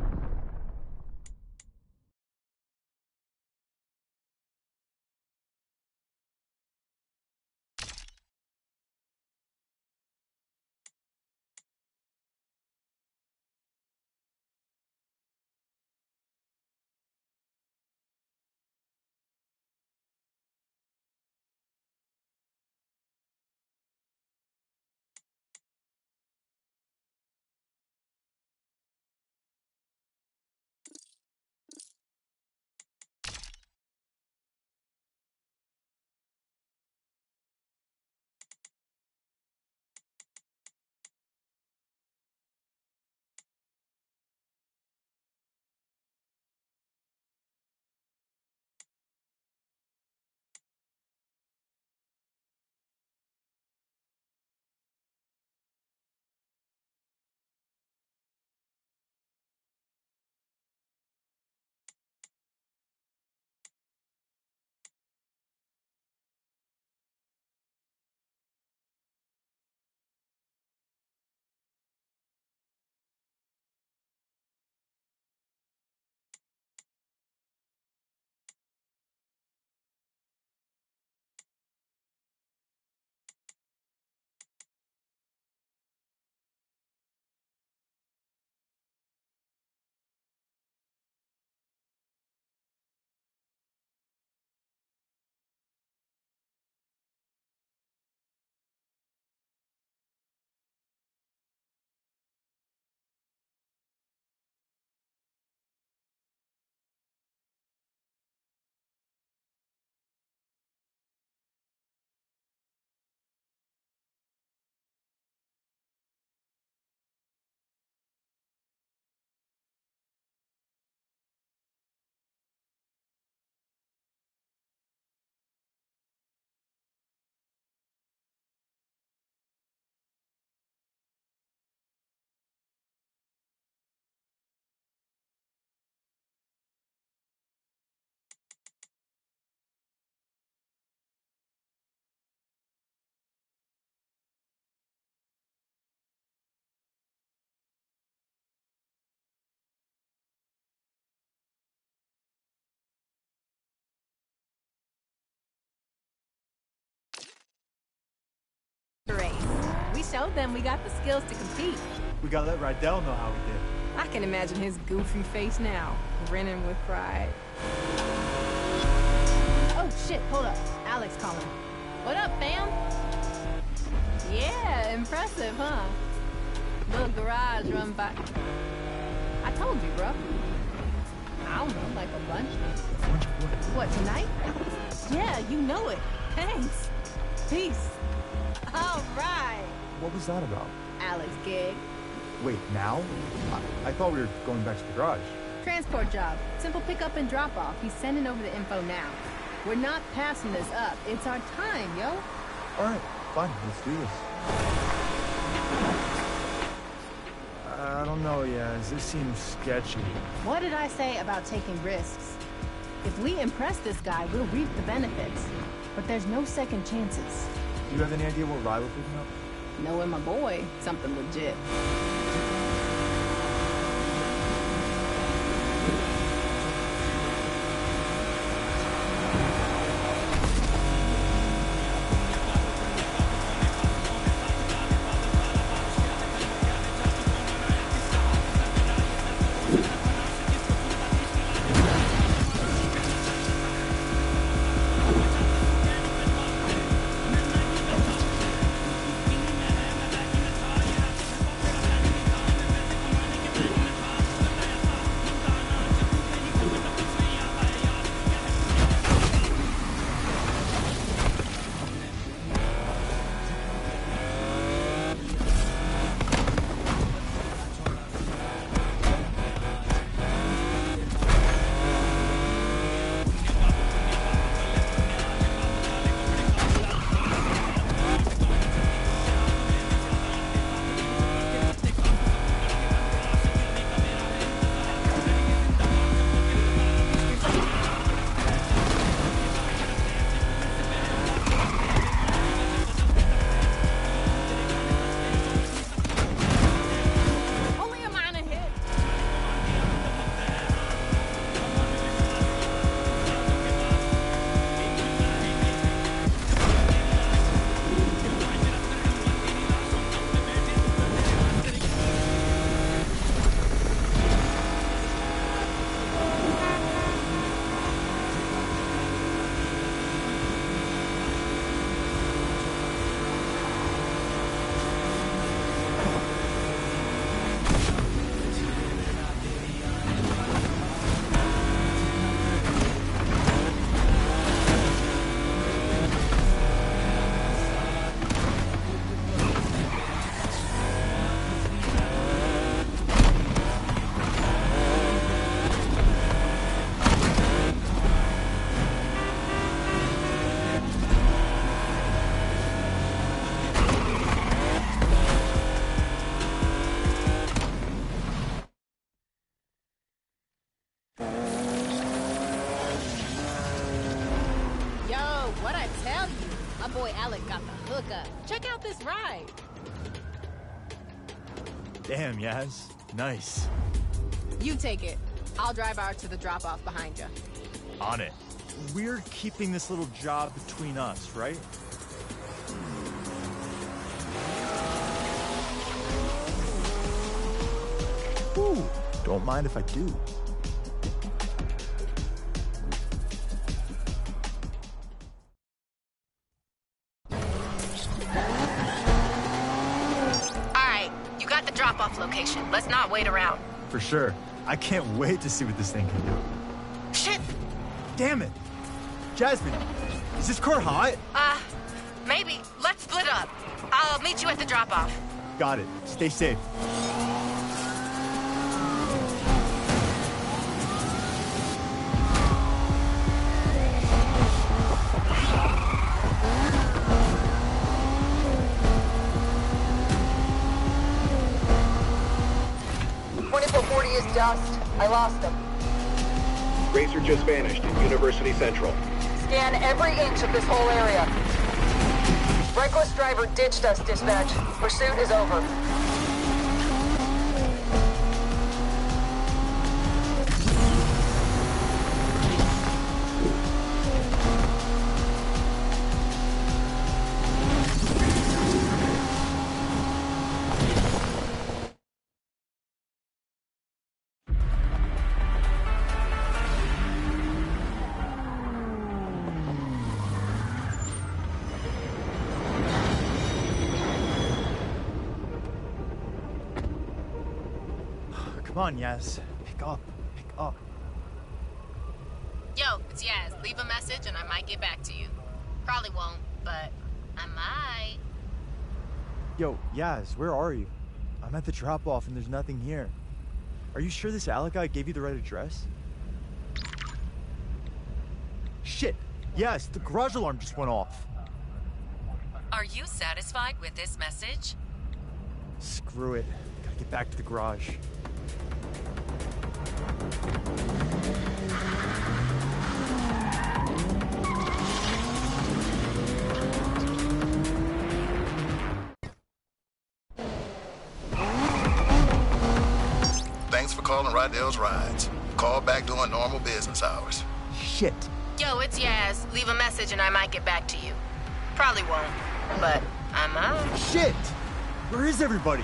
Show them we got the skills to compete. We gotta let Rydell know how we did. I can imagine his goofy face now, grinning with pride. Oh shit, hold up. Alex calling. What up, fam? Yeah, impressive, huh? Little garage run by. I told you, bro. I don't know, like a bunch. What, tonight? Yeah, you know it. Thanks. Peace. All right. What was that about? Alex gig. Wait, now? I, I thought we were going back to the garage. Transport job. Simple pickup and drop off. He's sending over the info now. We're not passing this up. It's our time, yo. All right, fine. Let's do this. I don't know, Yaz. This seems sketchy. What did I say about taking risks? If we impress this guy, we'll reap the benefits. But there's no second chances. Do you have any idea what Riley's picking up? Knowing my boy, something legit. Nice. You take it. I'll drive out to the drop off behind you. On it. We're keeping this little job between us, right? Ooh, don't mind if I do. Sure. I can't wait to see what this thing can do. Shit! Damn it! Jasmine, is this car hot? Uh, maybe. Let's split up. I'll meet you at the drop off. Got it. Stay safe. I lost them. Racer just vanished in University Central. Scan every inch of this whole area. Reckless driver ditched us, dispatch. Pursuit is over. On, Yaz. Pick up. Pick up. Yo, it's Yaz. Leave a message and I might get back to you. Probably won't, but I might. Yo, Yaz, where are you? I'm at the drop off and there's nothing here. Are you sure this Alec guy gave you the right address? Shit! Yaz, the garage alarm just went off. Are you satisfied with this message? Screw it. Gotta get back to the garage. Thanks for calling Rydell's Rides. Call back during normal business hours. Shit. Yo, it's Yaz. Leave a message and I might get back to you. Probably won't, but I'm might. Shit! Where is everybody?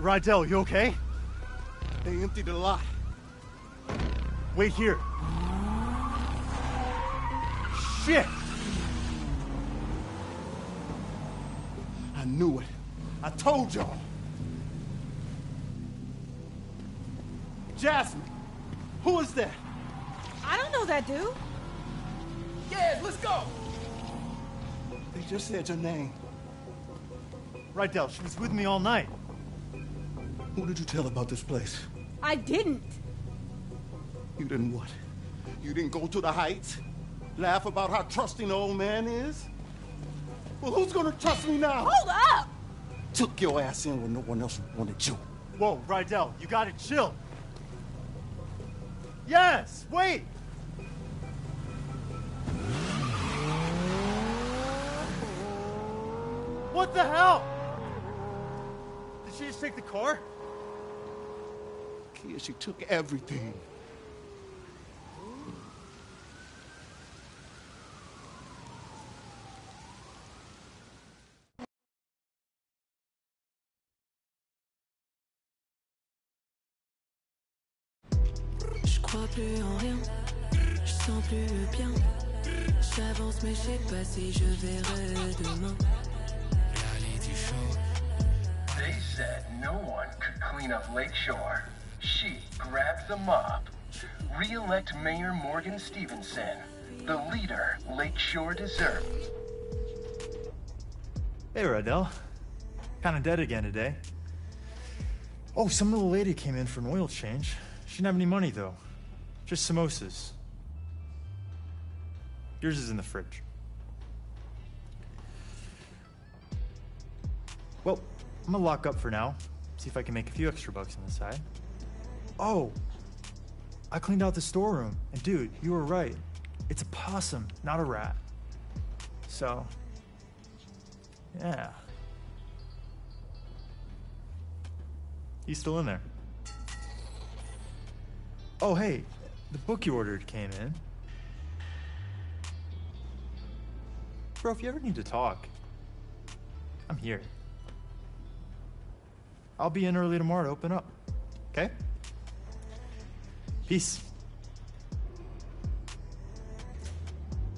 Rydell, you okay? They emptied the lot. Wait here. Shit! I knew it. I told y'all. Jasmine, who is that? I don't know that dude. Yaz, let's go. They just said your name. Rydell, she was with me all night. Who did you tell about this place? I didn't. You didn't what? You didn't go to the heights? Laugh about how trusting the old man is? Well, who's gonna trust me now? Hold up! Took your ass in when no one else wanted you. Whoa, Rydell, you gotta chill. Yaz, wait! What the hell? Did she just take the car? Kia, she took everything. Je crois plus en rien, je sens plus bien. J'avance mais je sais pas si je verrai demain. They said no one could clean up Lakeshore. She grabbed the mop. Re-elect Mayor Morgan Stevenson, the leader Lakeshore deserves. Hey, Rydell. Kinda dead again today. Oh, some little lady came in for an oil change. She didn't have any money, though. Just samosas. Yours is in the fridge. Well, I'm gonna lock up for now. See if I can make a few extra bucks on the side. Oh, I cleaned out the storeroom. And dude, you were right. It's a possum, not a rat. So, yeah. He's still in there. Oh, hey, the book you ordered came in. Bro, if you ever need to talk, I'm here. I'll be in early tomorrow to open up. Okay? Peace.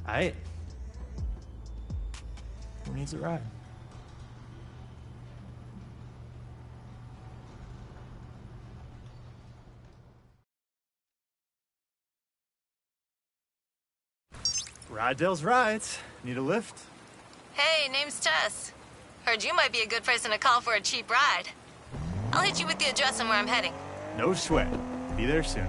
All right. Who needs a ride? Rydell's Rides. Need a lift? Hey, name's Tess. Heard you might be a good person to call for a cheap ride. I'll hit you with the address and where I'm heading. No sweat. Be there soon.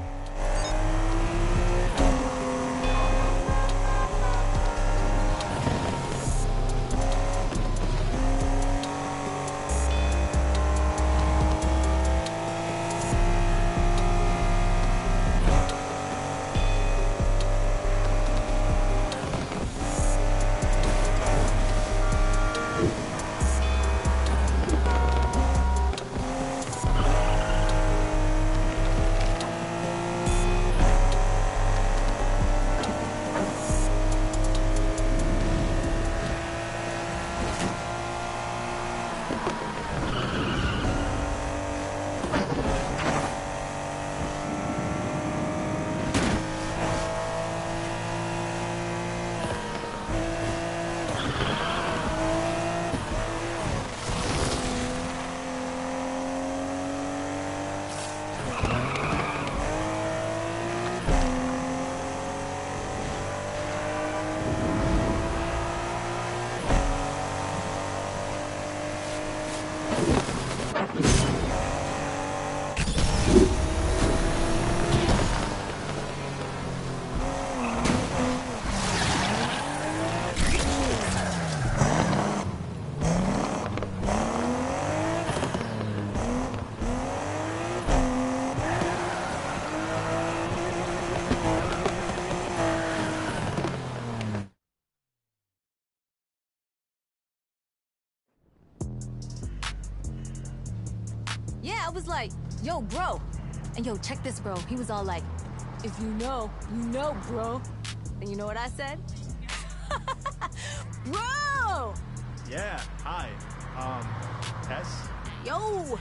Was like, yo, bro. And yo, check this, bro. He was all like, if you know, you know, bro. And you know what I said? bro! Yeah, hi. Um, Tess? Yo!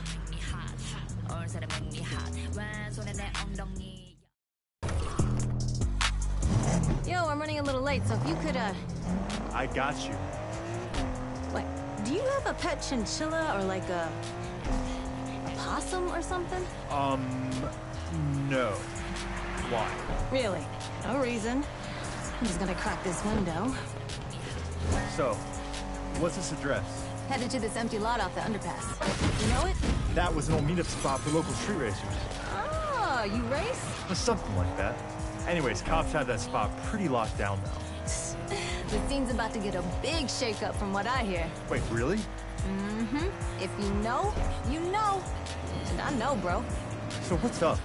Yo, I'm running a little late, so if you could, uh, I got you. What? do you have a pet chinchilla or like a, a possum or something? Um, no. Why? Really? No reason. I'm just gonna crack this window. So, what's this address? Headed to this empty lot off the underpass. You know it? That was an old meetup spot for local street racers. Oh, you race? Or something like that. Anyways, cops have that spot pretty locked down now. The scene's about to get a big shakeup from what I hear. Wait, really? Mm-hmm. If you know, you know. I know, bro. So what's up?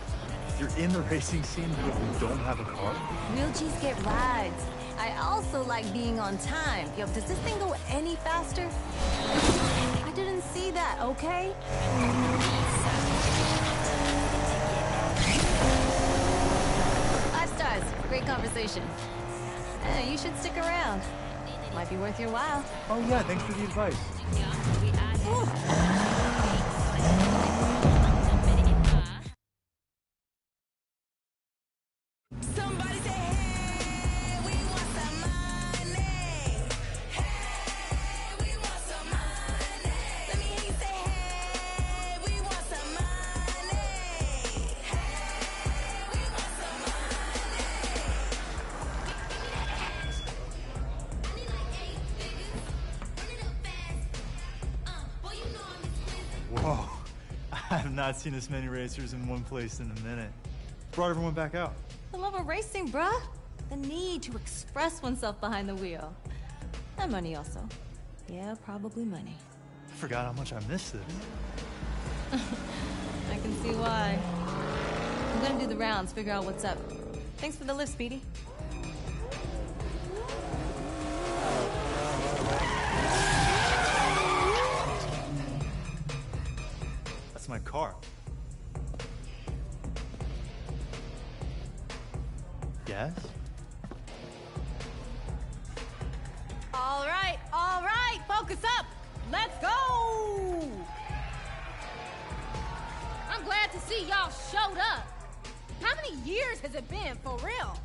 You're in the racing scene, but you don't have a car? G's get rides. I also like being on time. Yo, does this thing go any faster? I didn't see that, okay? Five stars. Great conversation. Eh, you should stick around. Might be worth your while. Oh yeah, thanks for the advice. Somebody not seen this many racers in one place in a minute. Brought everyone back out. The love of racing, bruh. The need to express oneself behind the wheel. And money also. Yeah, probably money. I forgot how much I missed this. I can see why. I'm gonna do the rounds, figure out what's up. Thanks for the lift, Speedy. Car. Yes? All right, all right, focus up. Let's go. I'm glad to see y'all showed up. How many years has it been, for real?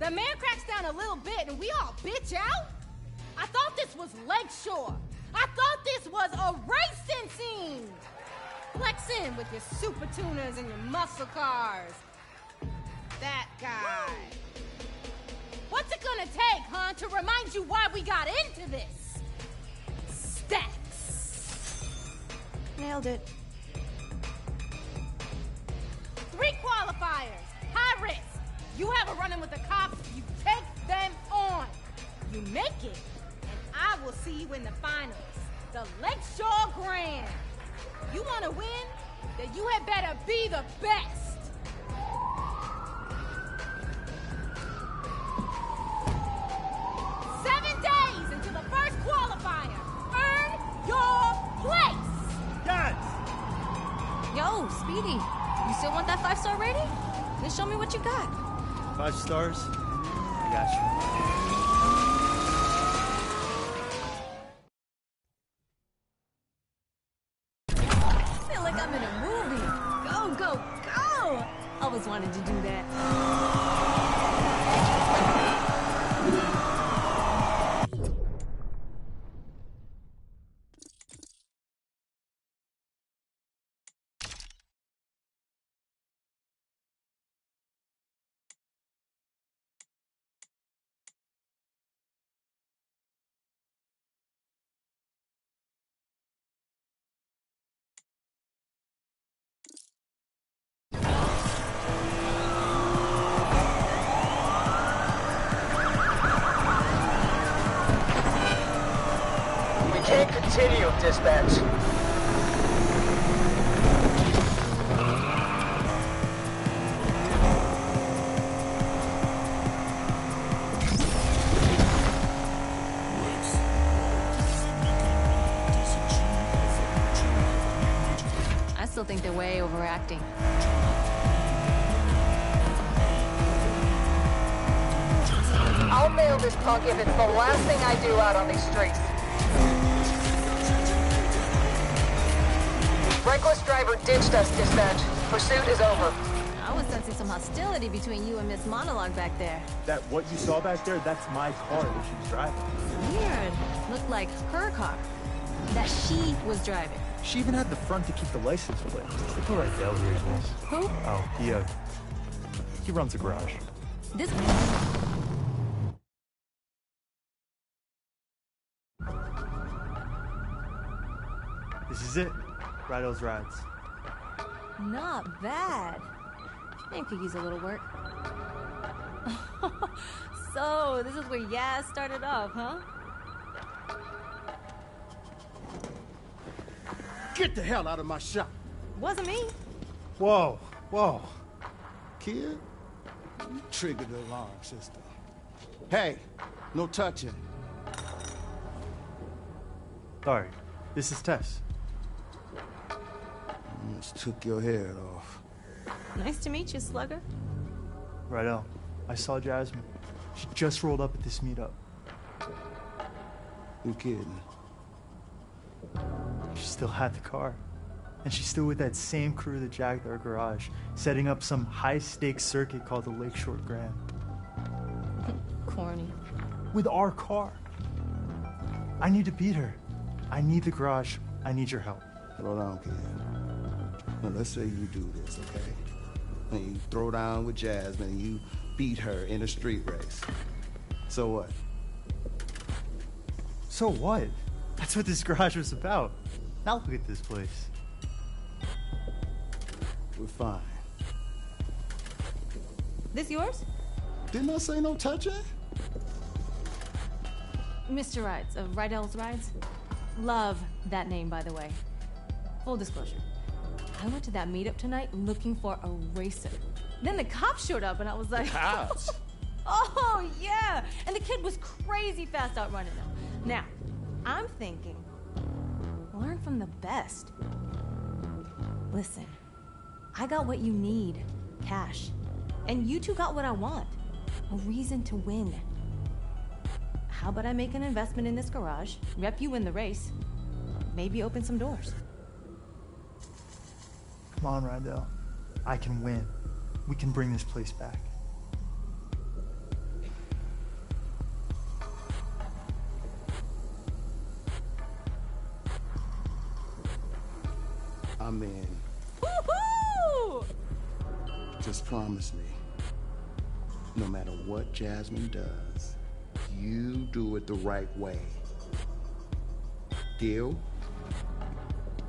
The man cracks down a little bit and we all bitch out? I thought this was Lakeshore. I thought this was a racing scene. Flex in with your super tuners and your muscle cars. That guy. What's it gonna take, huh, to remind you why we got into this? Stacks. Nailed it. Three qualifiers. High risk. You have a run-in with the cops, you take them on. You make it, and I will see you in the finals. The Lakeshore Grand. You wanna win? Then you had better be the best. Seven days until the first qualifier. Earn your place. Yes. Yo, Speedy, you still want that five star rating? Then show me what you got. Five stars? I got you. Continue, dispatch. I still think they're way overacting. I'll nail this punk if it's the last ditched us, dispatch. Pursuit is over. I was sensing some hostility between you and Miss Monologue back there. That what you saw back there, that's my car that she was driving. Weird. Looked like her car. That she was driving. She even had the front to keep the license plate. Look how right Dale here is. Who? Oh, he, uh, he runs a garage. This. This is it. Rydell's rides. Not bad. And could use a little work. so, this is where Yaz started off, huh? Get the hell out of my shop. Wasn't me. Whoa, whoa. Kid, you triggered the alarm system. Hey, no touching. Sorry, this is Tess. Almost took your head off. Nice to meet you, Slugger. Rydell, I saw Jasmine. She just rolled up at this meetup. You kidding? She still had the car. And she's still with that same crew that jacked our garage, setting up some high stakes circuit called the Lakeshore Grand. Corny. With our car. I need to beat her. I need the garage. I need your help. Slow down, kid. Now, let's say you do this, okay? And you throw down with Jasmine and you beat her in a street race. So what? So what? That's what this garage was about. Now look at this place. We're fine. This yours? Didn't I say no touching? Mr. Rides, uh, of Rydell's Rides. Love that name, by the way. Full disclosure. I went to that meetup tonight looking for a racer. Then the cops showed up and I was like, Cops? oh, yeah. And the kid was crazy fast outrunning them. Now, I'm thinking, learn from the best. Listen, I got what you need cash. And you two got what I want a reason to win. How about I make an investment in this garage, rep you in the race, maybe open some doors? Come on, Rydell. I can win. We can bring this place back. I'm in. Woohoo! Just promise me. no matter what Jasmine does, you do it the right way. Deal?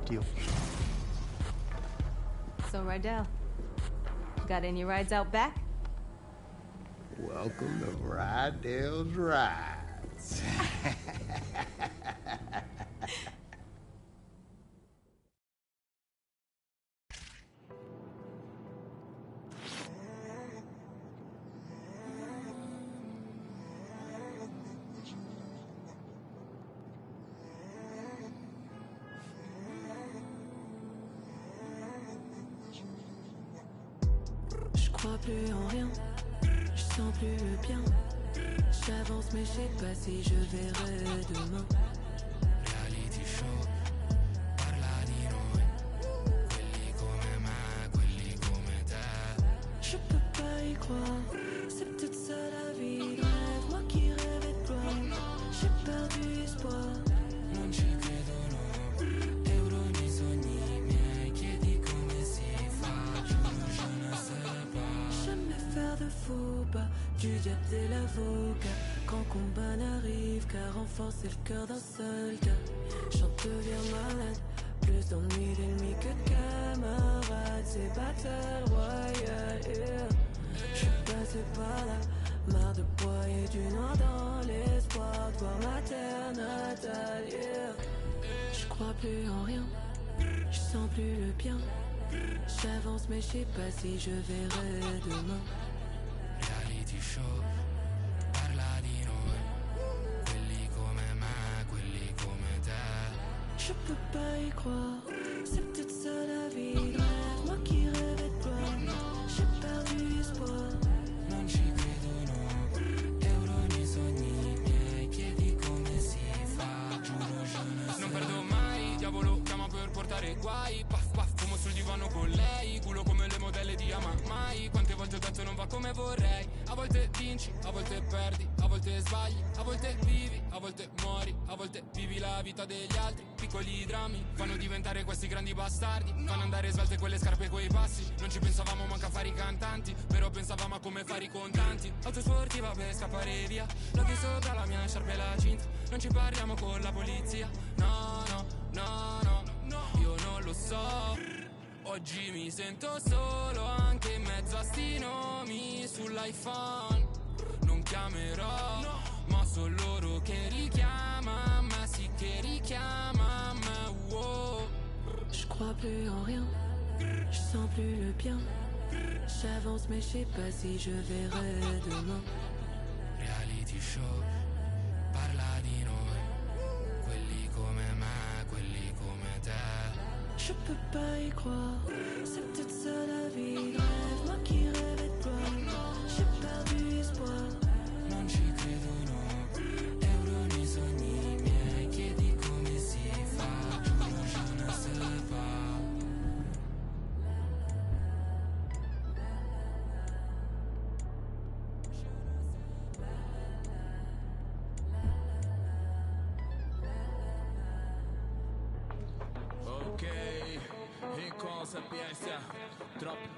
Deal. So, Rydell, got any rides out back? Welcome to Rydell's Rides. crois plus en rien, je sens plus bien. J'avance mais je sais pas si je verrai demain. Guai Paff paff, fumo sul divano con lei Culo come le modelle di Ama Mai. Quante volte ho detto non va come vorrei. A volte vinci, a volte perdi A volte sbagli, a volte vivi A volte muori, a volte vivi la vita degli altri. Piccoli drammi fanno diventare questi grandi bastardi. Fanno andare svelte quelle scarpe e quei passi. Non ci pensavamo manca a fare i cantanti Però pensavamo a come fare i contanti. Auto sportiva per scappare via Loghi sopra la mia sciarpa e la cinta. Non ci parliamo con la polizia No, no, no, no, no. Io lo so Oggi mi sento solo anche in mezzo a sti nomi sull'iPhone Non chiamerò, ma sono loro che richiama me Sì che richiama me, wow Je crois plus en rien, je sens plus le bien. J'avance mais je sais pas si je verrai demain. Reality show, parla di noi, quelli come me, quelli come te. Je peux pas y croire, c'est peut-être ça la vie rêve. nossa PSA. Tropa,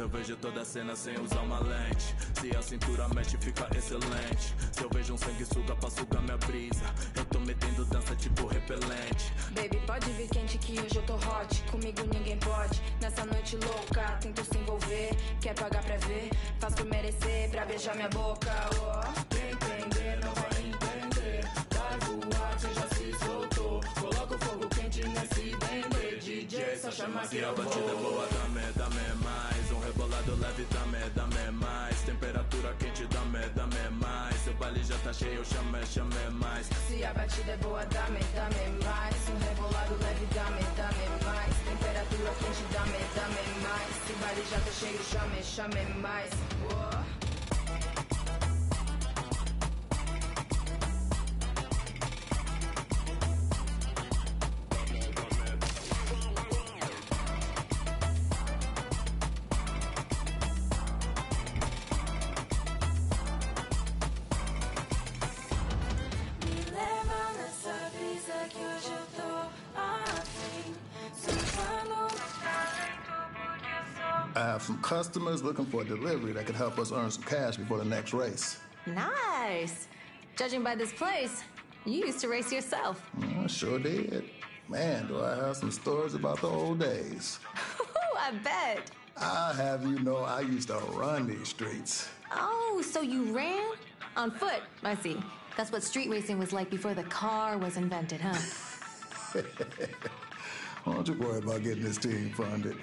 eu vejo toda a cena sem usar uma lente. Se a cintura mexe, fica excelente. Se eu vejo um sanguessuga pra sugar minha brisa, eu tô metendo dança tipo repelente. Baby, pode vir quente que hoje eu tô hot. Comigo ninguém pode. Nessa noite louca, tento se envolver. Quer pagar pra ver? Faz por merecer, pra beijar minha boca. Oh. Quem entender não vai entender. Vai voar, você já se soltou. Coloca o fogo quente nesse dendê. DJ, só chama que Se a eu batida é boa, tá cheio, chame, chame mais. Se a batida é boa, dame, dame mais. Um rebolado leve, dame, dame mais. Temperatura quente, dame, dame mais. Se o baile já tá cheio, chame, chame mais. Oh. I have some customers looking for a delivery that could help us earn some cash before the next race. Nice. Judging by this place, you used to race yourself. I sure did. Man, do I have some stories about the old days. Ooh, I bet. I'll have you know I used to run these streets. Oh, so you ran? On foot, I see. That's what street racing was like before the car was invented, huh? Why Don't you worry about getting this team funded.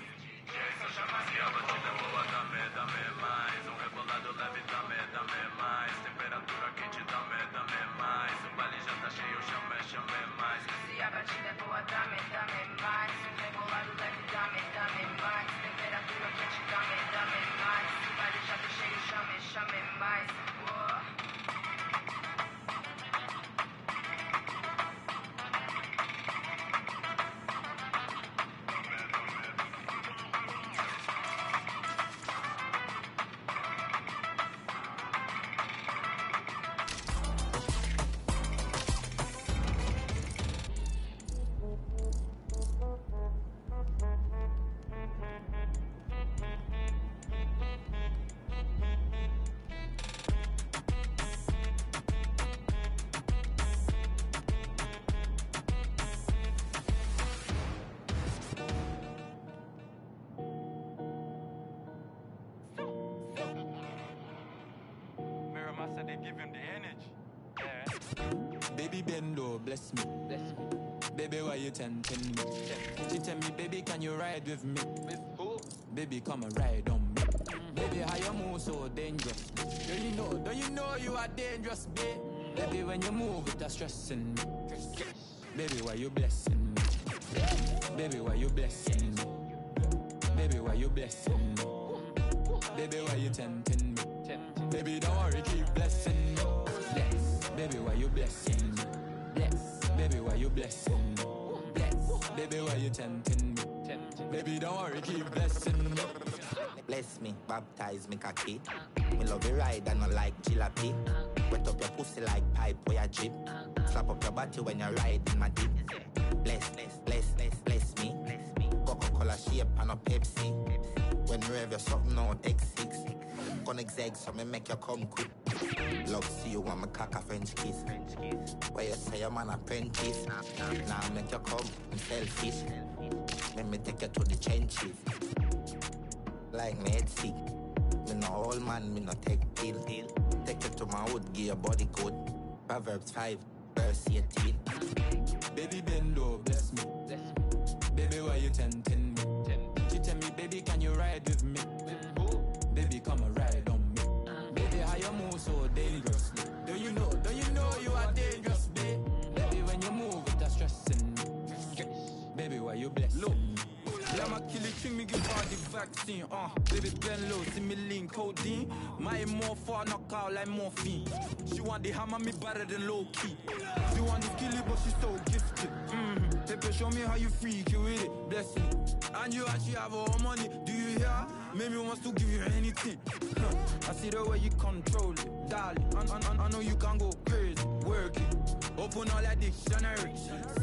Come and ride on me. Baby, how you move so dangerous? Don't you know, don't you know you are dangerous, babe? Baby, when you move, it's stressing me. Baby, why you blessing me? Baby, why you blessing me? Baby, why you blessing me? Baby, why you tempting me? Baby, don't worry, keep blessing me. Bless. Baby, why you blessing me? Bless. Baby, why you blessing me? Bless. Baby, why you tempting me? Baby, don't worry, keep blessing me. Bless me, baptize me cocky. Me love you ride and I like jalopy. Wet up your pussy like pipe or your jeep. Slap up your body when you ride in my deep. Bless, bless, bless, bless, bless me. Coca-Cola shape and a Pepsi. When you have your something on X6. Gonna exeg so me make you come quick. Love see you want me cock a French kiss. Where you say I'm an apprentice. Now I make you come and selfish. Let me take you to the trenches. Like me head sick. Me no old man, me no take pill. Take you to my hood, give your body good. Proverbs 5, verse 18. Baby, Bendo, bless me. Baby, why you tempting you blessing Look. Yeah, my killer king, me give her the vaccine. Uh, baby, bend low, see me lean codeine. My more for knock out like morphine. She want the hammer, me better than low key. She want the kill it, but she so gifted. Mm-hmm. Pepe, show me how you freak you with it. Bless me. And you actually have all money. Do you hear? Maybe wants to give you anything. Huh. I see the way you control it, darling. I, I, I know you can go crazy, work it. Open all that dictionary.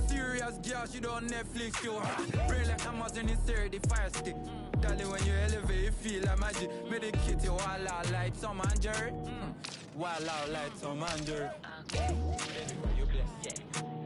Serious girl, she don't Netflix, yo. Brain like Amazon insert the fire stick. Darling, when you elevate, you feel like magic. Medicate you wild out like Tom and Jerry. Mm. Wild out like Tom and Jerry. Baby, why you bless? Yeah.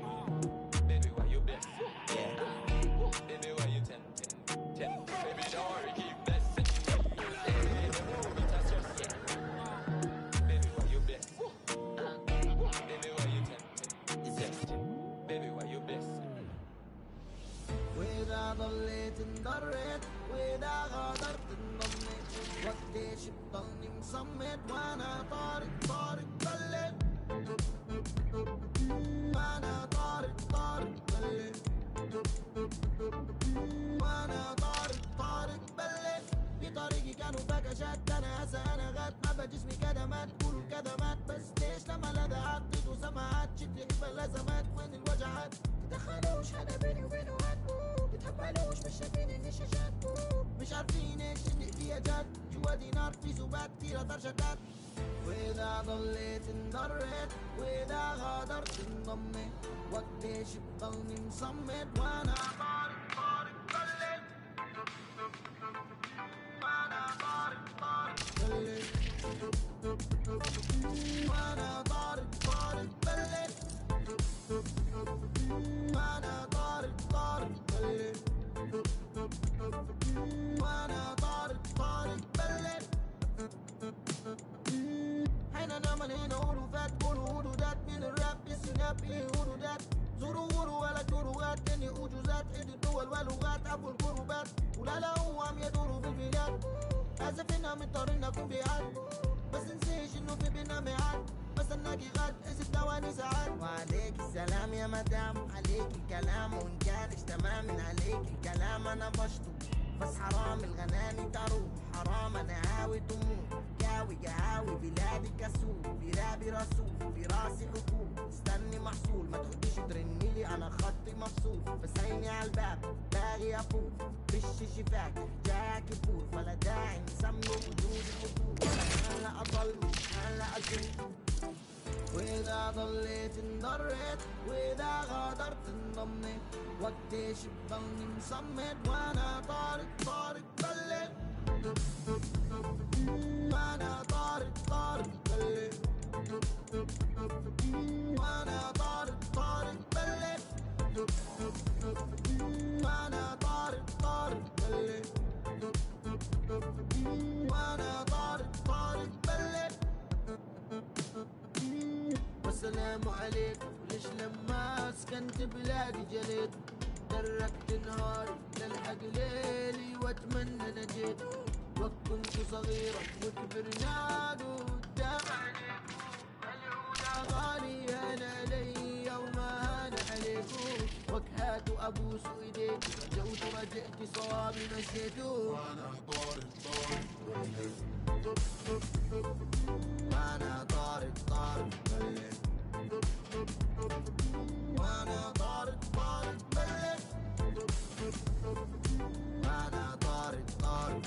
ضليت انضريت وإذا غادرت انضميت. وقتيش بضلني مصمت وأنا طارق طارق ضليت. وأنا طارق طارق ضليت. وأنا طارق طارق بلت طريقي كانوا فجأة أنا هسا أنا غات ما بجسمي كدمات قولوا كده بس ليش لما لدى عدت وسمعت؟ شكلي حبة لزمات وين الوجعات؟ متدخلوش حدا بيني وبينه هاتبو بتهبلوش مش شايفين اني شجاتبو مش عارفين إيش اني فيها جد جوا دينار في ذباب كتيرة درجة جد وإذا ضليت انضريت وإذا غادرت انضمي وقتيش بضلني مصمت وأنا طارق طارق طلت وأنا طارق طارق طلت وأنا طارق طارق بلد وأنا طارق طارق بلد وأنا طارق طارق بلد هنا نعمل هنا قولوا فات قولوا قولوا دات مين الراب السناب إيه قولوا دات زوروا قولوا ولا جروات اني اجوزات عيد الدول ولغات ابو الكروبات ولا لا هو عم يدوروا في البلاد اسف انها من طارنا كون في عاد بس نسيش انه في بينا ميعاد بستناكي غد اذا ثواني ساعات؟ وعليك السلام يا مدام. عليك الكلام وإن كانش تمام من عليك الكلام. أنا بشطب. بس حرام الغناني تروح حرام أنا هاوي طموح. جاوي جهاوي بلادي كسول. برابي رسول في راسي حكومة استني محصول ما تخدش ترنيلي أنا خطي مفصول. فسيني على الباب باغي افوق مش شفاك جاك فور فلا داعي نسمي وجودي حضور هلا اضل هلا أشوف without a living the red without a dart in the me what they should bang some head when i thought it thought i thought it thought it called i thought it thought it called i thought it thought it called i thought it thought it called والسلام عليك. ليش لما سكنت بلادي جليت؟ دركت نهاري للحق ليلي واتمنى نجيت. وقت كنت صغيرة وكبرنا قدام عليك العلا غالي أنا ليا وما أنا عليكم حبك هات وابوس ايديك جوت ومزقت صوابي مشيتو وأنا طارق طارق وأنا طارد طارد وأنا طارد طارد بلش وأنا طارد طارد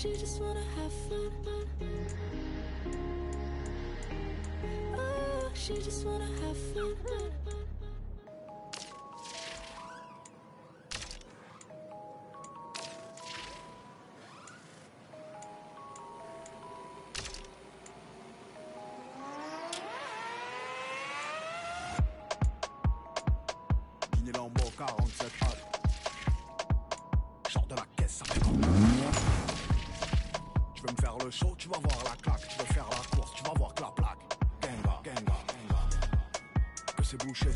She just wanna have fun. Oh, she just wanna have fun.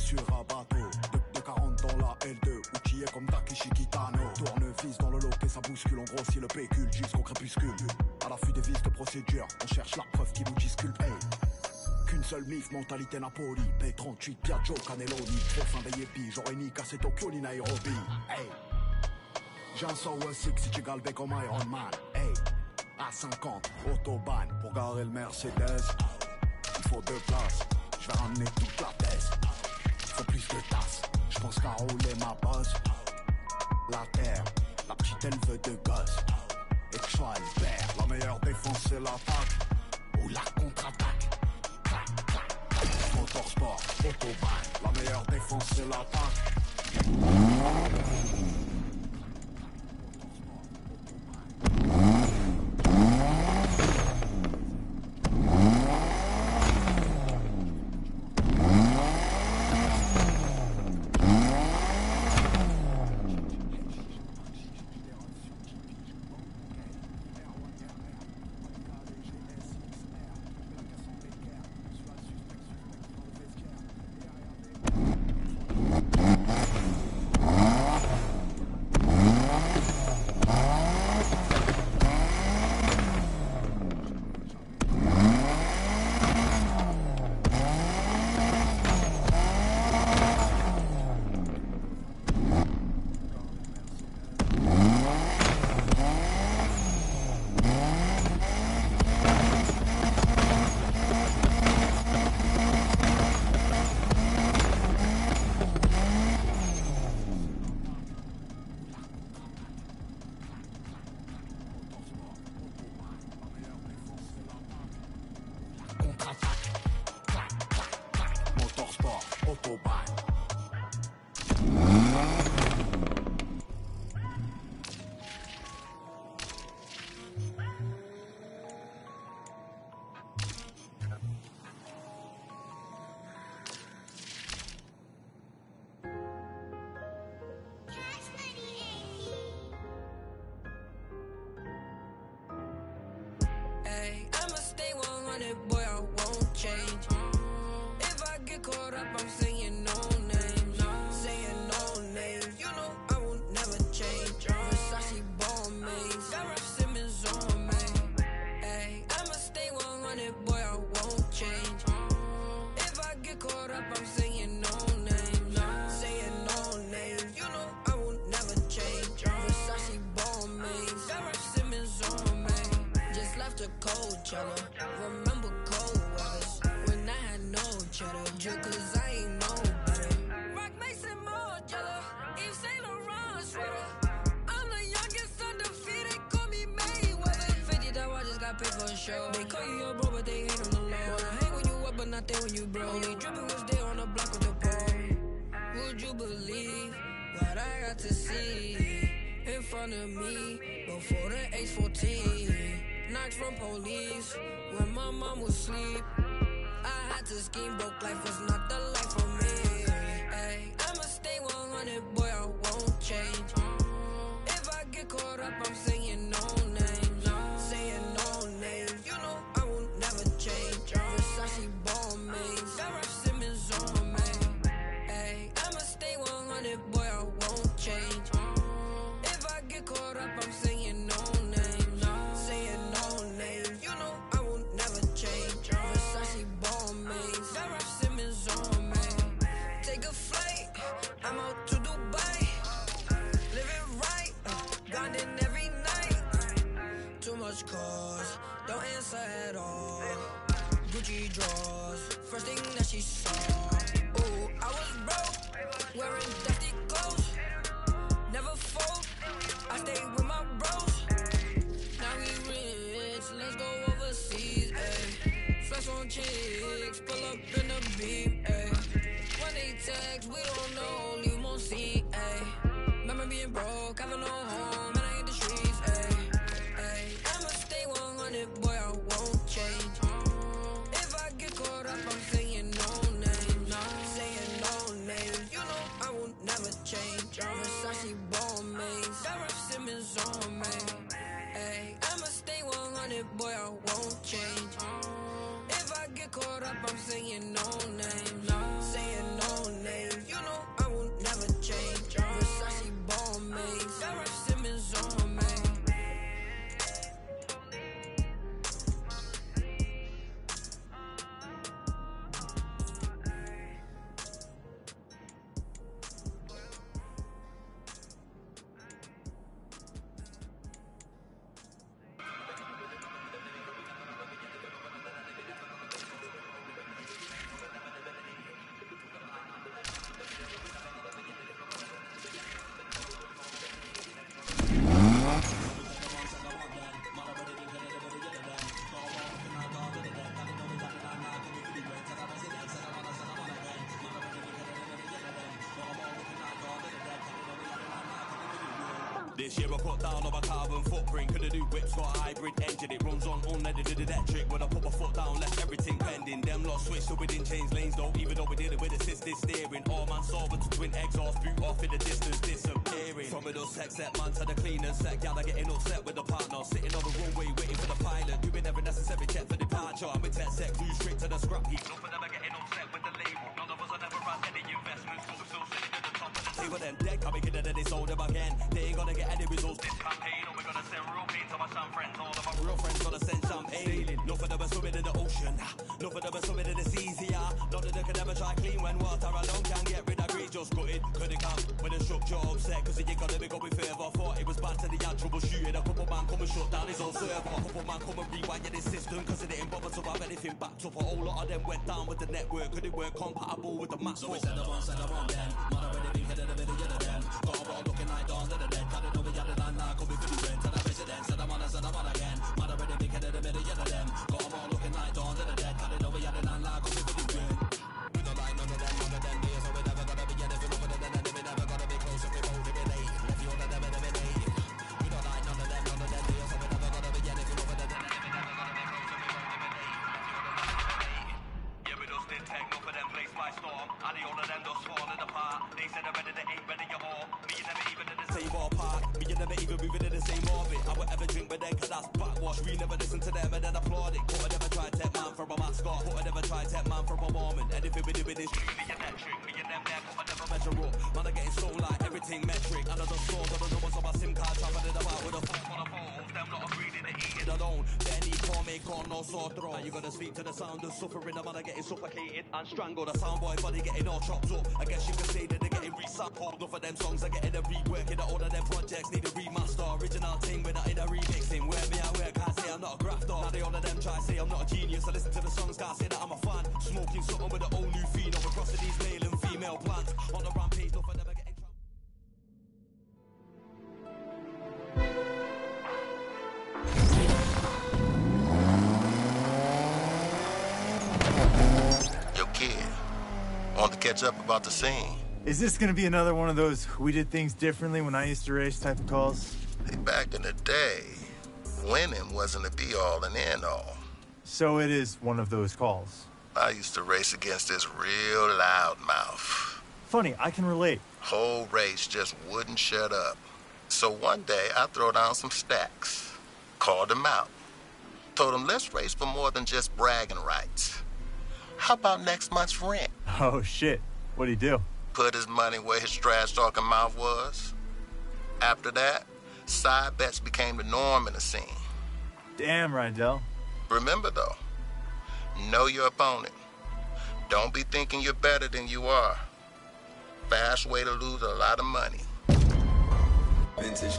sur un bateau. De, 40 dans la L2 outillé comme Takeshi Kitano. Tournevis dans le lot et ça bouscule. On grossit le pécule jusqu'au crépuscule. À l'affût des vices de procédure on cherche la preuve qui nous disculpe. Qu'une seule mif, mentalité Napoli. P38, Piaggio, Caneloni. Trop fin des yépis, j'aurais ni cassé Tokyo ni Nairobi. Hey. J'ai un Sour 6 si tu comme Iron Man. Hey. À 50, autobahn. Pour garer le Mercedes. Il faut deux places. Je vais ramener toute la je pense qu'à rouler ma bosse. La terre, la petite elle veut de gosse. Et que je sois Albert, la meilleure défense c'est l'attaque. Ou la contre-attaque. Motorsport, autobahn, la meilleure défense c'est l'attaque. Of me before the age 14? Knocks from police when my mom was asleep. I had to scheme, broke life was not the This year I put down on my carbon footprint. Could the new whip's got a hybrid engine? It runs on unleaded electric. When I put my foot down, left everything pending. Them lot switched so we didn't change lanes though, even though we did it with assisted steering. All man but to twin exhaust boot off in the distance, disappearing. From it all sex set man to the cleaners, set gal getting upset with the partner. Sitting on the runway waiting for the pilot. Doing every necessary check for departure. I'm with tech set, cruise straight to the scrap heap. None of them are getting upset with the label. None of us are never run any investments, but we're still sitting at the top of the table. Them dead, coming in and they sold them again. Backed up. A whole lot of them went down with the network. cause they weren't compatible with the Mac? So we said I won't, said won't then. Getting suffocated and strangled. The sound boy body getting all chopped up. I guess you could say that they're getting resampled. Enough of them songs catch up about the scene? Is this gonna be another one of those we did things differently when I used to race type of calls? Hey, back in the day, winning wasn't a be all and end all. So it is one of those calls. I used to race against this real loudmouth. Funny, I can relate. Whole race just wouldn't shut up. So one day I throw down some stacks, called him out, told him let's race for more than just bragging rights. How about next month's rent? Oh shit. What'd he do? Put his money where his trash talking mouth was. After that, side bets became the norm in the scene. Damn, Rydell. Remember though, know your opponent. Don't be thinking you're better than you are. Fast way to lose a lot of money. Vintage.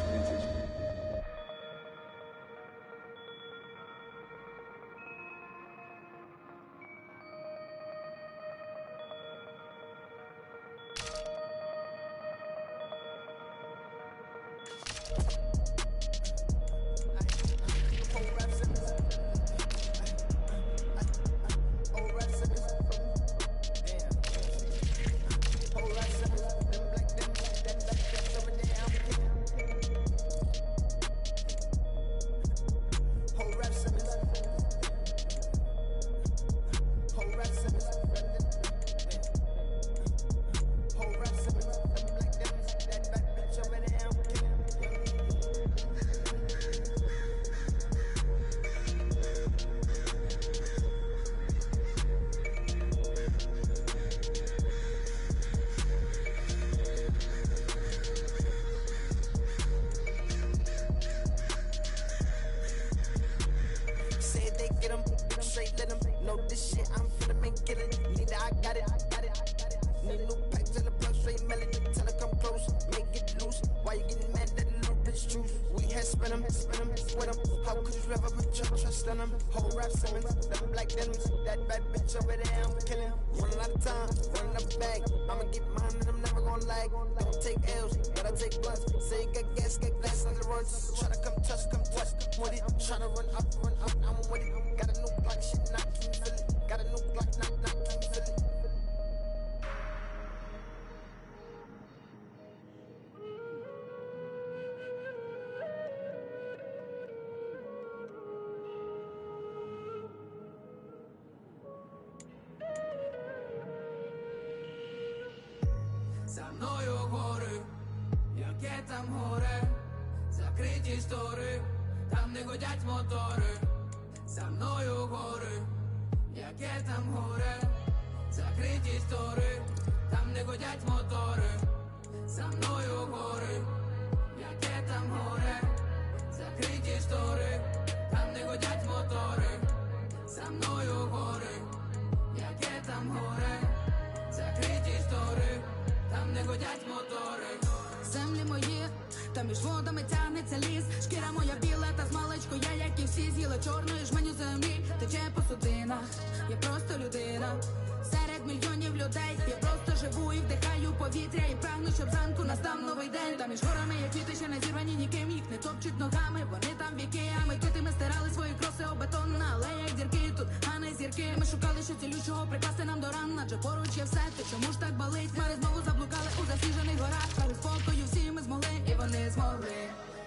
Топчуть ногами. Вони там віки, а ми і ми стирали свої кроси об бетон на алеях дірки тут, а не зірки. Ми шукали, що цілючого прикласти нам до ран, адже поруч є все, ти чому ж так болить? Хмари знову заблукали у засніжених горах. Але спокою всі ми змогли, і вони змогли.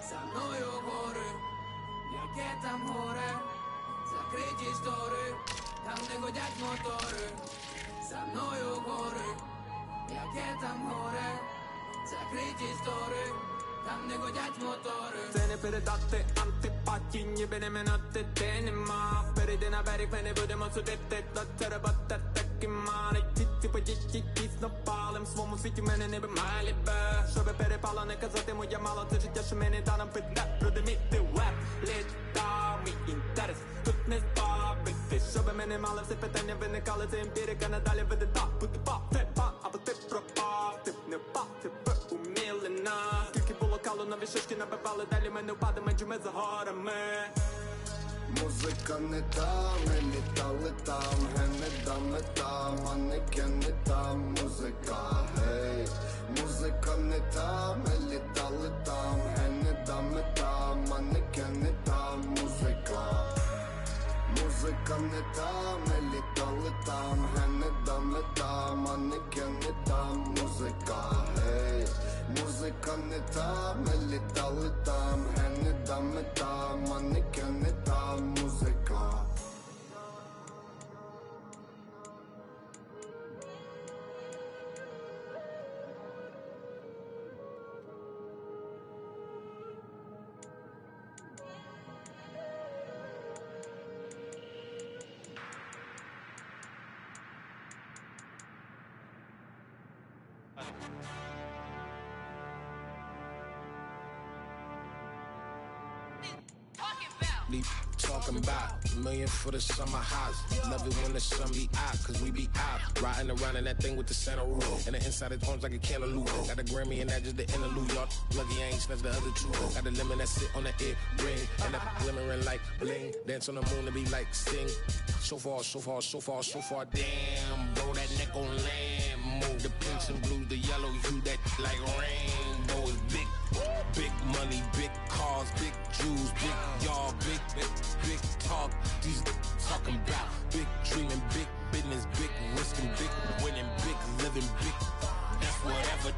За мною гори, яке там горе, закриті штори, там не годять мотори. За мною гори, яке там горе, закриті штори, там не годять мотори. Це не передати антипатії, ніби не минати ти нема Перейди на берег, ми не будемо судити. До теребата такі мали. Ті подіть дійсно палим. В своєму світі мене не малі бе. Щоби перепало, не казати моя мало Це життя, що мені дано піде. Продиміти веб, літа, мій інтерес. Тут не збавити Щоби ми не мали все питання виникали. Це емпірика надалі веде так Бути пап, ти пап, нові шишки набивали Далі ми не впадемо, ми за горами. Музика не та, ми літали там, ге не дам не там, манекен не там, музика, гей, музика не та, ми літали там, ге не дам там, манекен не там, музика. Музика не та, ми літали там, ге не дам там, манекен не там, музика, гей, Музика не та, ми літали там, гени там та, не там, музика. Be talking about million for the summer house. Love it when the sun be out, cause we be out. Riding around in that thing with the center roof. And the inside is orange like a cantaloupe. Got a Grammy and that just the interlude. Y'all lucky I ain't snatched the other two. Got a lemon that sit on the ear ring. And that glimmering like bling. Dance on the moon to be like sting. So far, so far, so far, so far. Damn, bro, that neck on land. Move the pinks and blues, the yellow hue that like rainbow is big. Big money, big talking about big dreaming, big business, big risking, big winning, big living, big. That's whatever.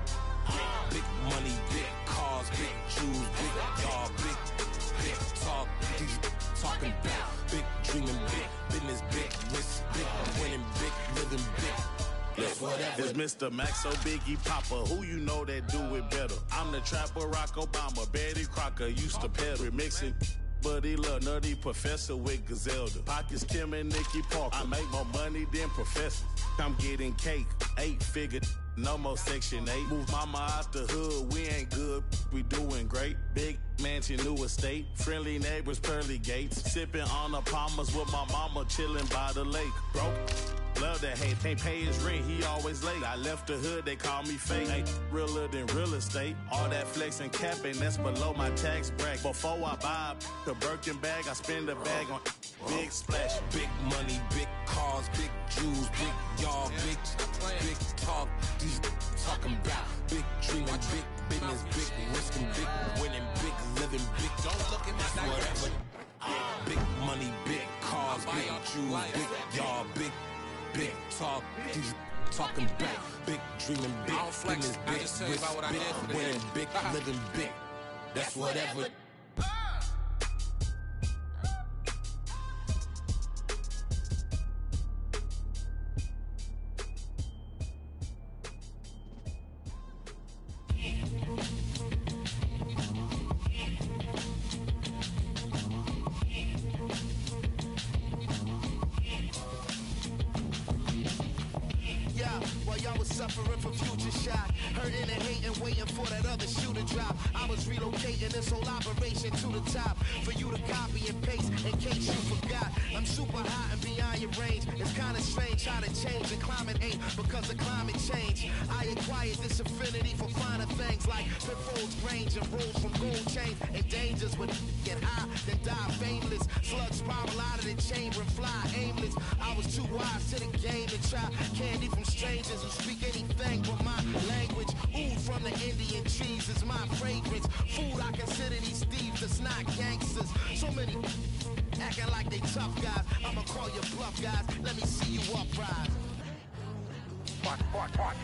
Big money, big cars, big jewels, big y'all, big, big talk. These talking about big dreaming, big business, big risk, big winning, big living, big. It's Mr. Maxo Biggie Papa. Who you know that do it better? I'm the trapper Barack Obama. Betty Crocker used to pedal. Remixing. Buddy Love, Nutty Professor with Gazelda. Pockets Kim and Nicky Parker. I make more money than Professor. I'm getting cake, eight figure, no more Section 8. Move mama out the hood, we ain't good, we doing great. Big mansion, new estate, friendly neighbors, pearly gates. Sipping on the Palmers with my mama, chilling by the lake. Broke. Love that hate, can't pay his rent, he always late. I left the hood, they call me fake. Ain't realer than real estate. All that flex and capping, that's below my tax bracket. Before I buy the Birkin bag, I spend a bag on big splash. Big money, big cars, big jewels, big y'all, big, big talk. These talking about big dreaming, big business, big risking, big winning, big living, big. Don't look at my whatever. Big money, big cars, big jewels, big y'all, big, big talk. These talking about big dreaming, big flex, business, I big just tell you about what I did for big big living, big. That's whatever. I'm super hot and beyond your range. It's kinda strange how to change the climate ain't because of climate change. I acquired this affinity for finer things like pitfalls, range, and rules from gold chains. And dangers when get high, then die fameless. Slugs spiral out of the chamber and fly aimless. I was too wise to the game to try candy from strangers who speak anything but my language. Oud from the Indian trees is my fragrance. Food I consider these thieves that's not gangsters. So many acting like they tough guys. I'ma call you bluff guys. Let me see you uprise. What, what, what?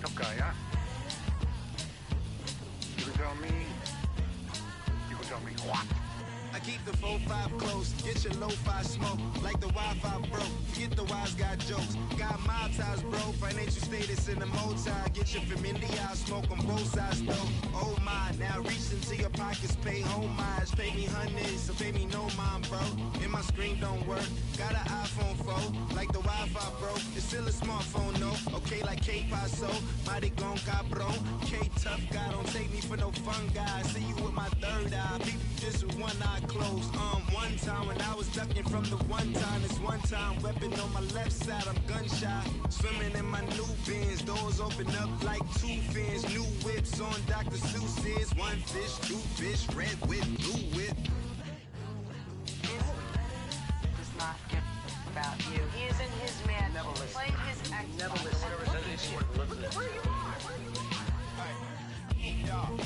Tough guy, huh? You can tell me. You can tell me what? Keep the 4-5 close, get your lo-fi smoke. Like the Wi-Fi broke, get the wise guy jokes. Got my ties bro, financial status in the multi Get your familiar, smoke on both sides though. Oh my, now reach into your pockets, pay homage. Pay me hundreds, so pay me no mind bro. And my screen don't work, got an iPhone 4 Like the Wi-Fi broke, it's still a smartphone no Okay like K-Paso, mighty gon' cabron K-Tough guy, don't take me for no fun guy. See you with my third eye, people just with one eye closed. Um, one time when I was ducking from the one time, this one time weapon on my left side, I'm gunshot. Swimming in my new bins, doors open up like two fins. New whips on Dr. Seuss's. One fish, two fish, red whip, blue whip. does not give about you. He is in his man. Never listen. Playing his ex. Never listen. Where you are?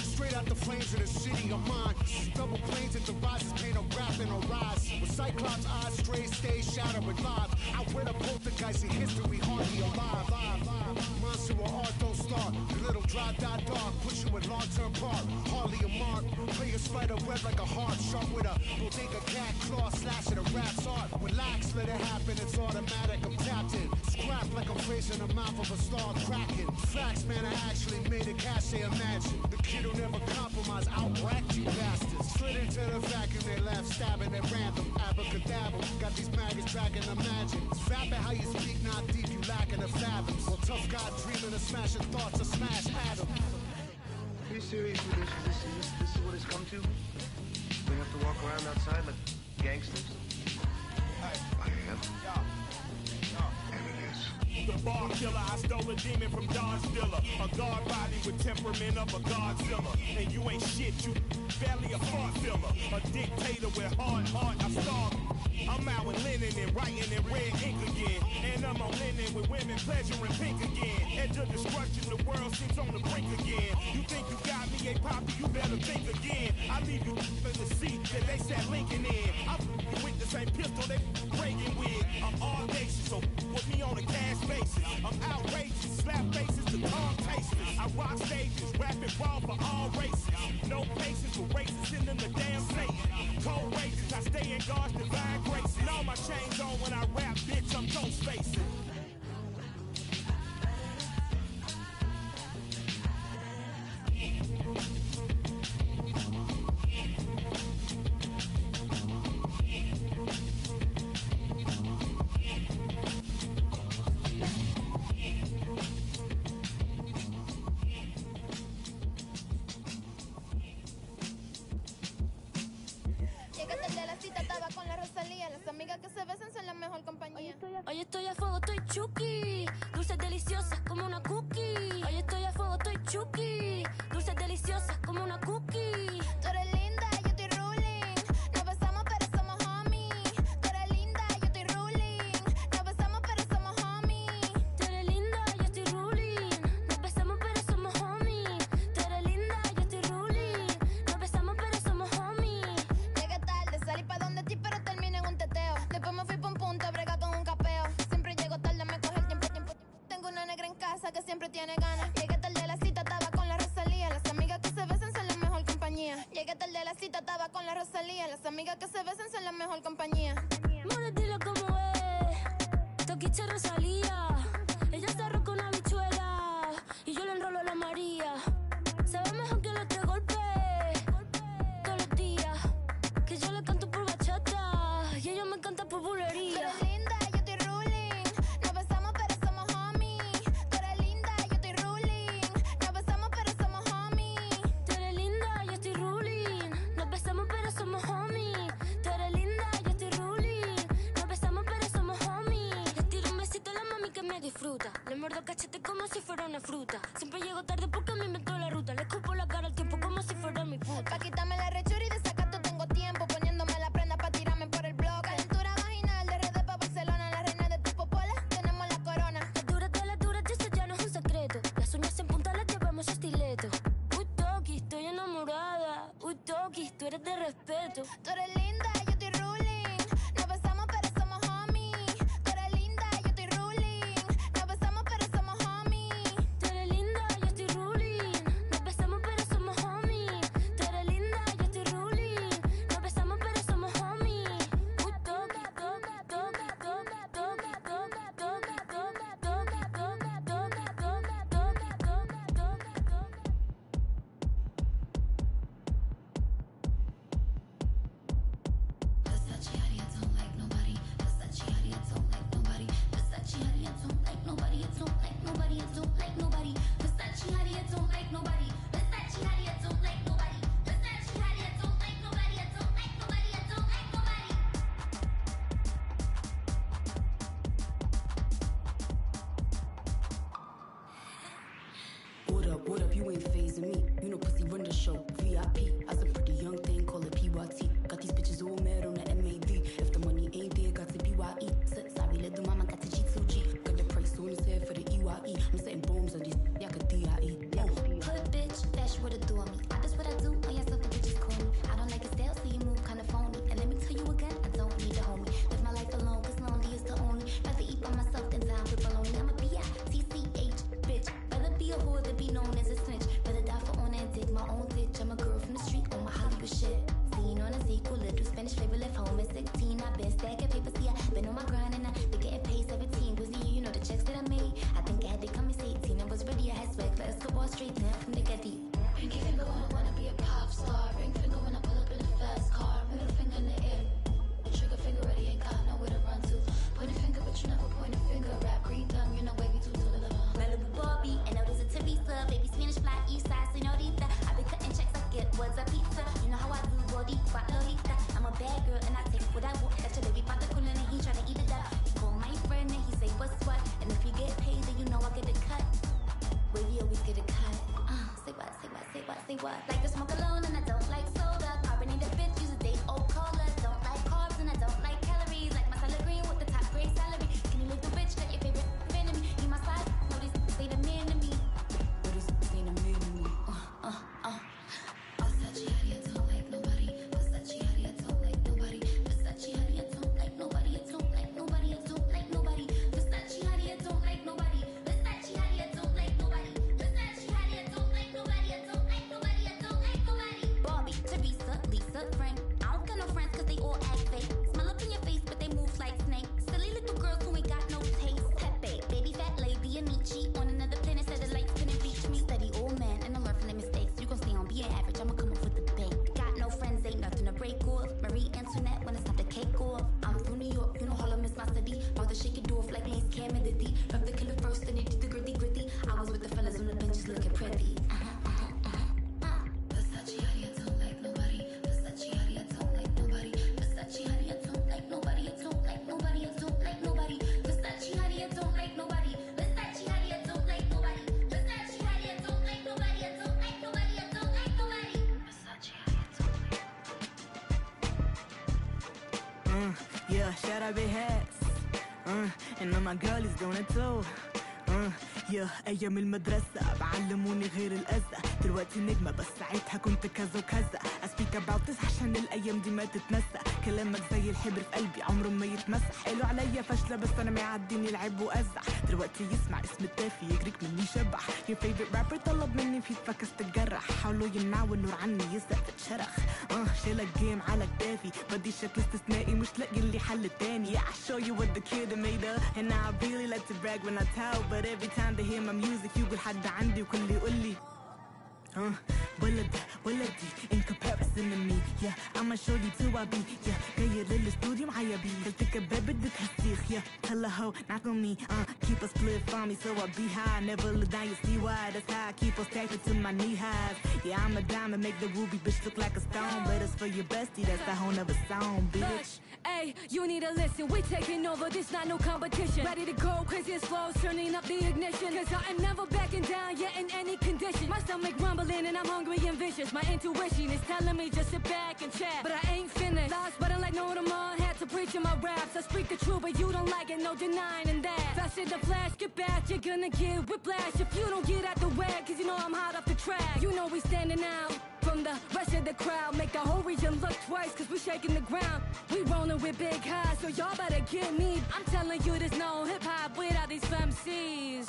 Straight out the flames of the city of mine. Double planes and devices paint a rap and a rise. With Cyclops eyes stray, stay shadow and live. I wear the poltergeist in history, hardly alive. Monster or art don't start. Little dry dot dark, push in long term park. Hardly a mark. Play a spider web like a heart, sharp with a bodega cat claw, slashing a rat's art. Relax, let it happen, it's automatic. I'm tapped in. Scrap like I'm facing the mouth of a star cracking. Facts, man, I actually made a cache, imagine. The kid who never compromise, outracked you bastards. Slid into the vacuum, they left, stabbing at random. Abracadabra, got these maggots tracking the magic. It's how you speak, not deep, you lacking the fathoms. Well, tough guy dreaming of smashing thoughts, to smash atoms. Are you serious this? Is this, is this, this is what it's come to? We have to walk around outside like gangsters? The bar killer, I stole a demon from Don Stiller. A guard body with temperament of a Godzilla. And you ain't shit, you barely a fart filler. A dictator with hard heart, I starve. I'm out with linen and writing in red ink again. And I'm on linen with women pleasure pleasuring pink again. Edge of destruction, the world seems on the brink again. You think you got me, a poppy, you better think again. I leave you in the seat that they sat Lincoln in. I'm with the same pistol they Reagan with. I'm audacious, so put me on a cash basis. I'm outrageous, slap faces to tongue tasters. I rock stages, rapping raw for all races. No patience for racists in the damn Satan. Cold rages, I stay in God's divine grace. And all my chains on when I rap, bitch, I'm ghost facing. conquis, tú eres de respeto. what. Like Yeah, shout out big hats. Uh, and all my girlies doing it too. Uh, يا أيام المدرسة بعلموني غير الأذى. دلوقتي نجمة بس ساعتها كنت كذا وكذا. اسبيك اباوت عشان الأيام دي ما تتنسى. كلامك زي الحبر في قلبي عمره ما يتمسح. قالوا عليا فاشلة بس أنا ما يعديني العيب وأزع. دلوقتي يسمع اسم التافي يجريك مني شبح. يا فيفرت رابر طلب مني فيت فكس تتجرح حاولوا يمنعوا النور عني يزق تتشرخ آه شايله الجيم على كتافي بدي شكل استثنائي مش لاقي اللي حل تاني I show you what the kid made up and I really like to brag when I tell but every time they hear my music يقول حد عندي وكل يقول لي huh? In comparison to me, yeah. I'm a you too, I be, yeah. جاية للاستوديو معايا بي خلتك الباب بدك هالسيخ يا هلا هو knock on me, uh. Keep a split for me so I be high. Never look down, you see why. That's how I keep on stacking to my knee highs. Yeah, I'm a diamond, make the ruby bitch look like a stone. But it's for your bestie, that's the whole a song, bitch. Hey, you need to listen. We taking over. This not no competition. Ready to go, crazy and slow, turning up the ignition. Cause I am never backing down yet in any condition. My stomach rumbling and I'm hungry and vicious. My intuition is telling me just sit back and chat. But I ain't finished. Lost, but I'm like no tomorrow. Had to preach in my raps. I speak the truth, but you don't like it. No denying in that. Faster the flash, get back. You're gonna get whiplash if you don't get out the way. Cause you know I'm hot off the track. You know we standing out. From the rest of the crowd, make the whole region look twice, cause we shaking the ground. We rolling with big highs, so y'all better get me. I'm telling you, there's no hip hop without these femcs.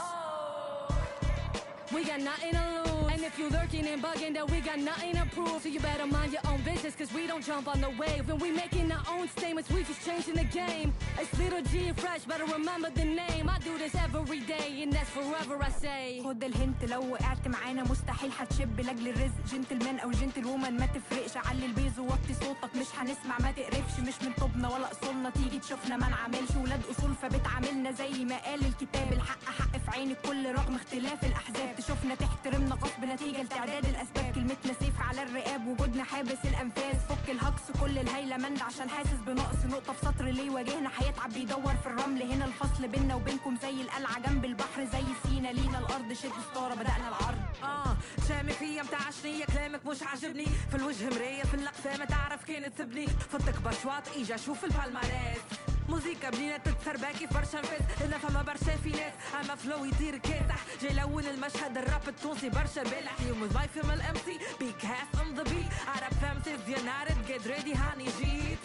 We got nothing to lose. And if you lurking and bugging, then we got nothing to prove. So you better mind your own business, cause we don't jump on the wave. And we making our own statements, we just changing the game. It's little G and fresh, better remember the name. I do this every day, and that's forever I say. خد الهنت لو وقعت معانا مستحيل هتشب لاجل الرزق جنتلمان أو جنتل وومن ما تفرقش علي البيز ووطي صوتك مش هنسمع ما تقرفش مش من طبنا ولا اصولنا تيجي تشوفنا ما نعملش ولاد اصول فبتعاملنا زي ما قال الكتاب الحق حق في عين الكل رغم اختلاف الاحزاب تشوفنا تحترمنا غصب نتيجه لتعداد الأسباب. كلمتنا سيف على الرقاب وجودنا حابس الأنفاس. فك الهجص كل الهيلة مند عشان حاسس بنقص. نقطة في سطر ليه واجهنا؟ هيتعب بيدور في الرمل. هنا الفصل بينا وبينكم زي القلعة جنب البحر. زي سينا لينا الأرض. شد ستاره بدأنا العرض. آه شامي فيا متعشنية كلامك مش عاجبني. في الوجه مراية في اللقفة ما تعرف كانت تبني. فتك بشواط اجا شوف البالماريس. موزيكا بنينة تتسرباكي في برشا نفاس هنا فما برشا في ناس أما فلو يطير كاسح جاي لون المشهد الراب التونسي برشا بالح يوم باي فيلم الام سي بيك هاس اون ذا بيت عرب فامسيز يونايتد جيت ريدي هاني جيت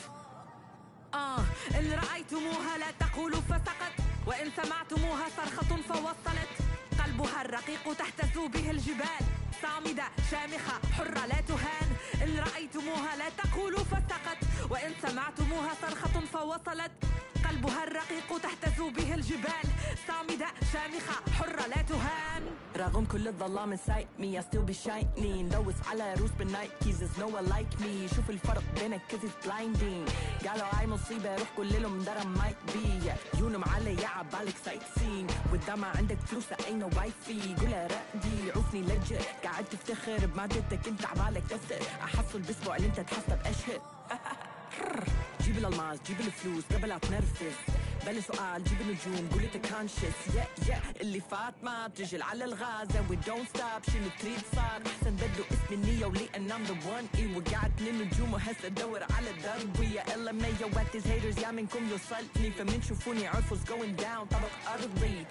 آه إن رأيتموها لا تقولوا فسقط. وإن سمعتموها صرخة فوصلت. قلبها الرقيق تهتز به الجبال. صامدة شامخة حرة لا تهان. إن رأيتموها لا تقولوا فسقط وإن سمعتموها صرخة فوصلت. قلبها الرقيق تهتز به الجبال. صامدة شامخة حرة لا تهان. رغم كل الظلام inside me I still be shining. لوس على روس بالنايكيز there's no one like me. شوف الفرق بينك it's blinding. قالوا هاي مصيبة روح قول لهم درم might be. يونم علي يعب بالك سايت سين والدمع عندك فلوس ain't no wifey. قولها رقدي عوفني لجر قاعد تفتخر بمادتك انت عبالك تفتر. أحصل بأسبوع اللي انت تحسب اشهر جيب الألماس جيب الفلوس قبل لا تنرفز. بلا سؤال جيب النجوم قولي تكانشس يا يا اللي فات ما تجل على الغازة we don't stop شنو تريد صار. احسن بدو اسمي النية ولان I'm the one. اي وقعت من النجوم وهسه أدور على الدرب ويا الا منية وات haters. يا منكم يوصلني. فمن شوفوني عرفوا going down. طبق أرضي.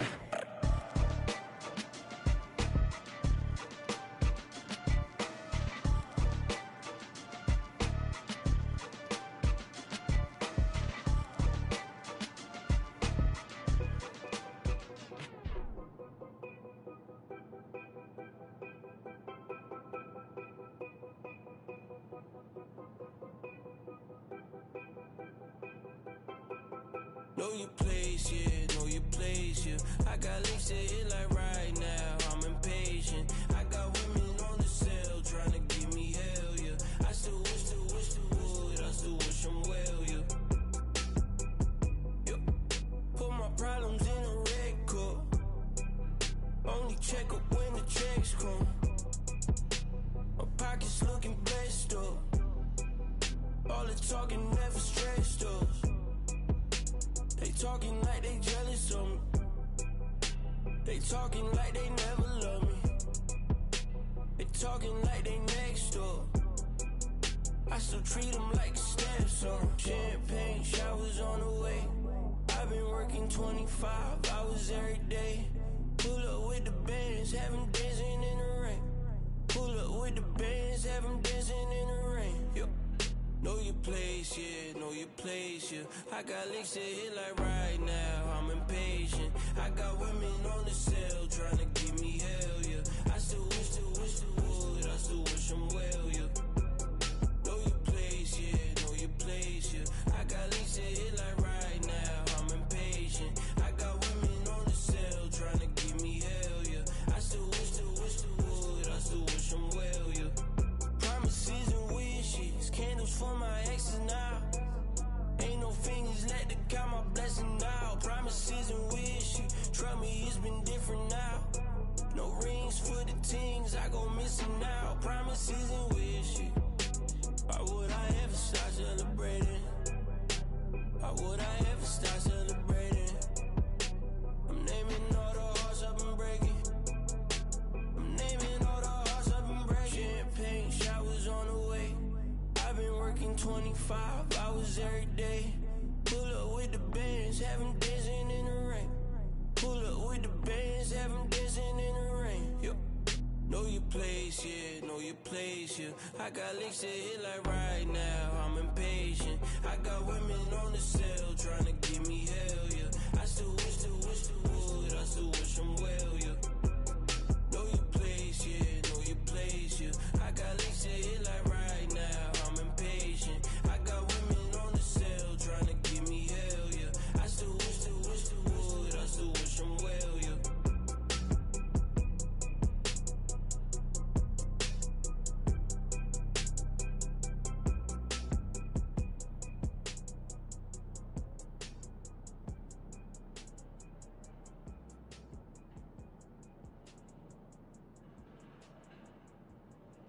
I got licks to hit.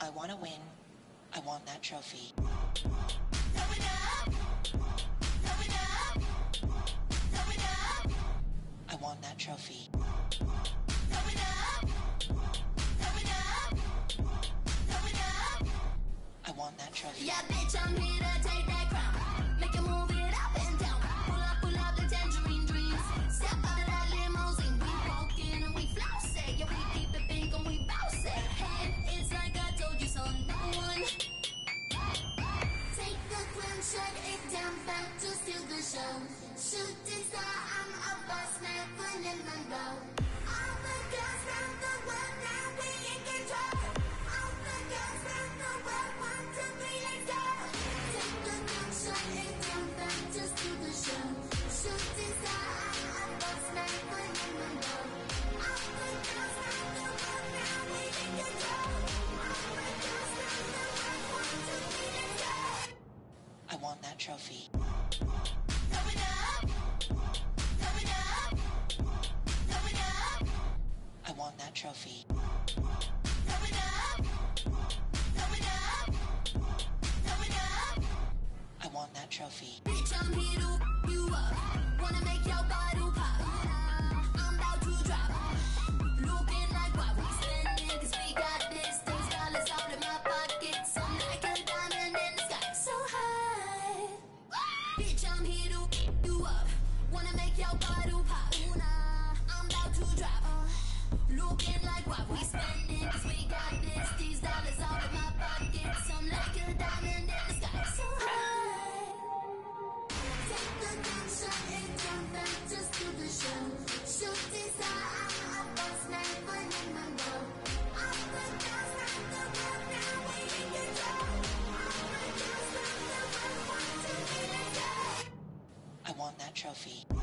I want to win. I want that trophy. trophy.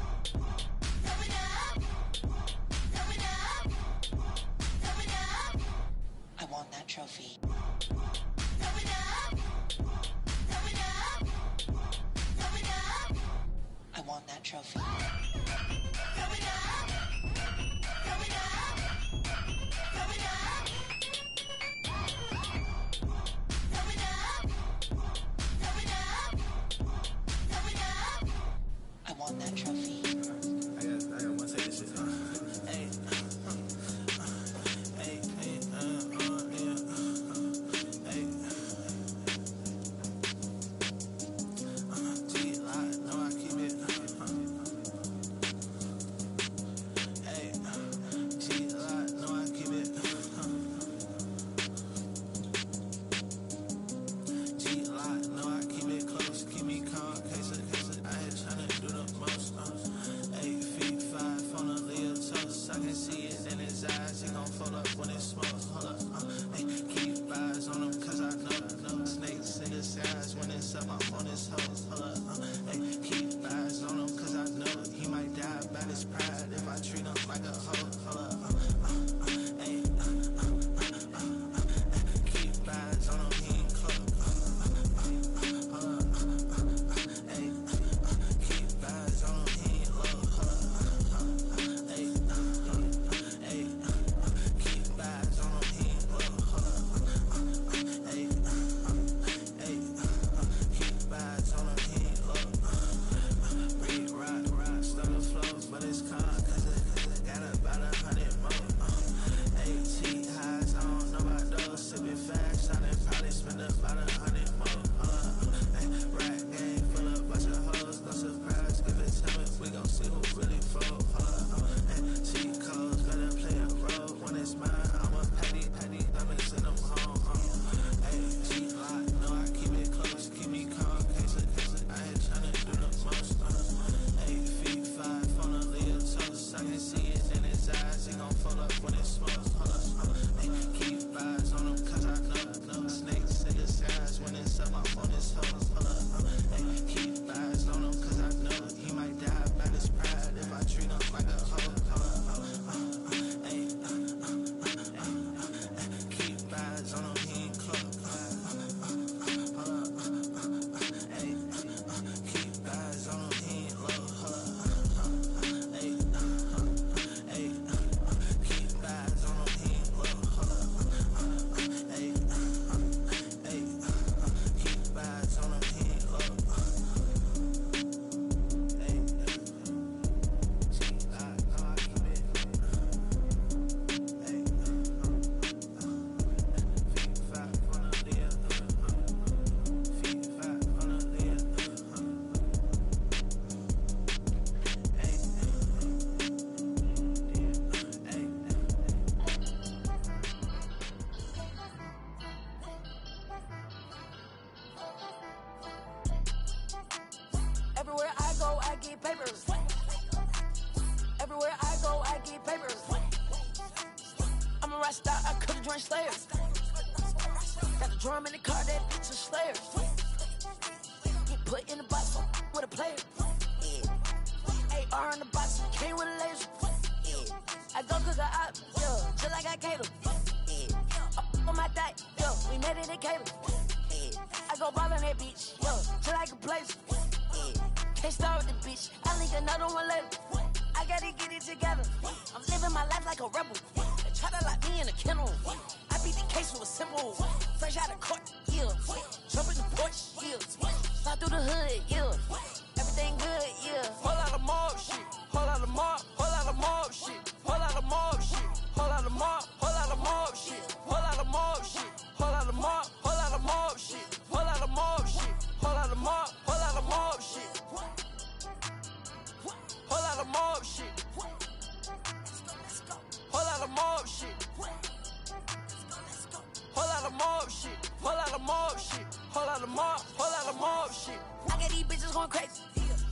Shit. I get these bitches going crazy.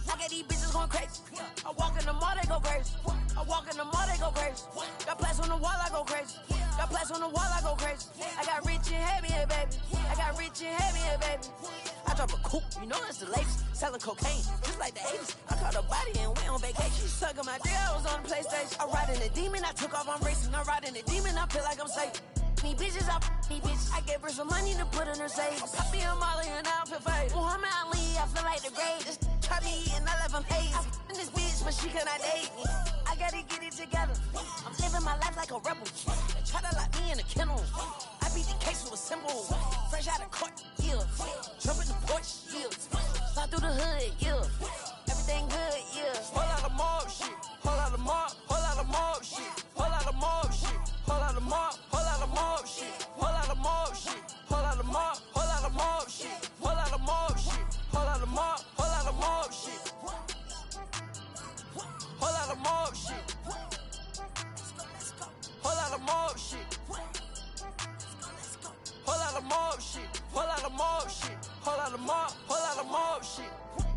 I get these bitches going crazy. I walk in the mall, they go crazy. I walk in the mall, they go crazy. Got plants on the wall, I go crazy. Got plants on the wall, I go crazy. I got rich and heavy here, baby. I got rich and heavy here, baby. I drop a coupe, you know it's the latest. Selling cocaine, just like the 80s. I caught a body and went on vacation. Sucking my dick, I was on the PlayStation. I ride in the demon, I took off, I'm racing. I ride in the demon, I feel like I'm safe. Me bitches, I me bitch. I gave her some money to put in her safe. I be a Molly and I feel fake. Muhammad Ali, I feel like the greatest. Try me and I left him hazy. I f***ing this bitch, but she cannot date me. I gotta get it together. I'm living my life like a rebel. They try to lock me in a kennel. I beat the case with a symbol. Fresh out of court, yeah. Jump in the porch, yeah. Slide through the hood, yeah. Everything good, yeah. Whole lot of mob shit. Whole lot of mob. Whole lot of mob shit. Whole lot of mob shit. Whole lot of mob. Whole lot of mob shit. Whole lot of mob shit. Whole lot of mob. Whole lot of mob shit. Whole lot of mob shit. Whole lot of mob. Whole lot of mob shit. Whole lot of mob shit. Whole lot of mob shit. Whole lot of mob shit. Whole lot of mob shit. Whole lot of mob. Whole lot of mob shit.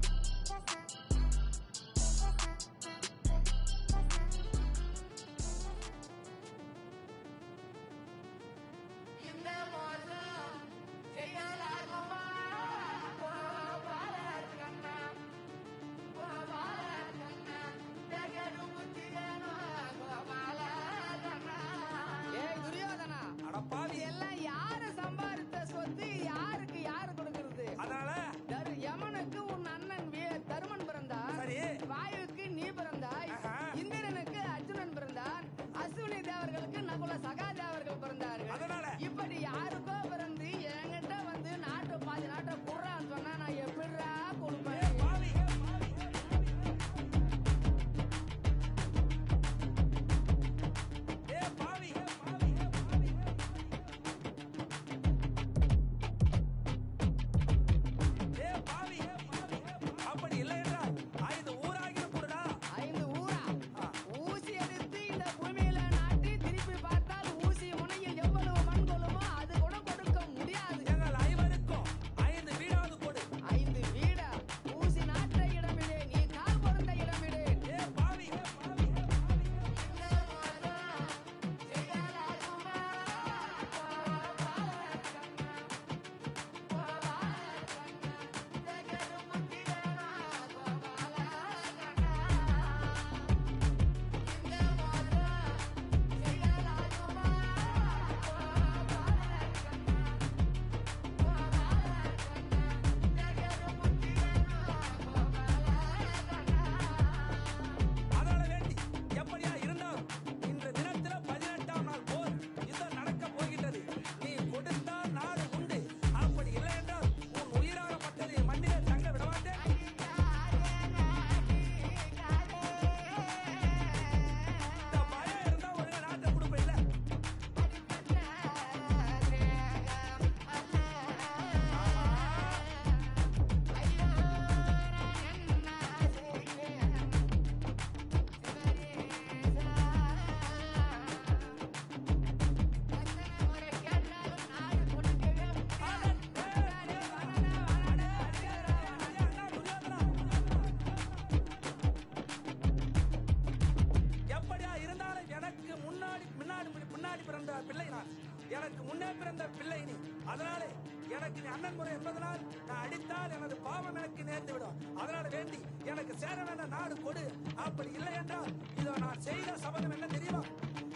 எனக்கு முன்னே பிறந்த பிள்ளை நீ. அதனாலே எனக்கு நீ அண்ணன் முறை என்பதனால் நான் அடித்தால் எனது பாவம் எனக்கு நேர்ந்து விடும் அதனால வேண்டி எனக்கு சேர வேண்ட நாடு கொடு. அப்படி இல்லை என்றால் இதோ நான் செய்த சபதம் என்ன தெரியுமா?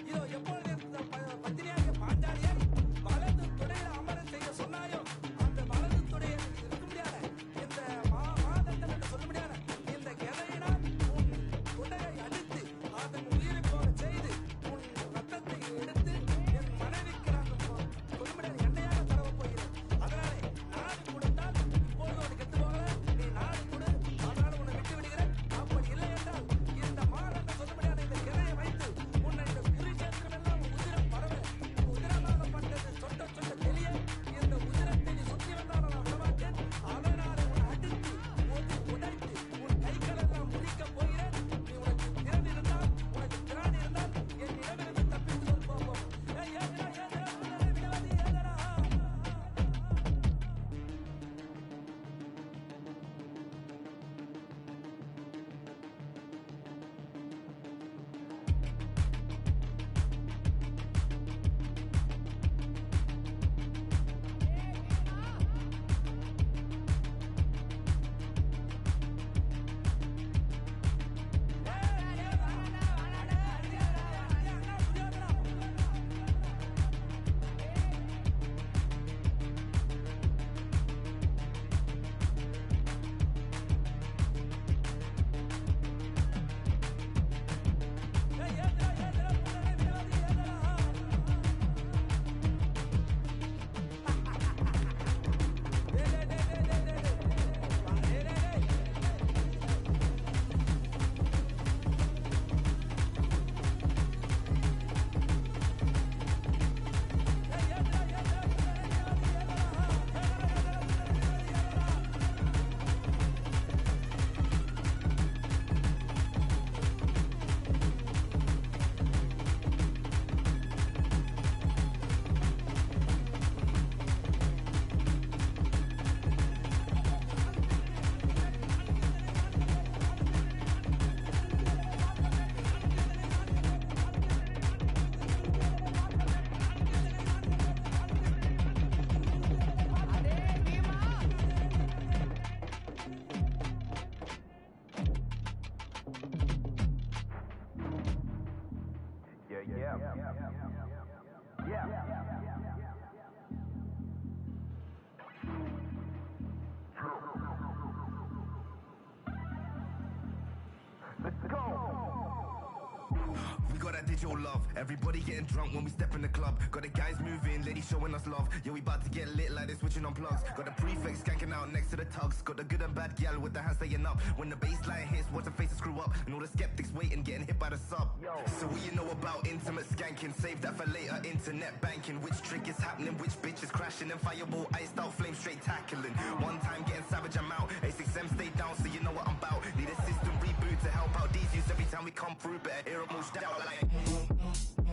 இதோ எப்பொழுது இந்த Yeah, yeah. Yeah. Got love. Everybody getting drunk when we step in the club. Got the guys moving, ladies showing us love. Yeah, we about to get lit like they're switching on plugs. Got the prefect skanking out next to the tugs. Got the good and bad gal with the hands staying up. When the bass line hits, watch the faces screw up. And all the skeptics waiting, getting hit by the sub. So what you know about intimate skanking? Save that for later. Internet banking. Which trick is happening? Which bitch is crashing? And fireball iced out, flame straight tackling. One time getting savage, I'm out. A6M stay down, so you know what I'm about. Need a system reboot to help out these youths every time we come through. Better hear 'em all shout like.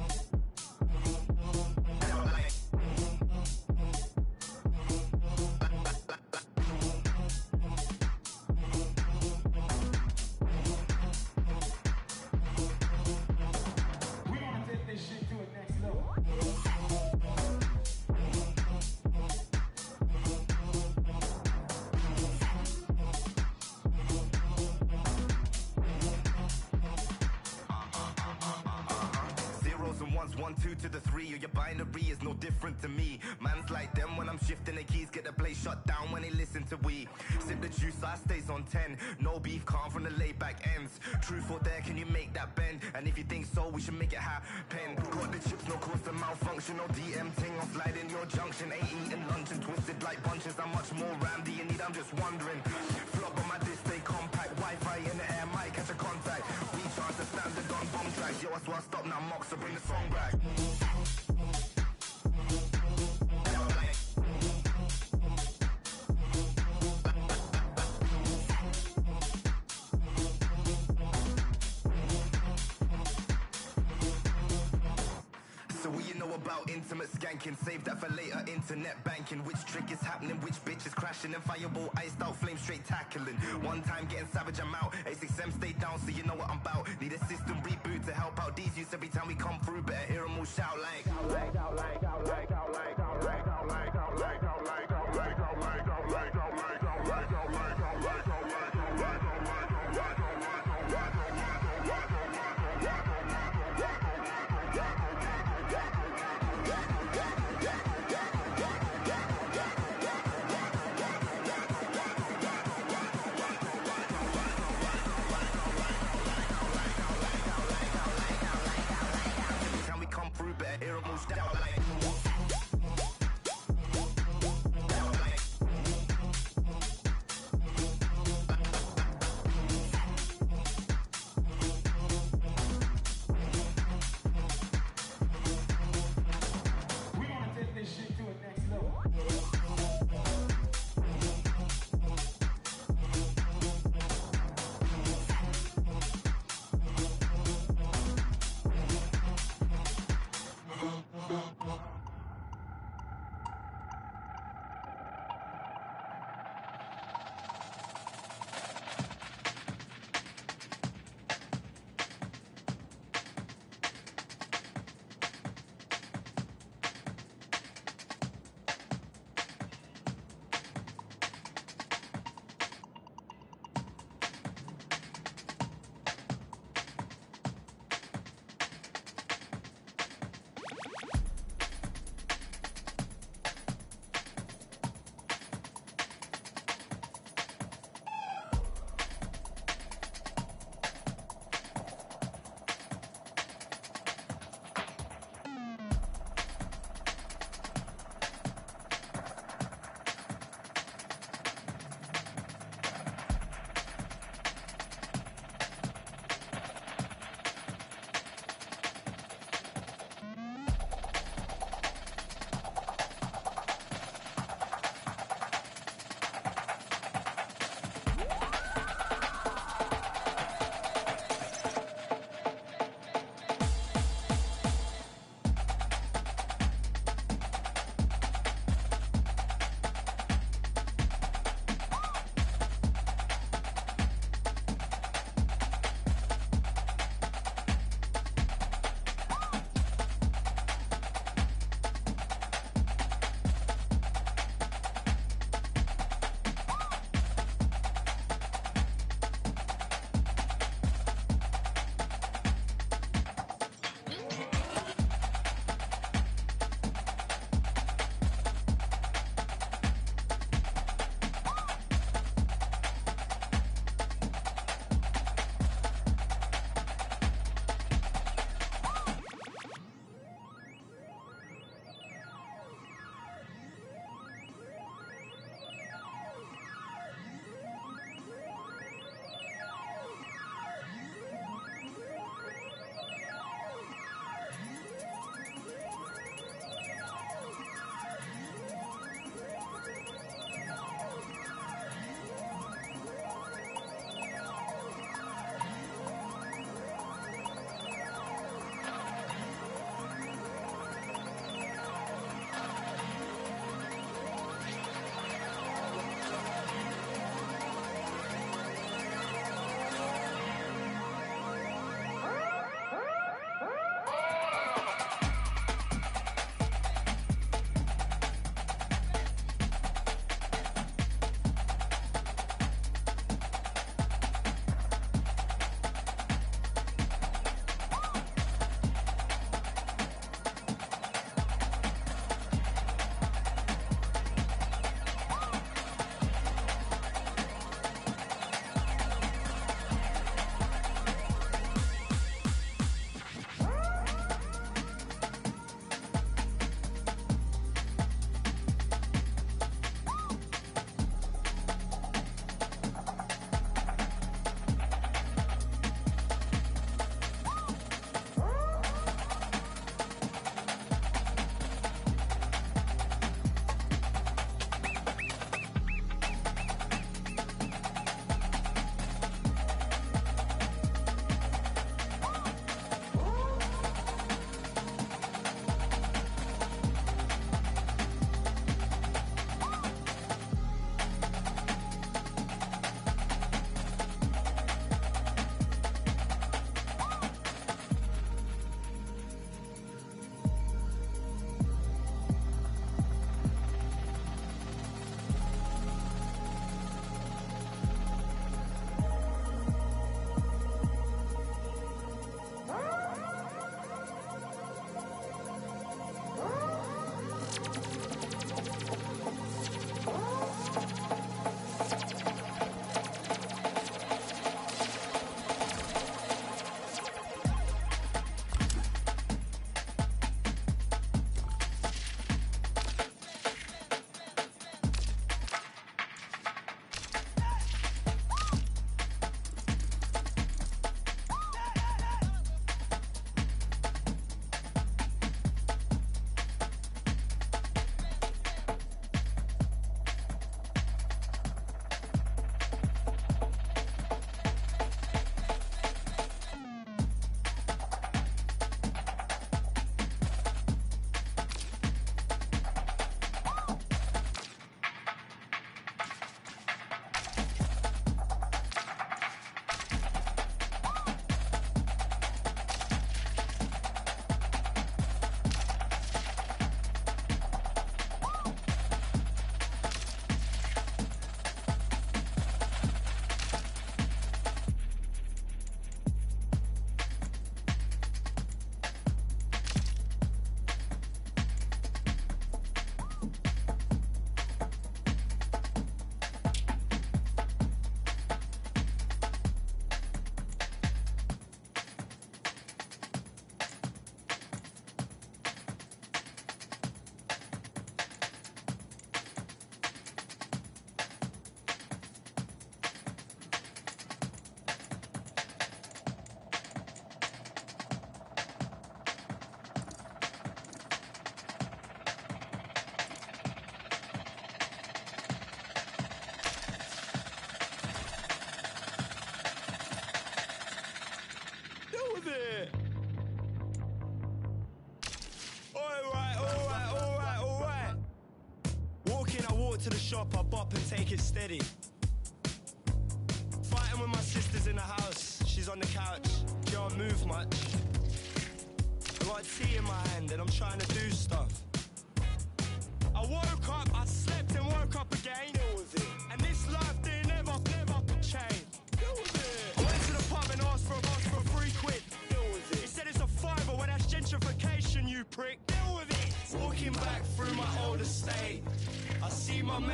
Shop, I bop and take it steady.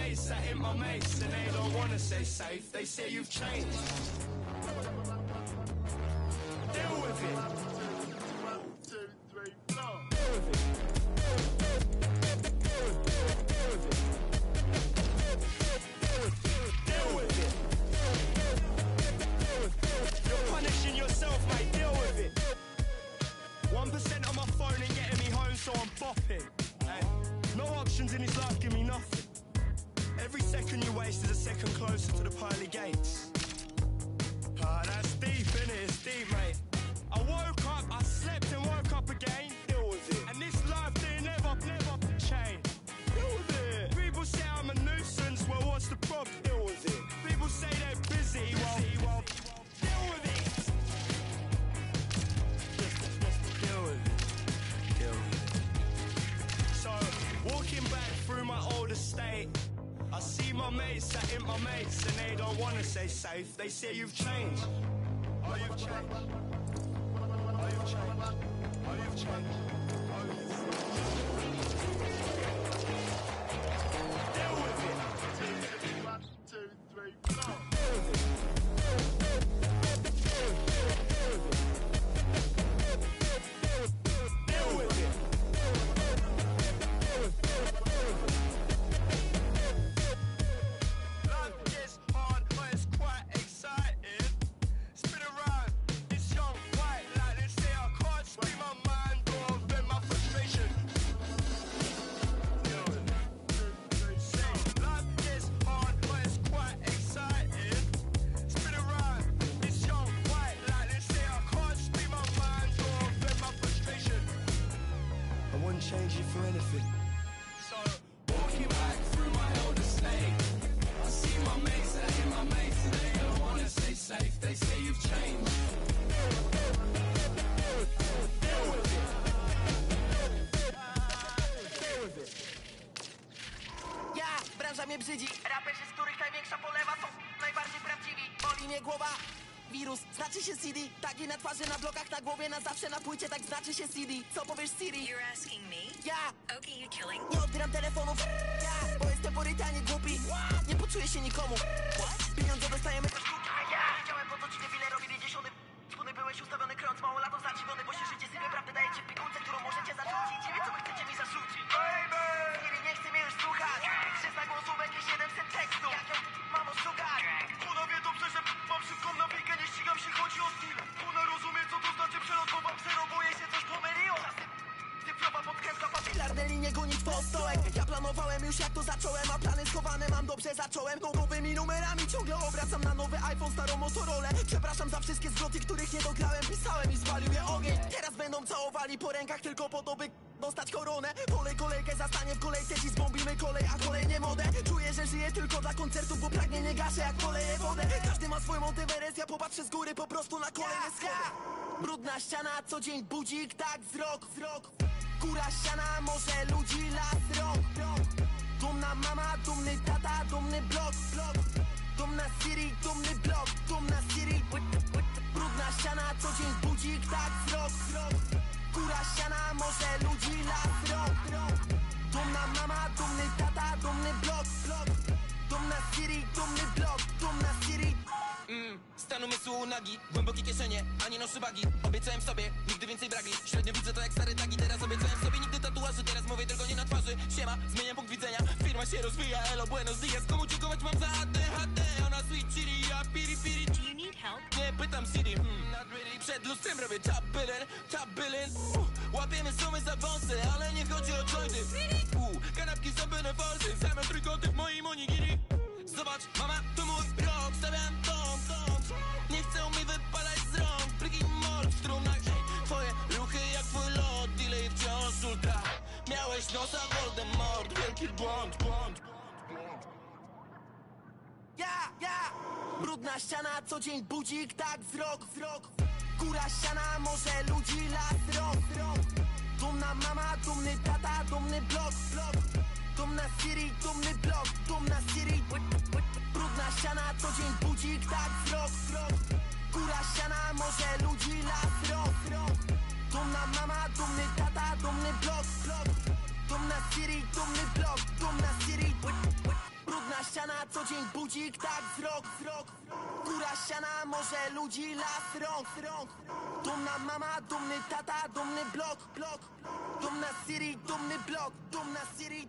My mates hit my mates and they don't wanna stay safe. They say you've changed. Mates sat in my mates, and they don't wanna say safe. They say you've changed. Oh, you've changed. Oh, you've changed. Oh, you've changed. Znaczy się CD Tagi na twarzy, na blokach, na głowie, na zawsze na płycie Tak znaczy się CD Co powiesz Siri? You're asking me? Ja. Okay, you killing. Nie odbieram telefonów Ja, bo jestem porytanie głupi. Nie poczuję się nikomu. Pieniądze dostajemy też. Sztuki Ja wiedziałem po co ci debile robili dziesiąty Spuny byłeś ustawiony krąc Mało latą zadziwiony Bo się życie sobie prawdę dajecie pigułce Którą możecie zarzucić. Nie wiem co wy chcecie mi zarzucić. Baby! Siri nie chce mnie już słuchać. 300 głosów, jakieś 700 tekstów. Jak ją mam oszukać stołek Ja planowałem już jak to zacząłem A plany schowane mam dobrze zacząłem. No nowymi numerami ciągle obracam na nowy iPhone Starą Motorola. Przepraszam za wszystkie zwroty, których nie dograłem. Pisałem i zwalił je ogień. Teraz będą całowali po rękach tylko po to by dostać koronę. Polej kolejkę, zastanie w kolejce Dziś zbombimy kolej, a kolej nie modę. Czuję, że żyję tylko dla koncertów Bo pragnienie gaszę jak poleję wodę. Każdy ma swoją Monteverest Ja popatrzę z góry po prostu na kolejne schody. Brudna ściana, co dzień budzik, tak wzrok, wzrok Góra ściana, może ludzi, las, rąk Dumna mama, dumny tata, dumny blok, blok. Dumna Siri, dumny blok, dumna Siri. Brudna ściana, co dzień budzik, tak wzrok, Góra ściana, może ludzi, las, rąk Dumna mama, dumny tata, dumny blok, blok. Dumna Siri, dumny blok, dumna Siri Mm, stan umysłu nagi, głębokie kieszenie, ani noszy bagi. Obiecałem sobie, nigdy więcej bragi. Średnio widzę to jak stare tagi Teraz obiecałem sobie nigdy tatuaży. Teraz mówię tylko nie na twarzy. Siema, zmieniam punkt widzenia. Firma się rozwija, elo, buenos dias. Komu dziękować mam za ADHD Ona sweet chili, ja piri piri. Do you need help? Nie, pytam Siri, hmm, not really. Przed lustrem robię top billing, top billing uh, Łapiemy sumy za wąsy, ale nie chodzi o jointy. Uh, Kanapki są benefolty. Same trójkąty w moim onigiri Zobacz, mama, to mój rok Stawiam dom, dom Nie chcą mi wypalać z rąk. Pliki mord w trumnach Twoje ruchy jak twój lot. Delay wciąż ultra. Miałeś nosa Voldemort. Wielki błąd, błąd ja, ja. Brudna ściana, co dzień budzik, tak wzrok, wzrok. Góra ściana, może ludzi, las, rok, rok. Dumna mama, dumny tata, dumny blok, blok Dumna Siri, dumny blok, dumna Siri. Brudna ściana, co dzień budzik, tak wzrok, Góra ściana, może ludzi, las, rok, Dumna mama, dumny tata, dumny blok, Dumna Siri, dumny blok, dumna Siri. Brudna ściana, co dzień budzik, tak wzrok, wzrok Góra ściana, może ludzi, las, rąk, rąk Dumna mama, dumny tata, dumny blok, blok. Dumna Siri, dumny blok, dumna Siri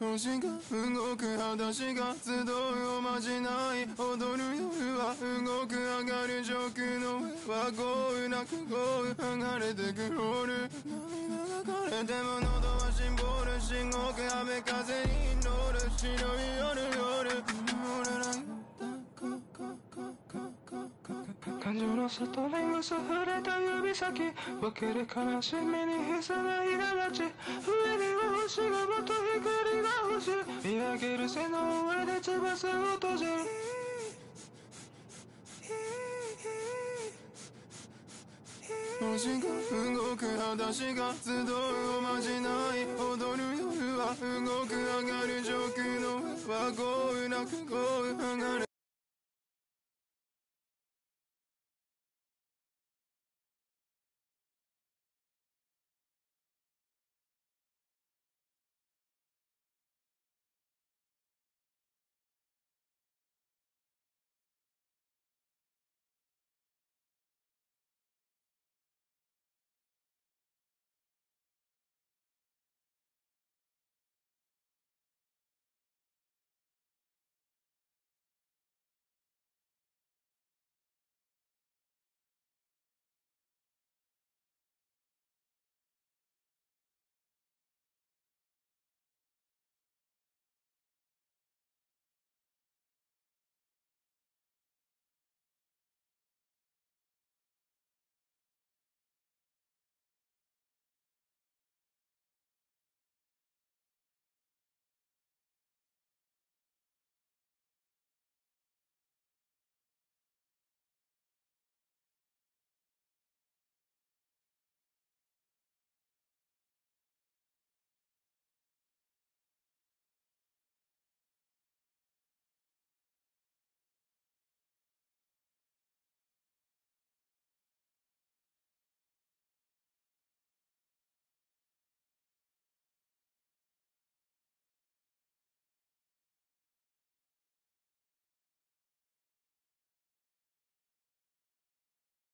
星が動く裸足が集うおまじない踊る夜は動く上がる上空の上は豪雨なく豪雨剥がれてくロール涙が枯れても喉はシンボル深刻雨風に乗る白い夜夜。俺ら言った。ここ。感情の外に結触れた指先分ける悲しみにひさないがち上には星がまた光が欲しい。見上げる背の上で翼を閉じ。星が動く裸足が集うおまじない。踊る夜は動く上がる上空の上は豪雨なく豪雨剥がれ